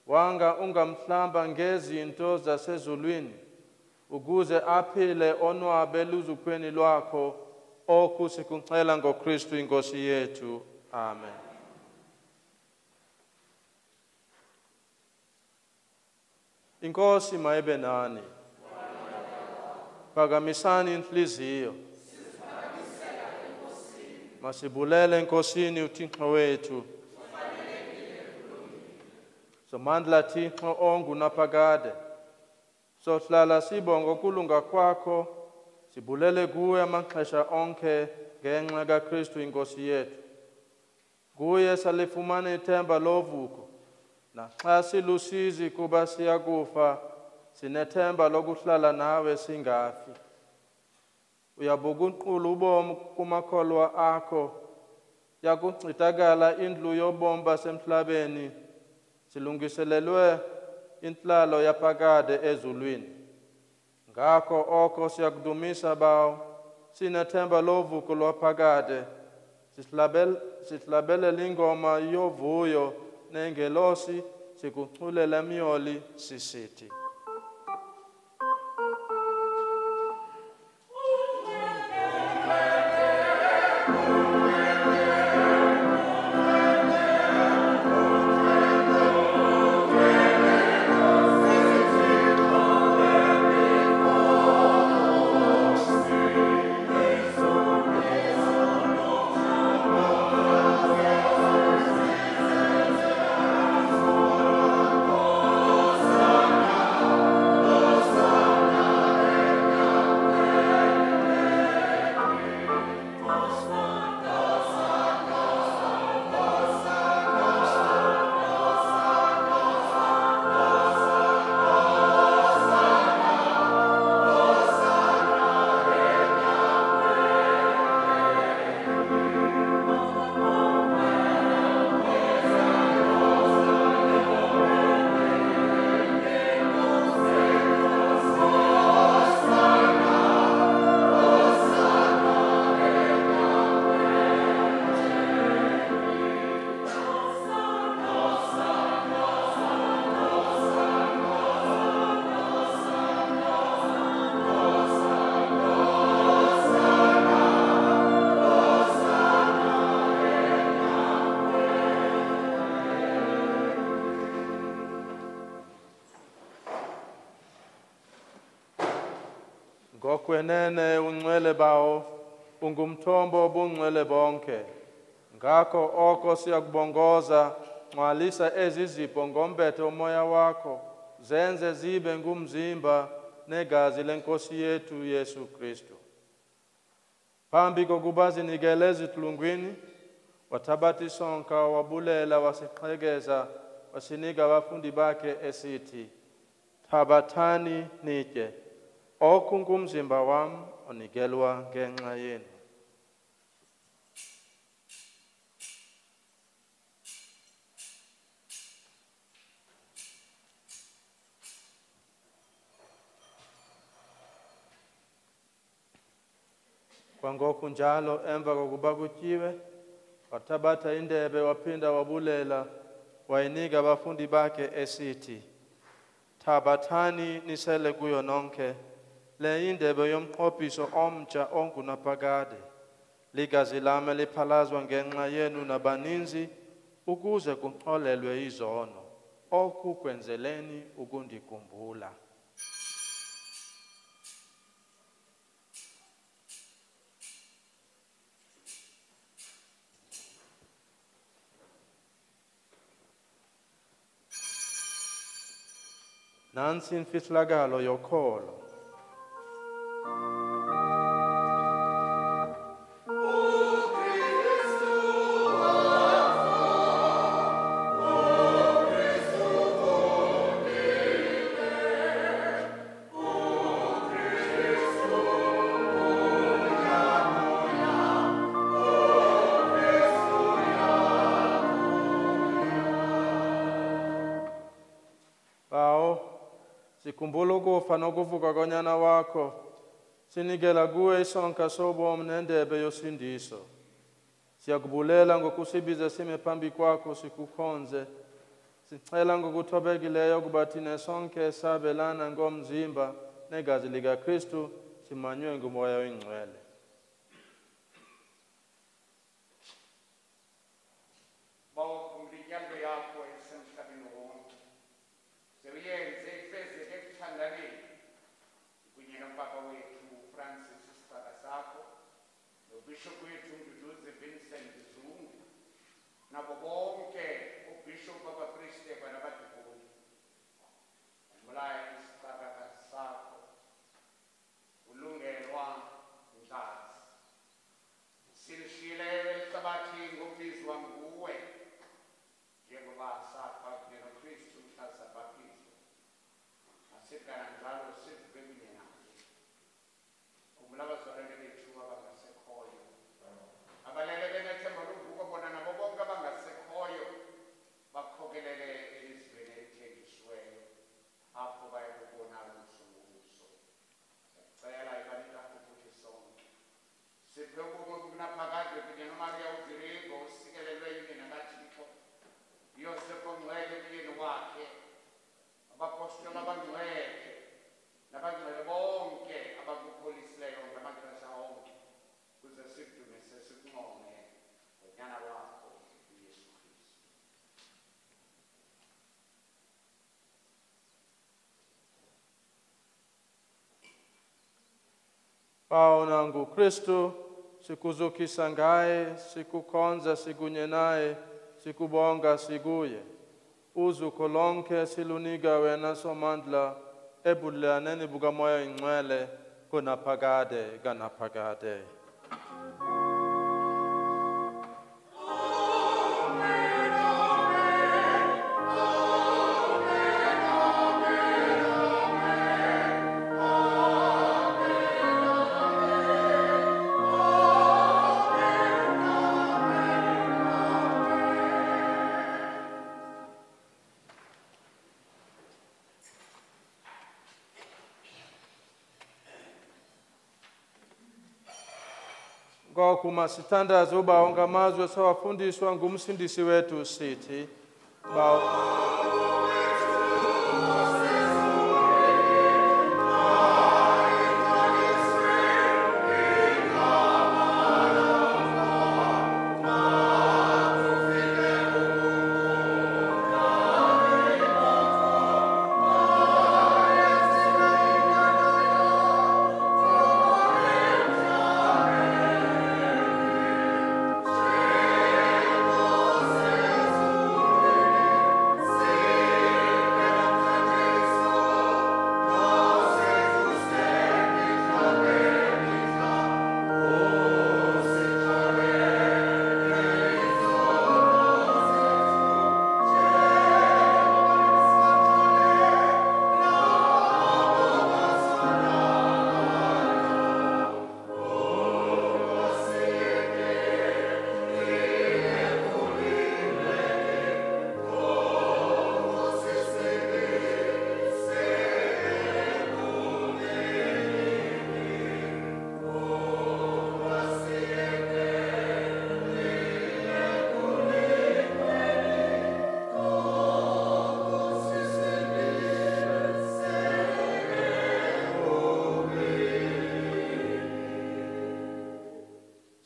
wanga ungamhlamba ngezinto zasezulwini ukuze aphile onwabe luzukhweni lwakho oku sikucela ngoKristu inkosi yethu. Amen. Inkosi mayibe nani? Phakamisani inhliziyo. Masibulele enkosini uthixo wethu. Somandla thixo ongunaphakade. Sohlala sibonga ukulunga kwakho sibulele kuwe amaxesha onke ngenxa kakristu inkosi yethu. Kuye salifumana ithemba lovuko. Naxa silusizi kuba siyakufa sinethemba lokuhlala nawe singafi. Uyabukunqula ubomi kumakholwa akho. Yakuncithakala indlu yobomi basemhlabeni. Silungiselelwe intlalo yaphakade ezulwini. Ngakho oko siyakudumisa bawo sinethemba lovuko lwaphakade. Sihlabel- sihlabelela ingoma yovuyo nengelosi sikuculela myoli sisithi ngokwenene ungcwele bawo ungumthombo obungcwele bonke. Ngakho oko siyakubongoza ngcwalisa ezi zipho ngombethe umoya wakho zenze zibe ngumzimba negazi lenkosi yethu yesu kristu. Phambi kokuba zinikele ezitulungwini wathabatha isonka wabulela wasiqhekeza wasinika abafundi bakhe esithi thabathani nitye oku ngumzimba wam onikelwa ngenxa yenu. Kwangoku njalo emva kokuba kutyiwe wathabatha indebe waphinda wabulela wayinika abafundi bakhe esithi thabathani nisele kuyo nonke le yindebe yomqhobhiso omtsha ongunaphakade. Ligazi lam eliphalazwa ngenxa yenu nabaninzi ukuze kuxolelwe izono. Oku kwenzeleni ukundikhumbula. Nansi imfihlakalo yokholo. Konyana wakho sinikela kuwe isonka sobomi nendebe yosindiso siyakubulela ngokusibiza sime phambi kwakho sikukhonze. Sicela ngokuthobekileyo ukuba thina sonke sabelana ngomzimba negazi likakristu simanywe ngumoya oyingcwele Paona nguKristu sikuzukisa ngaye sikukhonza sikunye naye sikubonga sikuye uzuko lonke siluniga wena somandla ebulelaneni bukamoya ingcwele kunaphakade kanaphakade ngoko masithandaze uba wonke amazwe sawafundiswa ngumsindisi wethu sithi Bawo-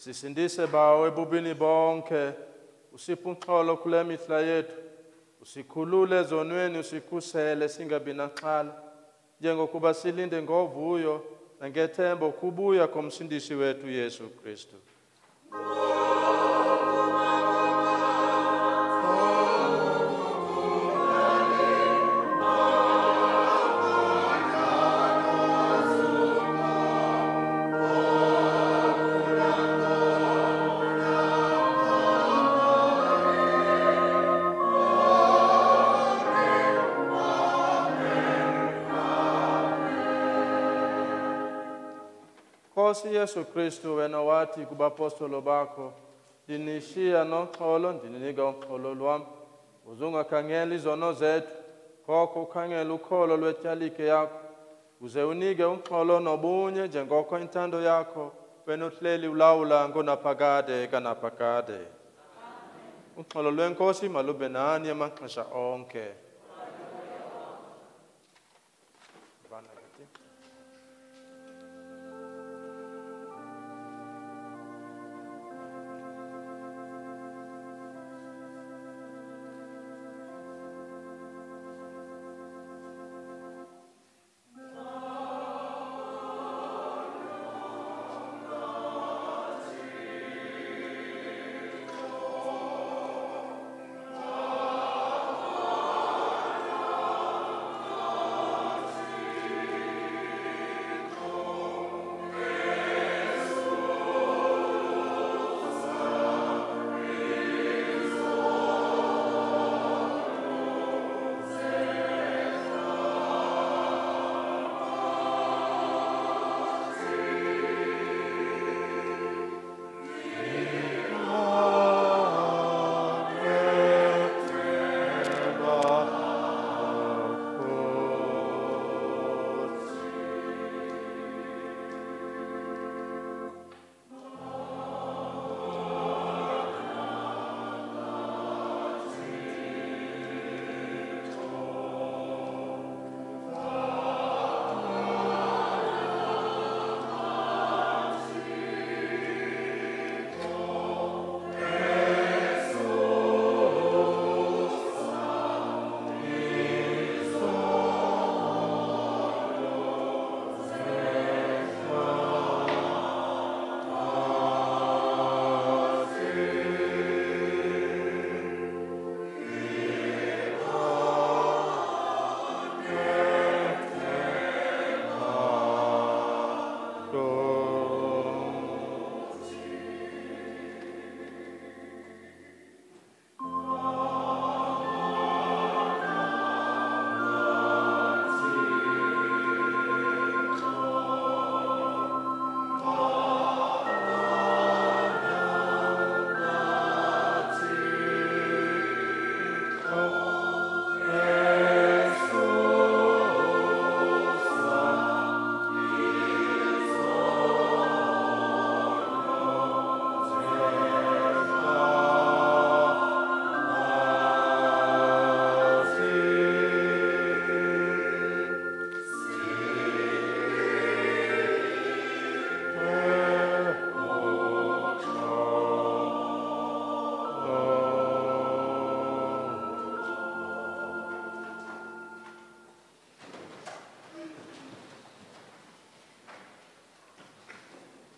sisindise bawo ebubini bonke. Usiphe uxolo kule mihla yethu. Usikhulule ezonweni usikhusele singabi naxhala. Njengokuba silinde ngovuyo nangethemba ukubuya komsindisi wethu yesu kristu. Yesu Kristu wena wathi kubapostolo bakho ndinishiya noxholo ndininika uxolo lwam. Uzungakhangela izono zethu koko ukhangele ukholo lwetyalike yakho. Uze unike umxholo nobunye njengoko intando yakho wena uhleli ulawula ngonaphakade kanaphakade uxholo lwenkosi malube nani amaxesha onke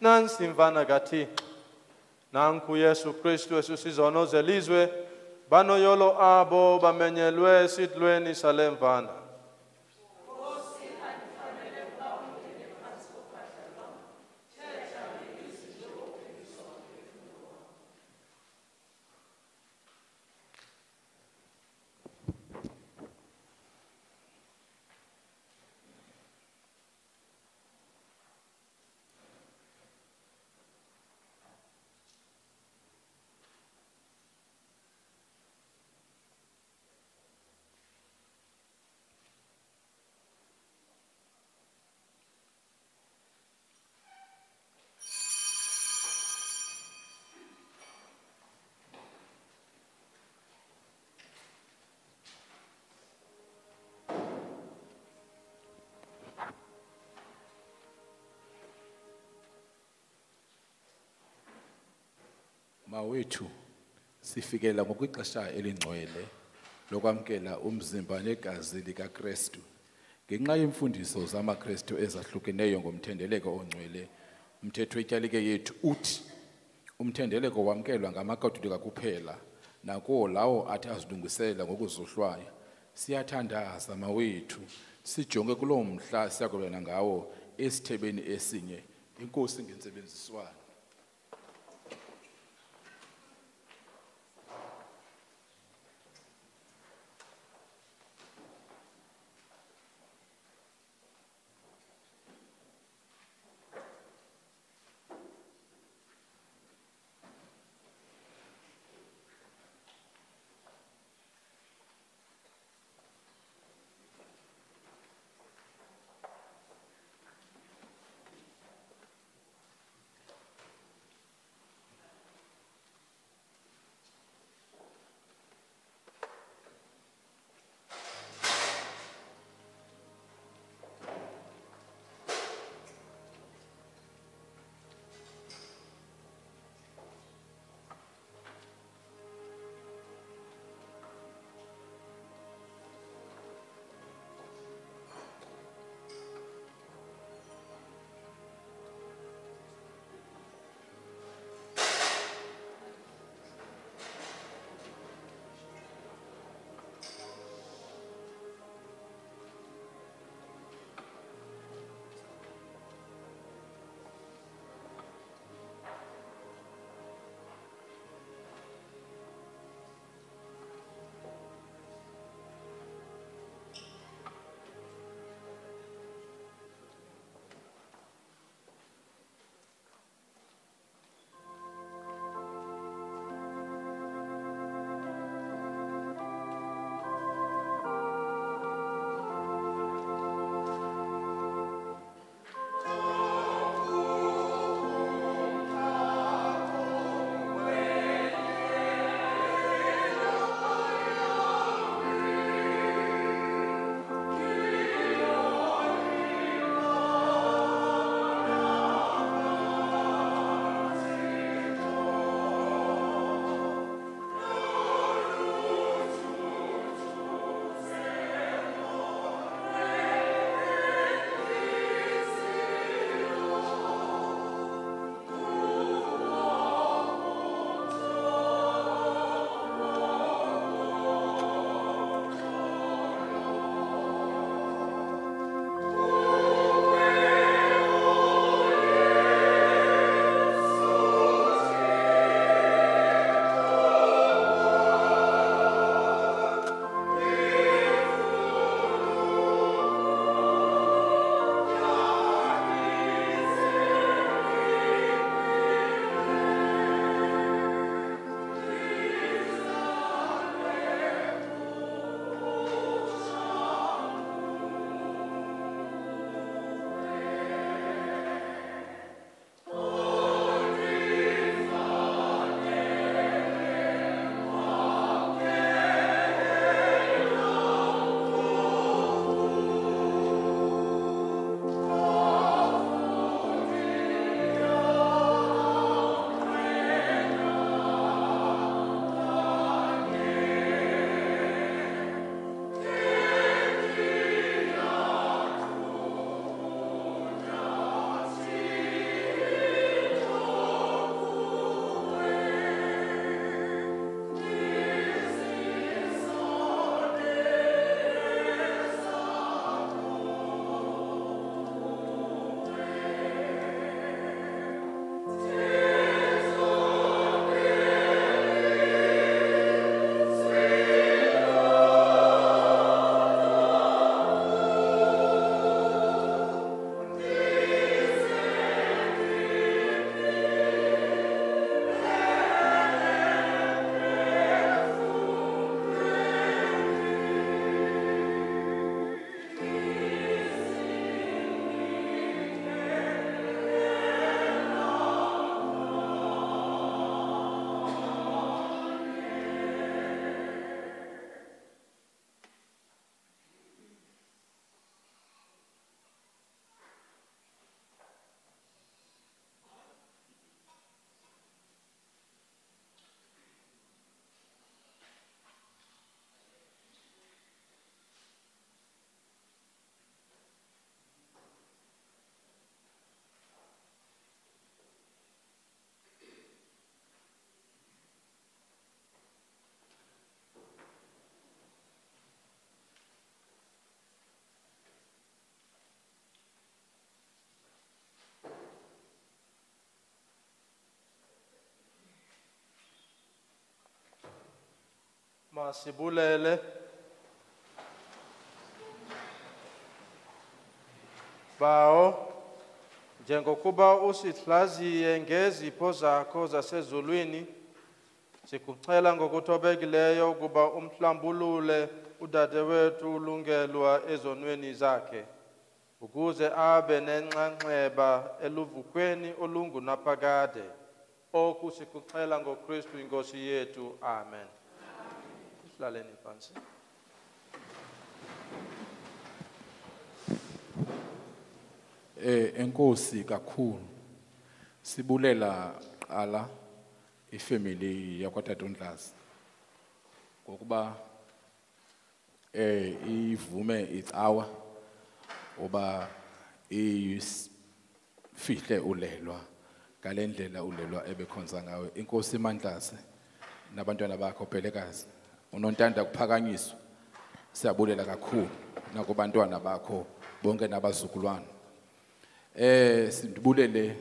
nansi imvana kathixo nanku yesu kristu esusizono zelizwe banoyolo abo bamenyelwe esidlweni sale mvana. Mawethu sifikelela ngokwixesha elingcwele lokwamkela umzimba negazi likaKristu. Ngenxa yemfundiso zamaKristu ezahlukeneyo ngomthendeleko ongcwele umthetho wetyalike yethu uthi umthendeleko wamkelwa ngamakatolika kuphela nakuwo lawo athi azilungisela ngokuzohlwaya. Siyathandaza mawethu sijonge kuloo mhla siyakwabelana ngawo esithebeni esinye. Inkosi ngentsebenziswano Masibulele. Bawo njengokuba usihlaziye ngezipho zakho zasezulwini sikucela ngokuthobekileyo ukuba umhlambulule udadewethu ulungelwa ezonweni zakhe ukuze abe nenxanxeba eluvukhweni olungunaphakade. Oku sikucela ngokristu inkosi yethu. Amen. Sihlaleni phantsi Eh enkosi kakhulu. Sibulela qala ifamily yakwaTata uNdlazi. Ngokuba eh ivume it's our oba isifihle ulelwa ngalendlela ulelwa ebekhonza ngawe inkosi mandlase nabantwana bakho phelekazi unontanda kuphakanyiswa siyabulela kakhulu nakubantwana bakho bonke nabazukulwana eh sindibulele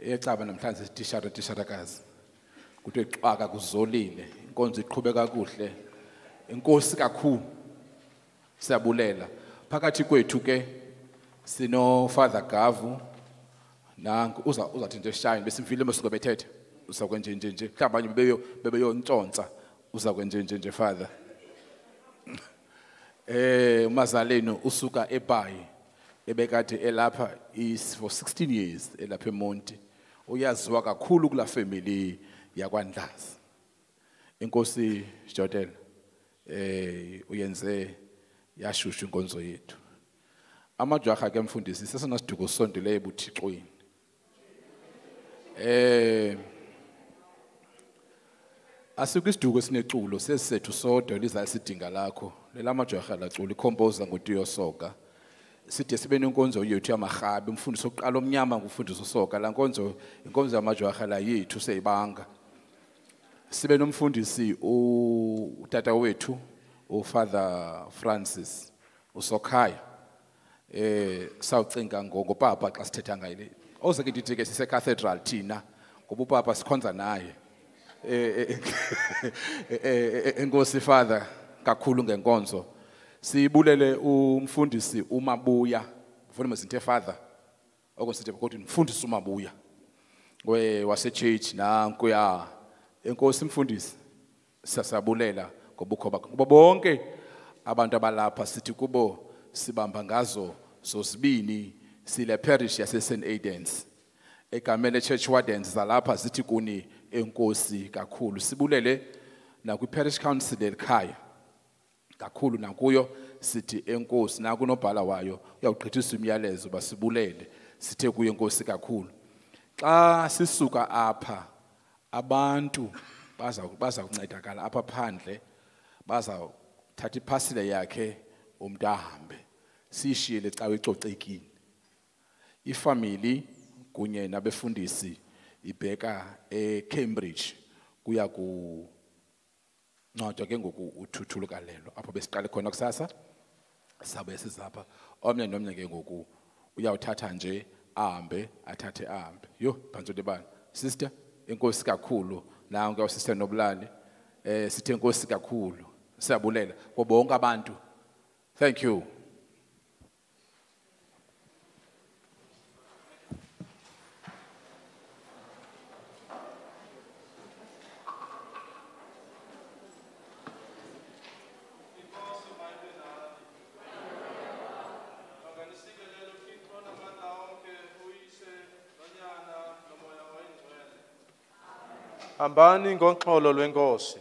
ecaba namhlanje t-shirt t-shirtakazi kuthi xaka kuzolile inkonzo iqhubeka kakuhle inkosi kakhulu siyabulela phakathi kwethu ke sino father gavu nanku uza uzathi nje shine besimfile masuku bethethe uza kwenje nje nje mhlawumbe bebeyo bebeyontshontsha uza kwenje nje father. Eh umazaleni usuka eBhayi ebekade elapha is for 16 years elapha eMonti. Uyaziwa kakhulu kula family yakwaNdlazi inkosi Jotel eh uyenze yashusha inkonzo yethu. Amajaha ke mfundisi sesona siduko sondele ebuthixweni. Eh asikwisiduko sineculo sesisethu sodwa liza sidinga lakho. Lelamajaha lacula ikhompoza ngutiyo soka side sibe nenkonzo yethu yamarhabi umfundisi oqala omnyama ngumfundisi usoka. La nkonzo inkonzo yamajaha la yethu seyibanga. Sibe nomfundisi utata wethu ufather Francis usokhaya. Eh sawucinga ngo- ngopapa xa sithetha ngaye le. Ozeke ndithi ke sisecathedral thina ngoba upapa sikhonza naye enkosi father kakhulu ngenkonzo. Sibulele umfundisi umabuya ufuna mesinthe father okusithe kodwa umfundisi umabuya. We wase church nanku ya enkosi mfundisi siyasabulela ngobukho bakho kubo bonke abantu abalapha sithi kubo sibamba ngazo zozibini sile parish yase St Aidan's. Egamele church wardens zalapha sithi kuni enkosi kakhulu. Sibulele nakwi parish council ekhaya kakhulu nakuyo sithi enkosi. Nakunobhala wayo uyawugqithisa umyalezo basibulele sithe kuye enkosi kakhulu. Xa sisuka apha abantu baza baza kuncedakala apha phandle baza thatha iphasile yakhe umuntu ahambe sishiyele cawe icocekile ifamily kunye nabefundisi ibheka eCambridge kuya ku ncwadi ke ngoku uthuthulu kalelo apho besiqale khona kusasa. Sabe sizapha omnye nomnye ke ngoku uyawuthatha nje ahambe athathe ahambe. Yo bantsunde bani sister enkosi kakhulu. Nanke usister nobulali. Eh sithe enkosi kakhulu. Siyabulela. Kubo bonke abantu. Thank you. Hambani ngoxolo lwenkosi